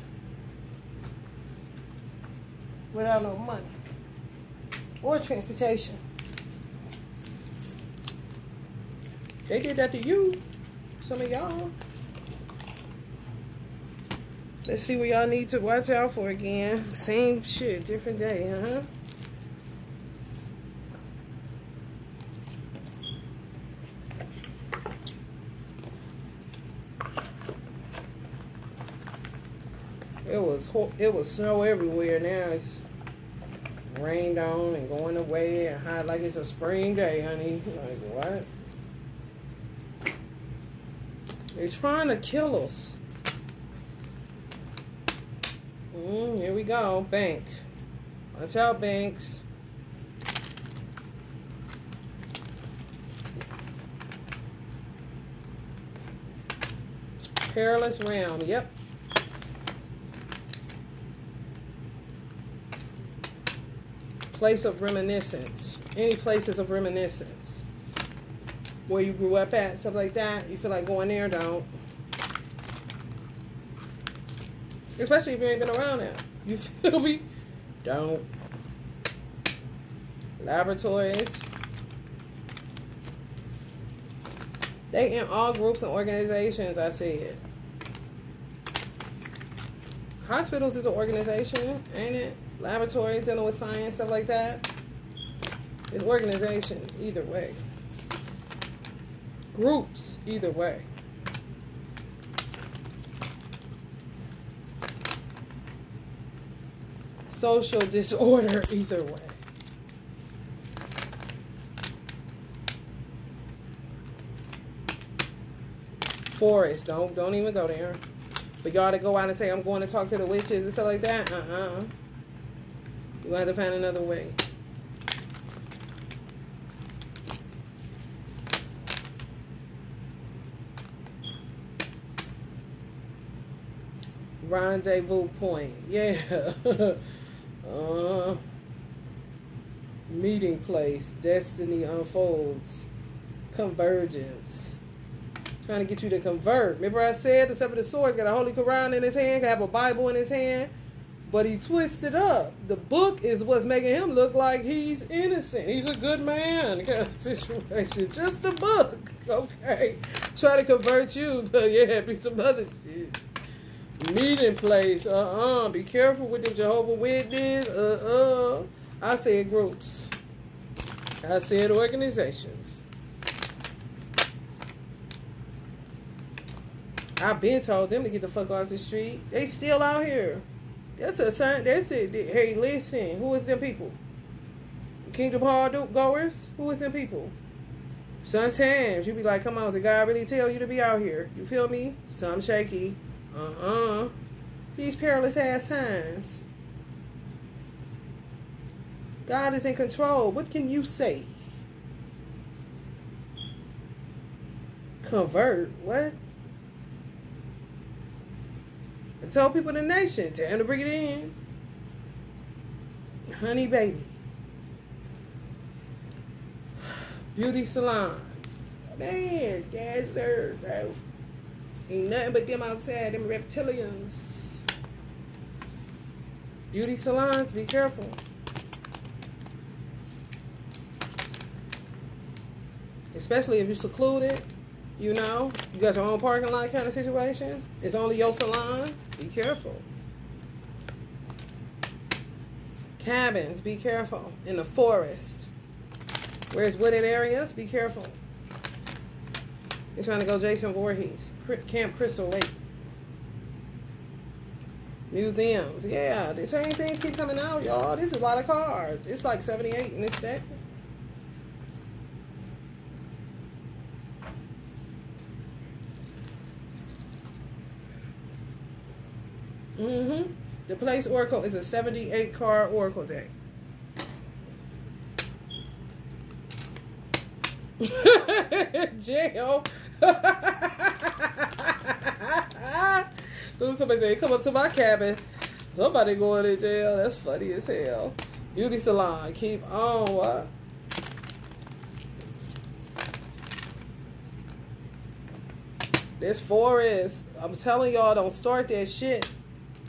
without no money. Or transportation. They did that to you. Some of y'all. Let's see what y'all need to watch out for again. Same shit, different day, huh? It was it was snow everywhere. Now it's rained on and going away and hot like it's a spring day, honey. Like what? They're trying to kill us. Mm, here we go, bank. Watch out, banks. Perilous realm. Yep. Place of reminiscence, any places of reminiscence where you grew up at, stuff like that. You feel like going there, don't. Especially if you ain't been around there. You <laughs> feel me? Don't. Laboratories. They in all groups and organizations, I it. Hospitals is an organization, ain't it? Laboratories dealing with science, stuff like that. It's organization, either way. Groups, either way. Social disorder, <laughs> either way. Forest, don't don't even go there. For y'all to go out and say I'm going to talk to the witches and stuff like that, uh-uh. You have to find another way. Rendezvous point. Yeah. <laughs> uh, meeting place. Destiny unfolds. Convergence. Trying to get you to convert. Remember I said the seven of swords got a holy Quran in his hand, could have a Bible in his hand, but he twisted up. The book is what's making him look like he's innocent. He's a good man <laughs> kind of situation. Just the book, okay? Try to convert you, <laughs> but yeah, be some other shit meeting place. Uh-uh. Be careful with the Jehovah Witness. Uh-uh. I said groups. I said organizations. I've been told them to get the fuck off the street. They still out here. That's a sign. That's it. Hey, listen. Who is them people? Kingdom Hall goers? Who is them people? Sometimes you be like, come on, did God really tell you to be out here? You feel me? Some shaky. Uh-uh. These perilous ass times. God is in control. What can you say? Convert. What? I told people the nation, tell them to bring it in. Honey baby. Beauty salon. Man, desert, bro. Ain't nothing but them outside, them reptilians. Beauty salons, be careful. Especially if you're secluded, you know, you got your own parking lot kind of situation. It's only your salon. Be careful. Cabins, be careful. In the forest. Where it's wooded areas, be careful. You're trying to go Jason Voorhees. Camp Crystal Lake. Museums. Yeah, the same things keep coming out, y'all. This is a lot of cards. It's like 78 in this deck. Mm-hmm. The Place Oracle is a 78 card Oracle deck. <laughs> Jail. <laughs> Somebody say, come up to my cabin. Somebody going to jail. That's funny as hell. Beauty salon. Keep on. What? This forest. I'm telling y'all, don't start that shit.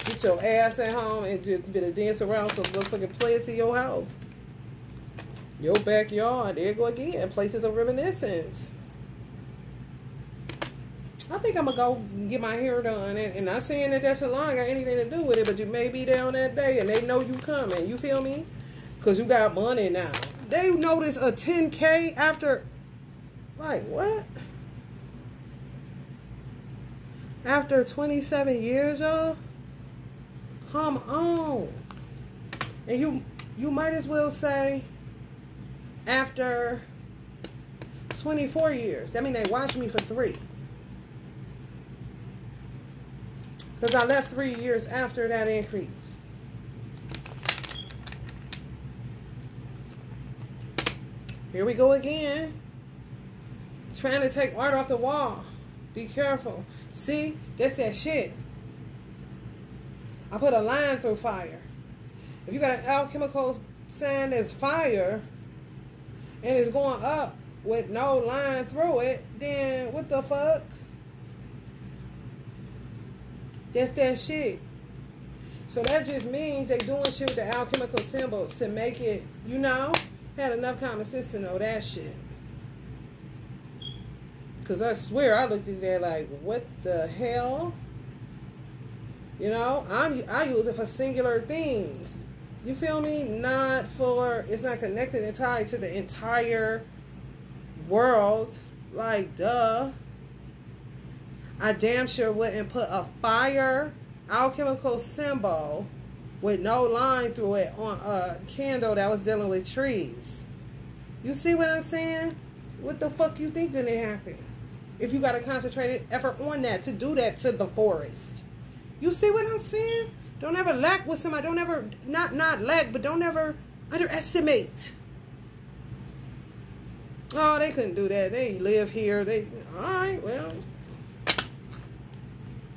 Get your ass at home and just bit of dance around some motherfucking play it to your house. Your backyard. There you go again. Places of reminiscence. I think I'm gonna go get my hair done, and, and not saying that that salon got anything to do with it, but you may be there on that day, and they know you coming. You feel me? Cause you got money now. They notice a 10k after, like what? After 27 years, y'all. Come on. And you you might as well say after 24 years. I mean, they watched me for three. Because I left three years after that increase. Here we go again. Trying to take art off the wall. Be careful. See, that's that shit. I put a line through fire. If you got an alchemical sign that's fire and it's going up with no line through it, then what the fuck? That's that shit. So that just means they doing shit with the alchemical symbols to make it, you know, had enough common sense to know that shit. Cause I swear I looked at that like, what the hell? You know, I'm I use it for singular things. You feel me? Not for it's not connected and tied to the entire world. Like duh. I damn sure wouldn't put a fire alchemical symbol with no line through it on a candle that was dealing with trees. You see what I'm saying? What the fuck you think gonna happen? If you got a concentrated effort on that to do that to the forest. You see what I'm saying? Don't ever lack with somebody. Don't ever not not lack, but don't ever underestimate. Oh, they couldn't do that. They live here. They all right. Well,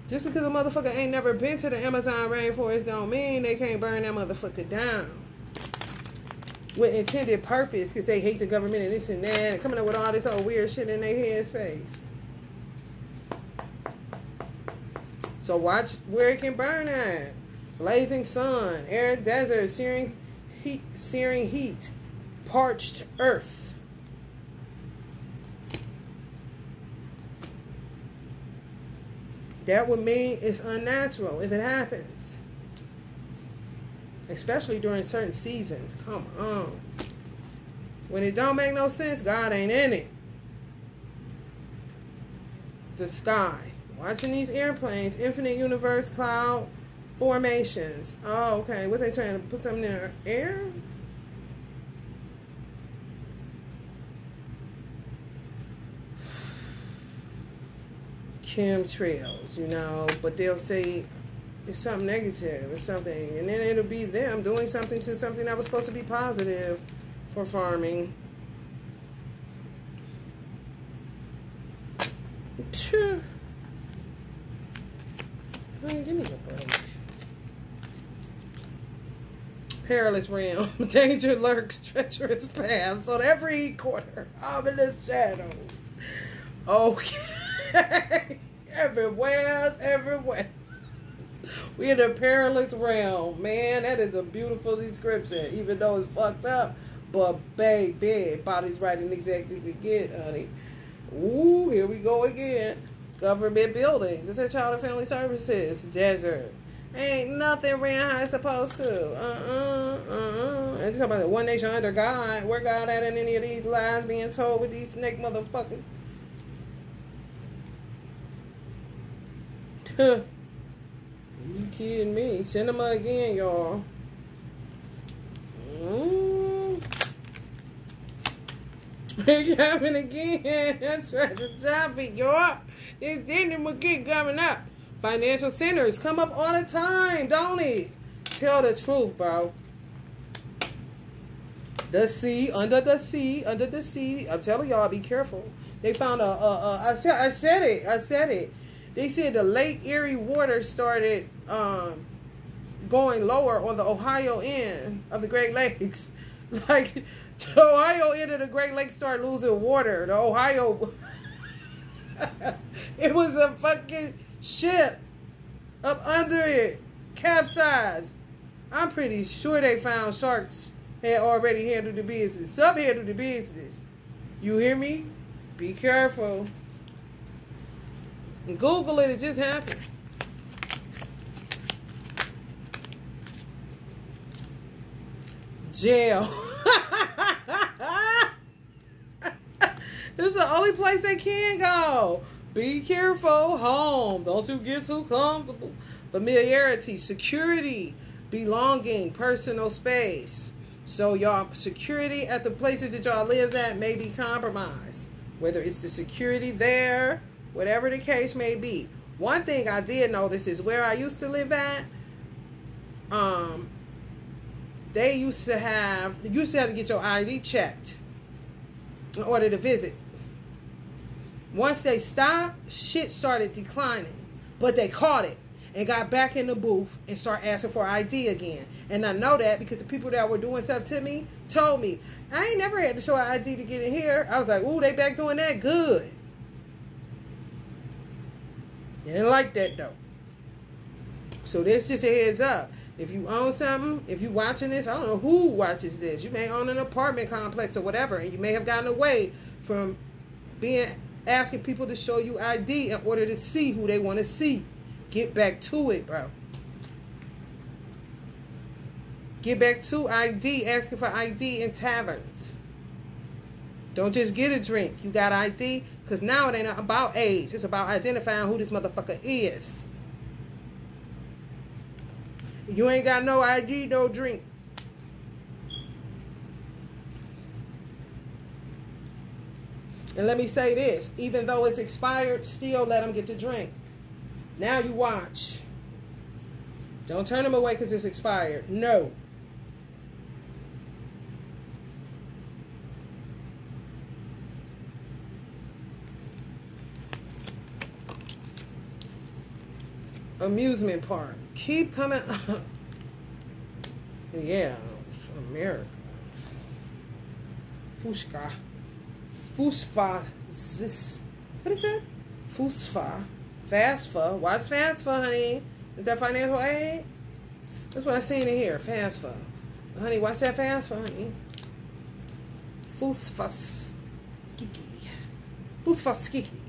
just because a motherfucker ain't never been to the Amazon rainforest don't mean they can't burn that motherfucker down. With intended purpose, because they hate the government and this and that, and coming up with all this old weird shit in their head space. So watch where it can burn at. Blazing sun, arid desert, searing heat, searing heat, parched earth. that would mean it's unnatural if it happens. Especially during certain seasons. Come on. When it don't make no sense, God ain't in it. The sky. Watching these airplanes, infinite universe, cloud formations. Oh, okay. What they trying to put something in the air? chemtrails, you know, but they'll say it's something negative, it's something, and then it'll be them doing something to something that was supposed to be positive for farming. Phew. give me a break. Perilous realm, <laughs> danger lurks, treacherous paths on every corner, ominous shadows. Okay. <laughs> everywhere, everywhere. We in a perilous realm, man. That is a beautiful description, even though it's fucked up. But baby, body's writing exactly to get, honey. Ooh, here we go again. Government buildings. It's a child and family services. Desert. Ain't nothing ran how it's supposed to. Uh-uh, uh-uh. And you talking about one nation under God. Where God at in any of these lies being told with these snake motherfuckers? <laughs> you kidding me? Cinema again, y'all. Mm. <laughs> It coming again. That's right, the topic, y'all. It's cinema again coming up. Financial centers come up all the time, don't it? Tell the truth, bro. The sea, under the sea, under the sea. I'm telling y'all, be careful. They found a, a, a I said, I said it, I said it. They said the Lake Erie water started um, going lower on the Ohio end of the Great Lakes. <laughs> Like the Ohio end of the Great Lakes started losing water. The Ohio, <laughs> it was a fucking ship up under it, capsized. I'm pretty sure they found sharks had already handled the business. Some handled the business. You hear me? Be careful. Google it, it just happened. Jail. <laughs> this is the only place they can go. Be careful. Home. Don't you get too comfortable. Familiarity, security, belonging, personal space. So y'all security at the places that y'all live at may be compromised. Whether it's the security there whatever the case may be. One thing I did notice is where I used to live at, um, they used to have you used to have to get your ID checked in order to visit. Once they stopped, shit started declining, but they caught it and got back in the booth and start asking for ID again. And I know that because the people that were doing stuff to me told me I ain't never had to show ID to get in here. I was like, "Ooh, they back doing that good." They didn't like that though. So this just a heads up. If you own something, if you watching this, I don't know who watches this. You may own an apartment complex or whatever, and you may have gotten away from being asking people to show you ID in order to see who they want to see. Get back to it, bro. Get back to ID, asking for ID in taverns. Don't just get a drink. You got ID, because now it ain't about age. It's about identifying who this motherfucker is. You ain't got no ID, no drink. And let me say this, even though it's expired, still let them get to drink. Now you watch. Don't turn them away because it's expired. No. Amusement park. Keep coming up. <laughs> yeah, America. Fushka. Fusfa. What is that? Fusfa. FAFSA. Watch FAFSA, honey. Is that financial aid? That's what I seen in here. FAFSA. Honey, watch that FAFSA, honey. Fusfas. Kiki. Fusfas Kiki.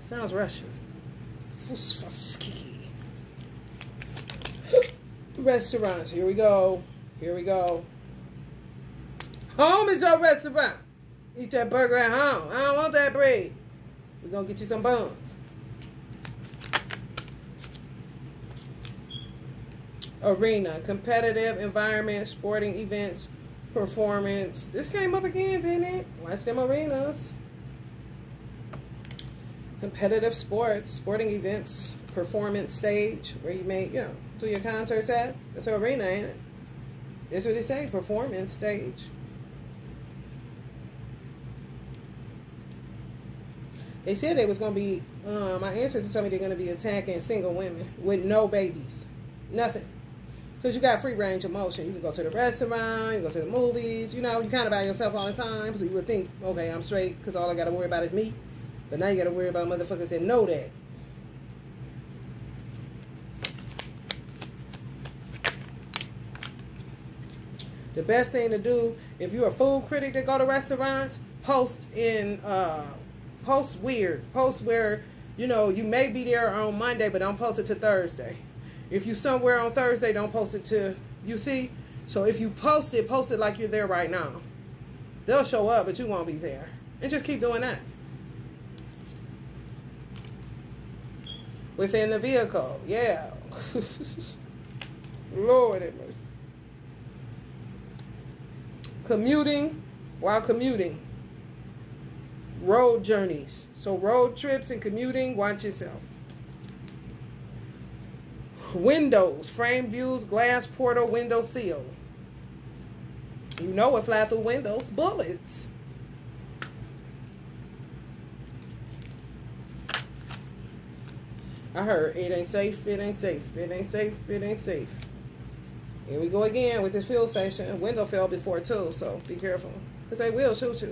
Sounds Russian. Fusfas Kiki. Restaurants. Here we go. Here we go. Home is your restaurant. Eat that burger at home. I don't want that bread. We're going to get you some buns. Arena. Competitive environment, sporting events, performance. This came up again, didn't it? Watch them arenas. Competitive sports, sporting events, performance stage, where you may, you know, do your concerts at. That's an arena, ain't it? That's what they say, performance stage. They said they was going to be, um, my ancestors told me they're going to be attacking single women with no babies. Nothing. Because you got free range of motion. You can go to the restaurant, you go to the movies, you know, you kind of by yourself all the time. So you would think, okay, I'm straight because all I got to worry about is me. But now you got to worry about motherfuckers that know that. The best thing to do, if you're a food critic to go to restaurants, post in uh, post weird. Post where, you know, you may be there on Monday, but don't post it to Thursday. If you somewhere on Thursday, don't post it to, you see? So if you post it, post it like you're there right now. They'll show up, but you won't be there. And just keep doing that. Within the vehicle, yeah. <laughs> Lord have mercy. Commuting while commuting road journeys. So road trips and commuting, watch yourself. Windows, frame views, glass portal, window seal. You know what fly through windows? Bullets. I heard it ain't safe, it ain't safe, it ain't safe, it ain't safe. Here we go again with this fuel station. Window fell before too, so be careful. Because they will shoot you.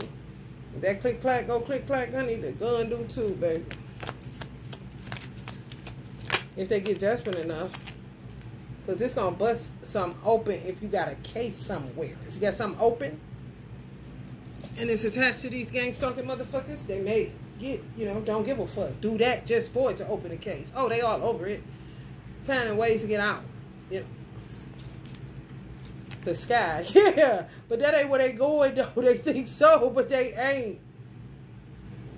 That click clack go click clack, honey, the gun do too, baby. If they get desperate enough. Because it's going to bust some open if you got a case somewhere. If you got something open and it's attached to these gang stalking motherfuckers, they may get, you know, don't give a fuck. Do that just for it to open a case. Oh, they all over it. Finding ways to get out. You know the sky. <laughs> Yeah, but that ain't where they going though. <laughs> They think so, but they ain't.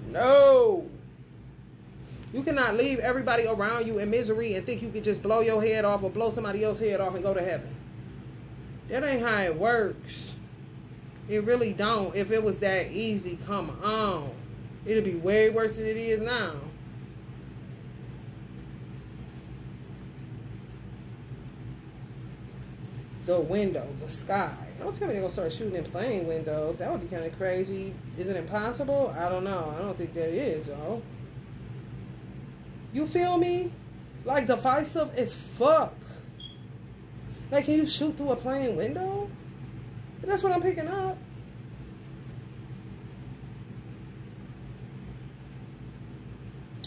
No. You cannot leave everybody around you in misery and think you can just blow your head off or blow somebody else's head off and go to heaven. That ain't how it works. It really don't. If it was that easy, come on. It'd be way worse than it is now. The window, the sky. Don't tell me they're gonna start shooting in plane windows. That would be kind of crazy. Is it impossible? I don't know. I don't think that is, though. You feel me? Like divisive as fuck. Like, can you shoot through a plane window? That's what I'm picking up.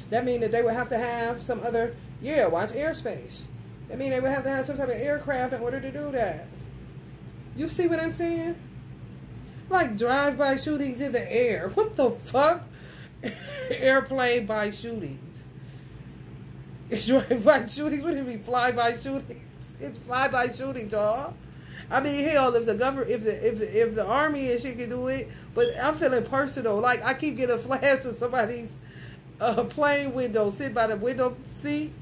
That mean that they would have to have some other, yeah, watch airspace. I mean, they would have to have some type of aircraft in order to do that. You see what I'm saying? Like drive-by shootings in the air. <laughs> What the fuck? <laughs> Airplane by shootings. <laughs> Drive-by shootings? What do you mean fly-by shootings? it's fly by shooting, y'all. I mean, hell, if the government, if the if the, if the army and shit can do it, but I'm feeling personal. Like I keep getting a flash of somebody's uh, plane window, sit by the window seat.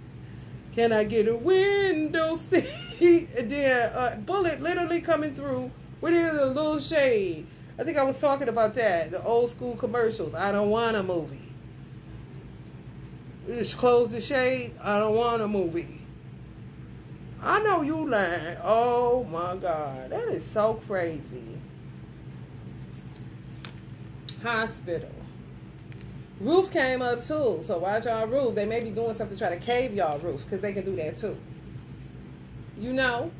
Can I get a window seat? <laughs> then a bullet literally coming through within a little shade. I think I was talking about that. The old school commercials. I don't want a movie. Just close the shade. I don't want a movie. I know you lying. Oh my God. That is so crazy. Hospital. Roof came up too. So watch y'all roof. They may be doing stuff to try to cave y'all roof because they can do that too. You know?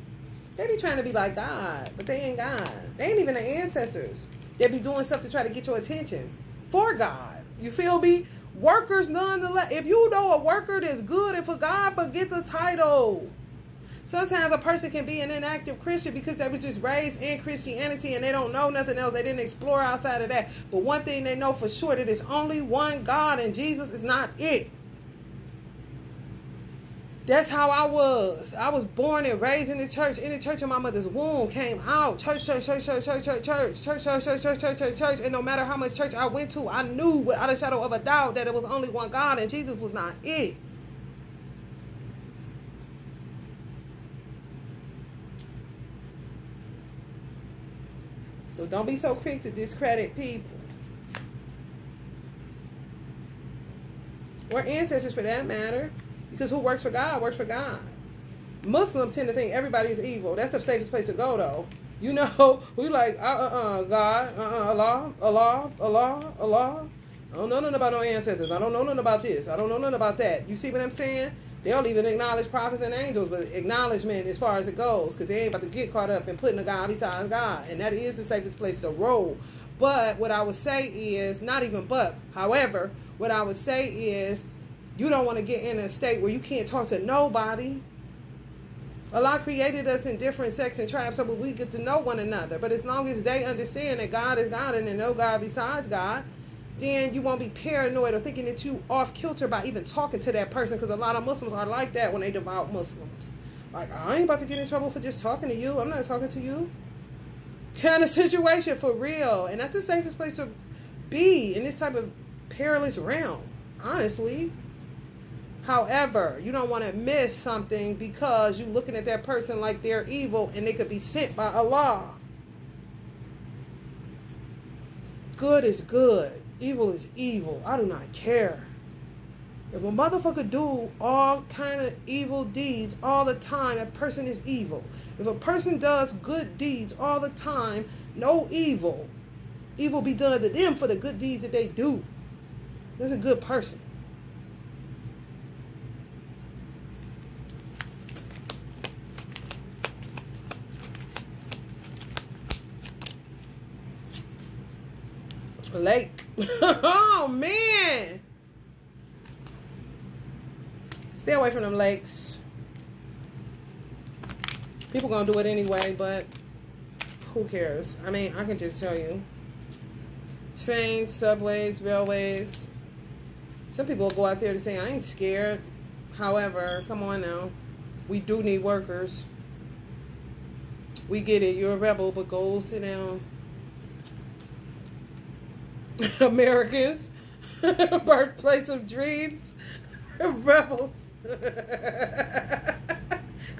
They be trying to be like God, but they ain't God. They ain't even the ancestors. They be doing stuff to try to get your attention for God. You feel me? Workers nonetheless. If you know a worker that's good and for God, forget the title. Sometimes a person can be an inactive Christian because they were just raised in Christianity and they don't know nothing else. They didn't explore outside of that. But one thing they know for sure that it's only one God and Jesus is not it. That's how I was. I was born and raised in the church. In the church in my mother's womb came out. Church, church, church, church, church, church, church, church, church, church, church, church, church, church. And no matter how much church I went to, I knew without a shadow of a doubt that it was only one God and Jesus was not it. So don't be so quick to discredit people. Or ancestors for that matter. Because who works for God works for God. Muslims tend to think everybody is evil. That's the safest place to go though. You <laughs> know, we like, uh uh uh, God, uh uh, Allah, Allah, Allah, Allah. I don't know nothing about no ancestors. I don't know nothing about this. I don't know nothing about that. You see what I'm saying? They don't even acknowledge prophets and angels, but acknowledgement as far as it goes, because they ain't about to get caught up in putting a God besides God, and that is the safest place to roll. But what I would say is, not even but, however, what I would say is, you don't want to get in a state where you can't talk to nobody. Allah created us in different sects and tribes so we get to know one another. But as long as they understand that God is God and there's no God besides God, then you won't be paranoid or thinking that you off kilter by even talking to that person because a lot of Muslims are like that when they devout Muslims. Like, I ain't about to get in trouble for just talking to you. I'm not talking to you. Kind of situation for real. And that's the safest place to be in this type of perilous realm, honestly. However, you don't want to miss something because you're looking at that person like they're evil and they could be sent by Allah. Good is good evil is evil. I do not care. If a motherfucker do all kind of evil deeds all the time, that person is evil. If a person does good deeds all the time, no evil. Evil be done to them for the good deeds that they do. That's a good person. Lake. <laughs> oh man. Stay away from them lakes. People gonna do it anyway, but who cares? I mean, I can just tell you. Trains, subways, railways. Some people go out there to say, I ain't scared. However, come on now. We do need workers. We get it. You're a rebel, but go sit down. <laughs> Americans, <laughs> birthplace of dreams, <laughs> rebels. Because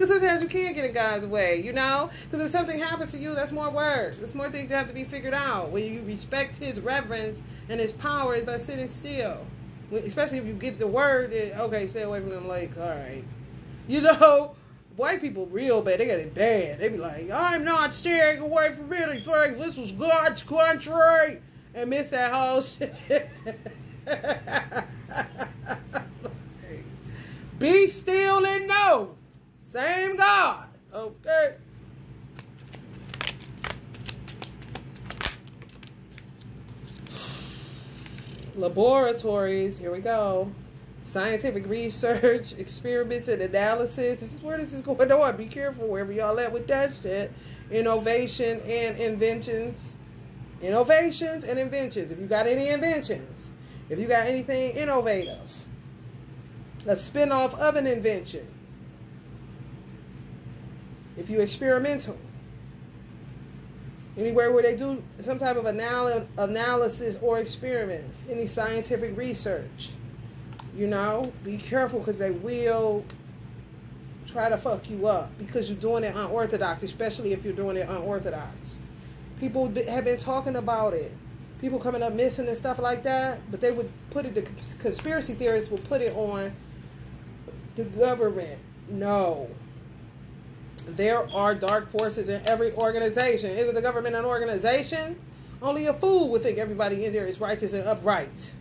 sometimes you can't get in God's way, you know? Because if something happens to you, that's more work. There's more things that have to be figured out. When you respect His reverence and His power is by sitting still. Especially if you get the word, that, okay, stay away from them lakes, all right. You know, white people real bad. They got it bad. They be like, I'm not staying away from it. anything. This was God's country and miss that whole shit. Be still and know. Same God. Okay. Laboratories, here we go. Scientific research, <laughs> experiments, and analysis. This is where this is going on. Be careful wherever y'all at with that shit. Innovation and inventions innovations and inventions. If you got any inventions, if you got anything innovative, a spin-off of an invention, If you experimental, anywhere where they do some type of anal- analysis or experiments, any scientific research, you know, be careful because they will try to fuck you up because you're doing it unorthodox, especially if you're doing it unorthodox. People have been talking about it. People coming up missing and stuff like that, but they would put it, the conspiracy theorists would put it on the government. No. There are dark forces in every organization. Isn't the government an organization? Only a fool would think everybody in there is righteous and upright.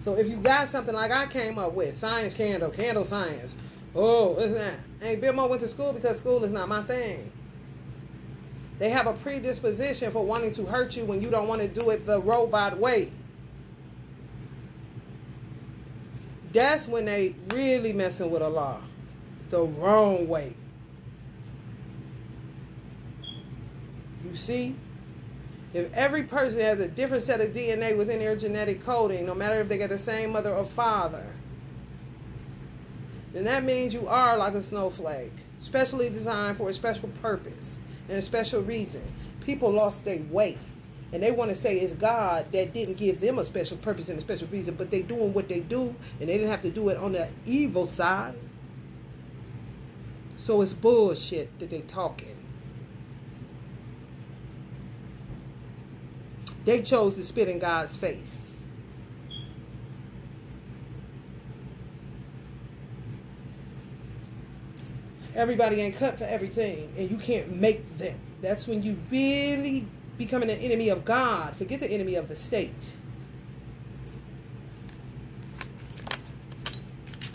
So if you got something like I came up with, science candle, candle science, oh, it's not. Hey, Bill Mo went to school because school is not my thing. They have a predisposition for wanting to hurt you when you don't want to do it the robot way. That's when they really messing with a law the wrong way. You see? If every person has a different set of DNA within their genetic coding, no matter if they get the same mother or father, then that means you are like a snowflake, specially designed for a special purpose and a special reason. People lost their way. And they want to say it's God that didn't give them a special purpose and a special reason, but they doing what they do, and they didn't have to do it on the evil side. So it's bullshit that they talking. They chose to spit in God's face. Everybody ain't cut for everything, and you can't make them. That's when you really becoming an enemy of God. Forget the enemy of the state.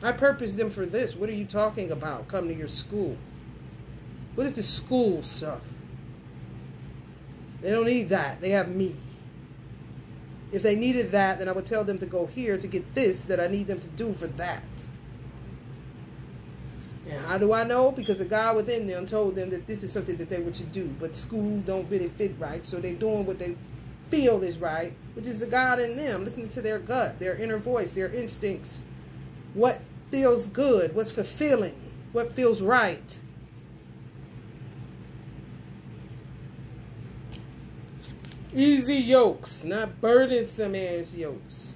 I purposed them for this. What are you talking about? Come to your school. What is the school stuff? They don't need that. They have me. If they needed that, then I would tell them to go here to get this that I need them to do for that. And how do I know? Because the God within them told them that this is something that they were to do. But school don't really fit right. So they're doing what they feel is right, which is the God in them, listening to their gut, their inner voice, their instincts. What feels good, what's fulfilling, what feels right. Easy yokes, not burdensome ass yokes.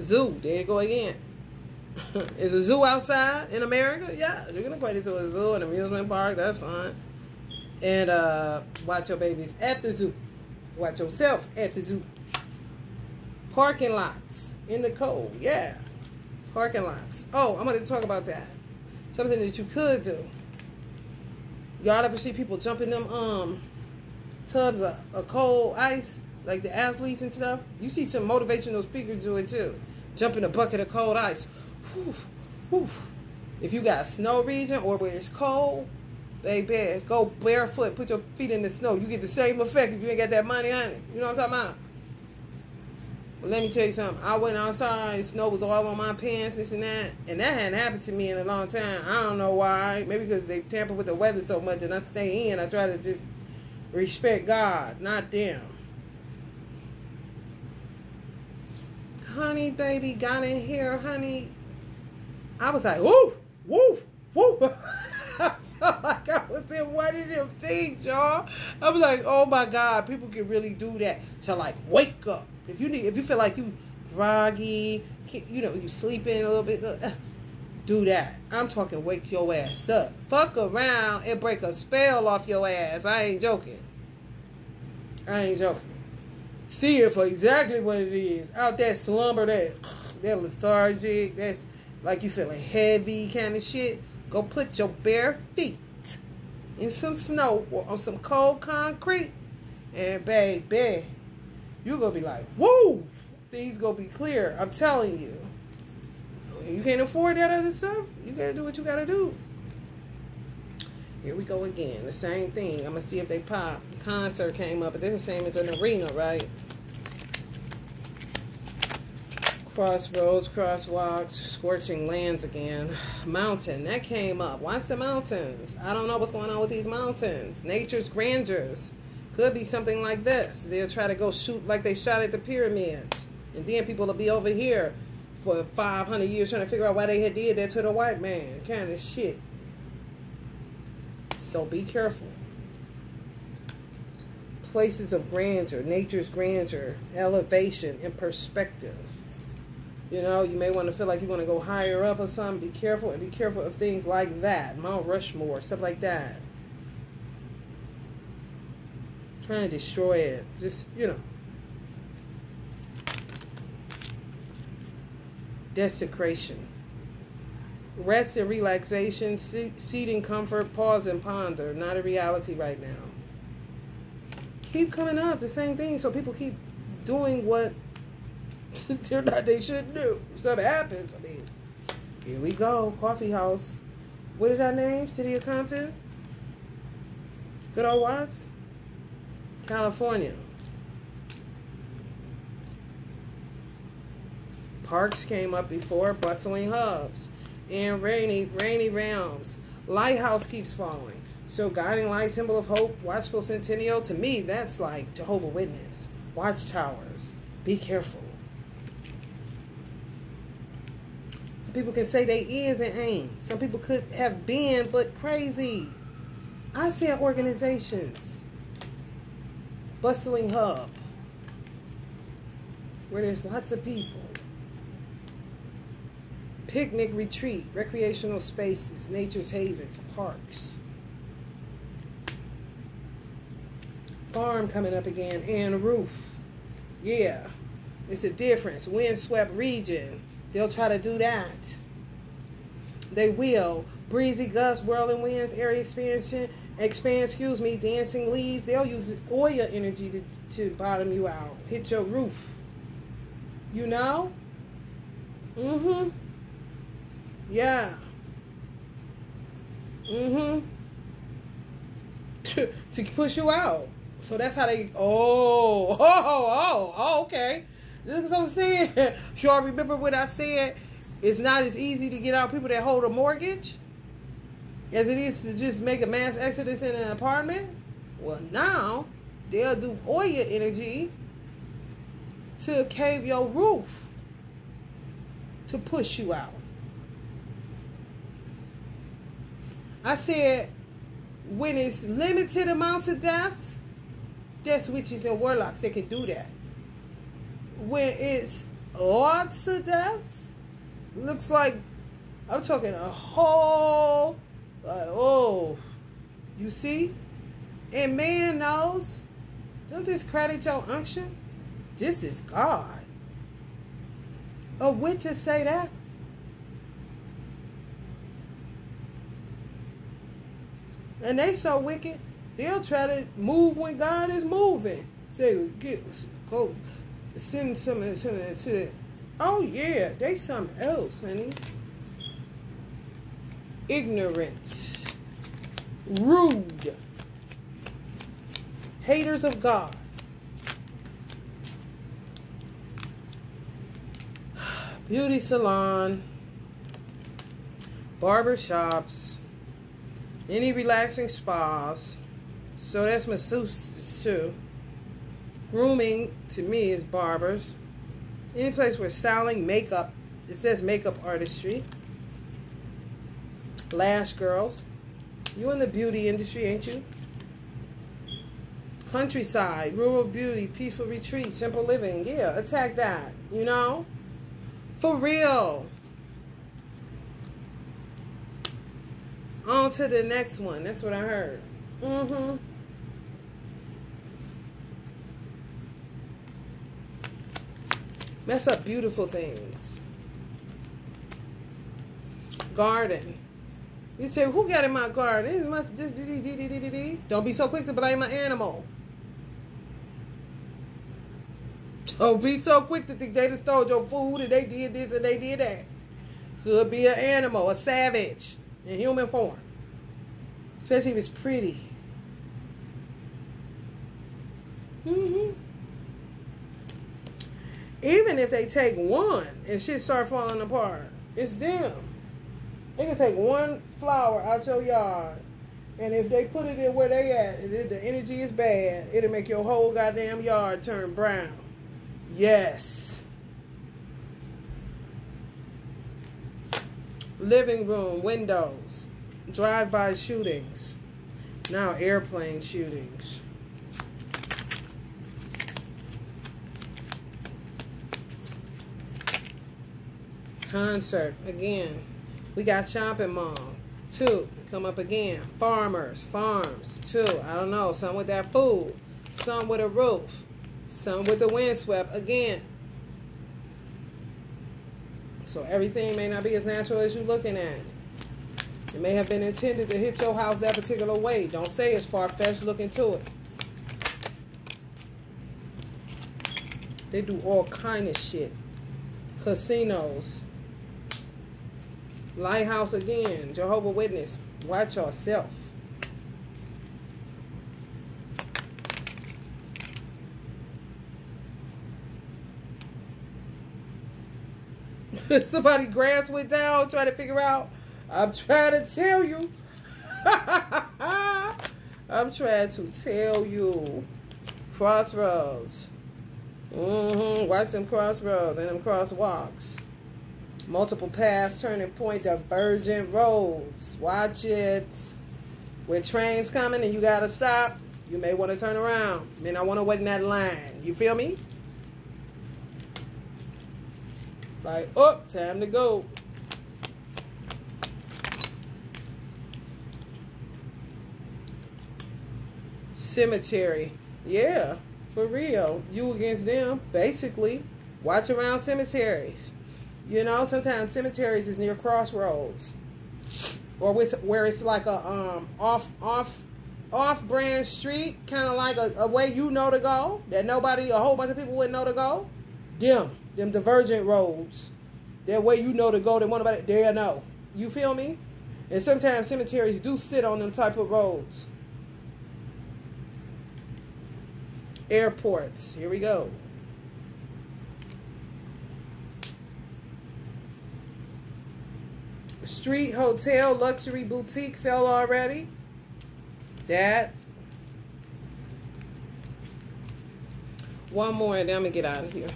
Zoo, there you go again. <laughs> Is a zoo outside in America? Yeah, you can equate it to a zoo, an amusement park, that's fine. And uh, watch your babies at the zoo. Watch yourself at the zoo. Parking lots in the cold, yeah. Parking lots. Oh, I'm going to talk about that. Something that you could do. Y'all ever see people jumping them um tubs of, of cold ice? like the athletes and stuff, you see some motivational speakers do it too. Jump in a bucket of cold ice. Whew, whew. If you got a snow region or where it's cold, baby, go barefoot, put your feet in the snow. You get the same effect if you ain't got that money on it. You know what I'm talking about? Well, let me tell you something. I went outside, snow was all on my pants, this and that, and that hadn't happened to me in a long time. I don't know why. Maybe because they tamper with the weather so much, and I stay in. I try to just respect God, not them. Honey, baby, got in here, honey. I was like, woo, woo, <laughs> woo. Like I was in one of them things, y'all. I was like, oh my God, people can really do that to like wake up. If you need, if you feel like you groggy, you know, you sleeping a little bit, uh, do that. I'm talking wake your ass up. Fuck around and break a spell off your ass. I ain't joking. I ain't joking see it for exactly what it is. Out that slumber, that that lethargic, that's like you feeling heavy kind of shit. Go put your bare feet in some snow or on some cold concrete, and baby, you're gonna be like, woo, things gonna be clear. I'm telling you. You can't afford that other stuff. You gotta do what you gotta do. Here we go again. The same thing. I'm gonna see if they pop. concert came up, but they're the same as an arena, right? Crossroads, crosswalks, scorching lands again. <sighs> Mountain, that came up. Watch the mountains. I don't know what's going on with these mountains. Nature's grandeurs. Could be something like this. They'll try to go shoot like they shot at the pyramids. And then people will be over here for 500 years trying to figure out why they had did that to the white man. Kind of shit. So be careful. Places of grandeur, nature's grandeur, elevation, and perspective. You know, you may want to feel like you want to go higher up or something. Be careful and be careful of things like that. Mount Rushmore, stuff like that. Trying to destroy it. Just, you know. Desecration. Rest and relaxation, seating comfort, pause and ponder. Not a reality right now. Keep coming up, the same thing. So people keep doing what <laughs> they're not, they shouldn't do. Something happens. I mean, here we go. Coffee house. What did I name? City of Compton? Good old Watts? California. Parks came up before, bustling hubs. And rainy, rainy realms. Lighthouse keeps falling. So guiding light, symbol of hope, watchful centennial. To me, that's like Jehovah Witness. Watchtowers. Be careful. Some people can say they is and ain't. Some people could have been, but crazy. I said organizations. Bustling hub. Where there's lots of people picnic retreat, recreational spaces, nature's havens, parks. Farm coming up again, and roof. Yeah, it's a difference. Windswept region, they'll try to do that. They will. Breezy gusts, whirling winds, area expansion, expand, excuse me, dancing leaves. They'll use oil energy to, to bottom you out, hit your roof. You know? Mm hmm. Yeah. Mm-hmm. To, push you out. So that's how they. Oh, <laughs> oh, oh, oh, okay. This is what I'm saying. <laughs> Y'all remember what I said? It's not as easy to get out people that hold a mortgage as it is to just make a mass exodus in an apartment. Well, now they'll do oil energy to cave your roof to push you out. I said, when it's limited amounts of deaths, that's witches and warlocks that can do that. When it's lots of deaths, looks like I'm talking a whole, like, oh, you see? And man knows, don't discredit your unction. This is God. A witch say that? And they so wicked, they'll try to move when God is moving. Say, get go send some some to the Oh yeah, they something else, honey. Ignorance. Rude. Haters of God. Beauty salon. Barber shops any relaxing spas. So that's masseuse too. Grooming to me is barbers. Any place where styling, makeup, it says makeup artistry. Lash girls. You in the beauty industry, ain't you? Countryside, rural beauty, peaceful retreat, simple living. Yeah, attack that, you know? For real. On to the next one. That's what I heard. Mm-hmm. Mess up beautiful things. Garden. You say, who got in my garden? This must this Don't be so quick to blame an animal. Don't be so quick to think they just stole your food and they did this and they did that. Could be an animal, a savage in human form. Especially if it's pretty. Mm-hmm. Even if they take one and shit start falling apart, it's them. They can take one flower out your yard And if they put it in where they at, and the energy is bad, it'll make your whole goddamn yard turn brown. Yes. Living room, windows, drive-by shootings, now airplane shootings. Concert, again. We got shopping mall. Two, come up again. Farmers, farms. Two, I don't know. Some with that food. Some with a roof. Some with the windswept. Again. So everything may not be as natural as you're looking at. It may have been intended to hit your house that particular way. Don't say it's far-fetched. Look into it. They do all kind of shit. Casinos. Lighthouse again. Jehovah Witness. Watch yourself. <laughs> Somebody grass went down trying to figure out. I'm trying to tell you. <laughs> I'm trying to tell you. Crossroads. Mm-hmm. Watch them crossroads and them crosswalks. Multiple paths, turning point, divergent roads. Watch it. When trains coming and you gotta stop, you may want to turn around. May not want to wait in that line. You feel me? Like, oh, time to go. Cemetery. Yeah, for real. You against them, basically. Watch around cemeteries. You know, sometimes cemeteries is near crossroads, or with where it's like a um off off off brand street, kind of like a, a, way you know to go that nobody, a whole bunch of people wouldn't know to go. Them, them divergent roads, that way you know to go that one about it, they know. You feel me? And sometimes cemeteries do sit on them type of roads. Airports. Here we go. Street Hotel Luxury Boutique fell already. That. One more and then I'm going to get out of here.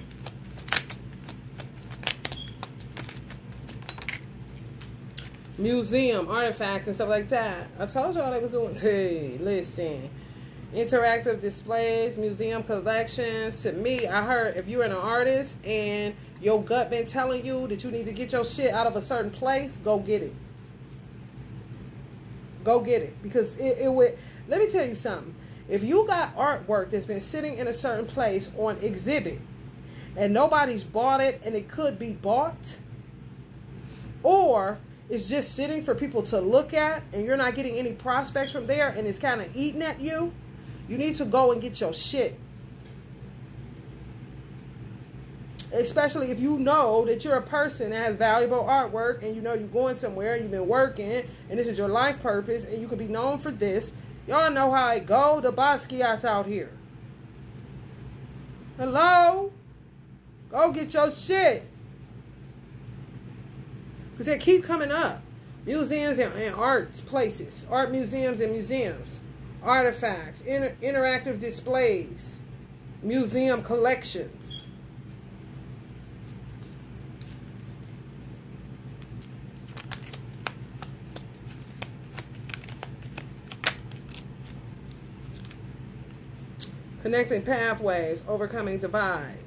Museum, artifacts, and stuff like that. I told y'all they was doing. <laughs> Hey, listen. Interactive displays, museum collections. To me, I heard if you're an artist and your gut been telling you that you need to get your shit out of a certain place, go get it. Go get it. Because it, it would, let me tell you something. If you got artwork that's been sitting in a certain place on exhibit and nobody's bought it and it could be bought, or it's just sitting for people to look at and you're not getting any prospects from there and it's kind of eating at you, you need to go and get your shit especially if you know that you're a person that has valuable artwork and you know you're going somewhere and you've been working and this is your life purpose and you could be known for this. Y'all know how it go. The Basquiat's out here. Hello? Go get your shit. Because they keep coming up. Museums and, and arts places. Art museums and museums. Artifacts. Inter interactive displays. Museum collections Connecting pathways, overcoming divides.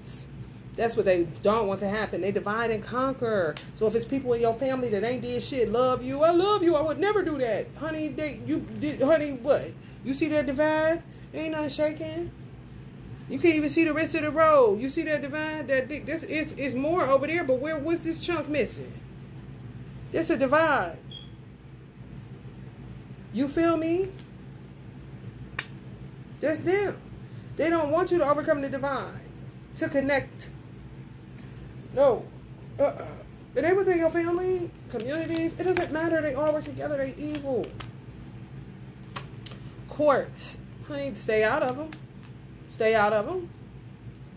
That's what they don't want to happen. They divide and conquer. So if it's people in your family that ain't did shit, love you, I love you, I would never do that. Honey, they, you did, honey, what? You see that divide? Ain't nothing shaking. You can't even see the rest of the road. You see that divide? That dick, this is is more over there, but where what's this chunk missing? There's a divide. You feel me? That's them. They don't want you to overcome the divide, to connect. No. Uh-uh. They within your family, communities, it doesn't matter. They all work together. They evil. Courts. Honey, stay out of them. Stay out of them.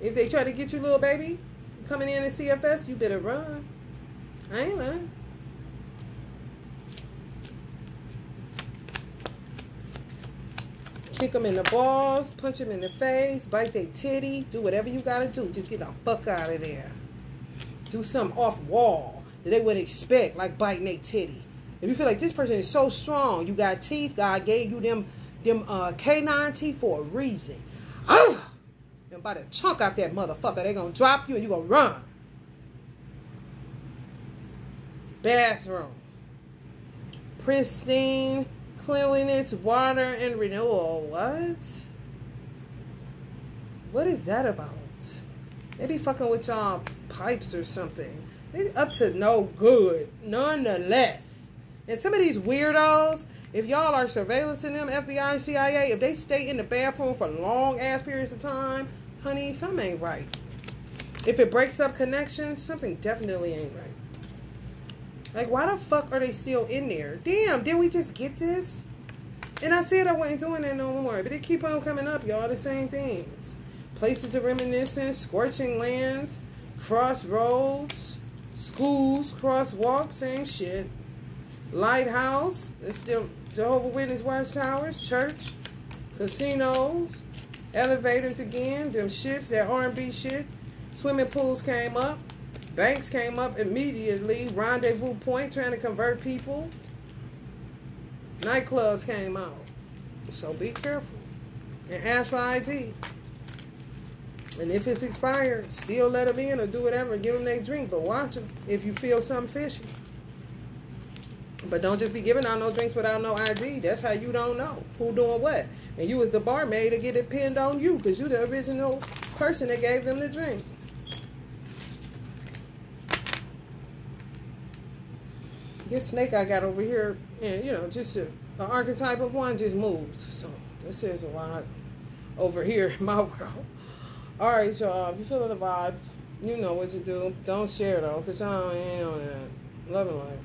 If they try to get you, little baby, coming in at CFS, you better run. I ain't lying. Kick them in the balls, punch them in the face, bite their titty, do whatever you gotta do. Just get the fuck out of there. Do something off wall that they wouldn't expect, like biting their titty. If you feel like this person is so strong, you got teeth, God gave you them them uh, canine teeth for a reason. Ah! And by the chunk out that motherfucker, they gonna drop you and you gonna run. Bathroom. Pristine cleanliness, water, and renewal. What? What is that about? Maybe fucking with y'all pipes or something. They up to no good, nonetheless. And some of these weirdos, if y'all are surveillancing them, FBI, CIA, if they stay in the bathroom for long ass periods of time, honey, something ain't right. If it breaks up connections, something definitely ain't right. Like, why the fuck are they still in there? Damn, did we just get this? And I said I wasn't doing that no more, but it keep on coming up, y'all. The same things. Places of reminiscence, scorching lands, crossroads, schools, crosswalks, same shit. Lighthouse, it's still Jehovah Witness watchtowers, church, casinos, elevators again, them ships, that R&B shit. Swimming pools came up. Banks came up immediately. Rendezvous point trying to convert people. Nightclubs came out. So be careful. And ask for ID. And if it's expired, still let them in or do whatever. Give them their drink. But watch them if you feel something fishy. But don't just be giving out no drinks without no ID. That's how you don't know who doing what. And you was the barmaid to get it pinned on you because you the original person that gave them the drink. this snake I got over here, and you know, just an archetype of one just moved. So this is a lot over here in my <laughs> world. All right, y'all. If you feeling the vibe, you know what to do. Don't share though, cause I ain't on that. Love and life.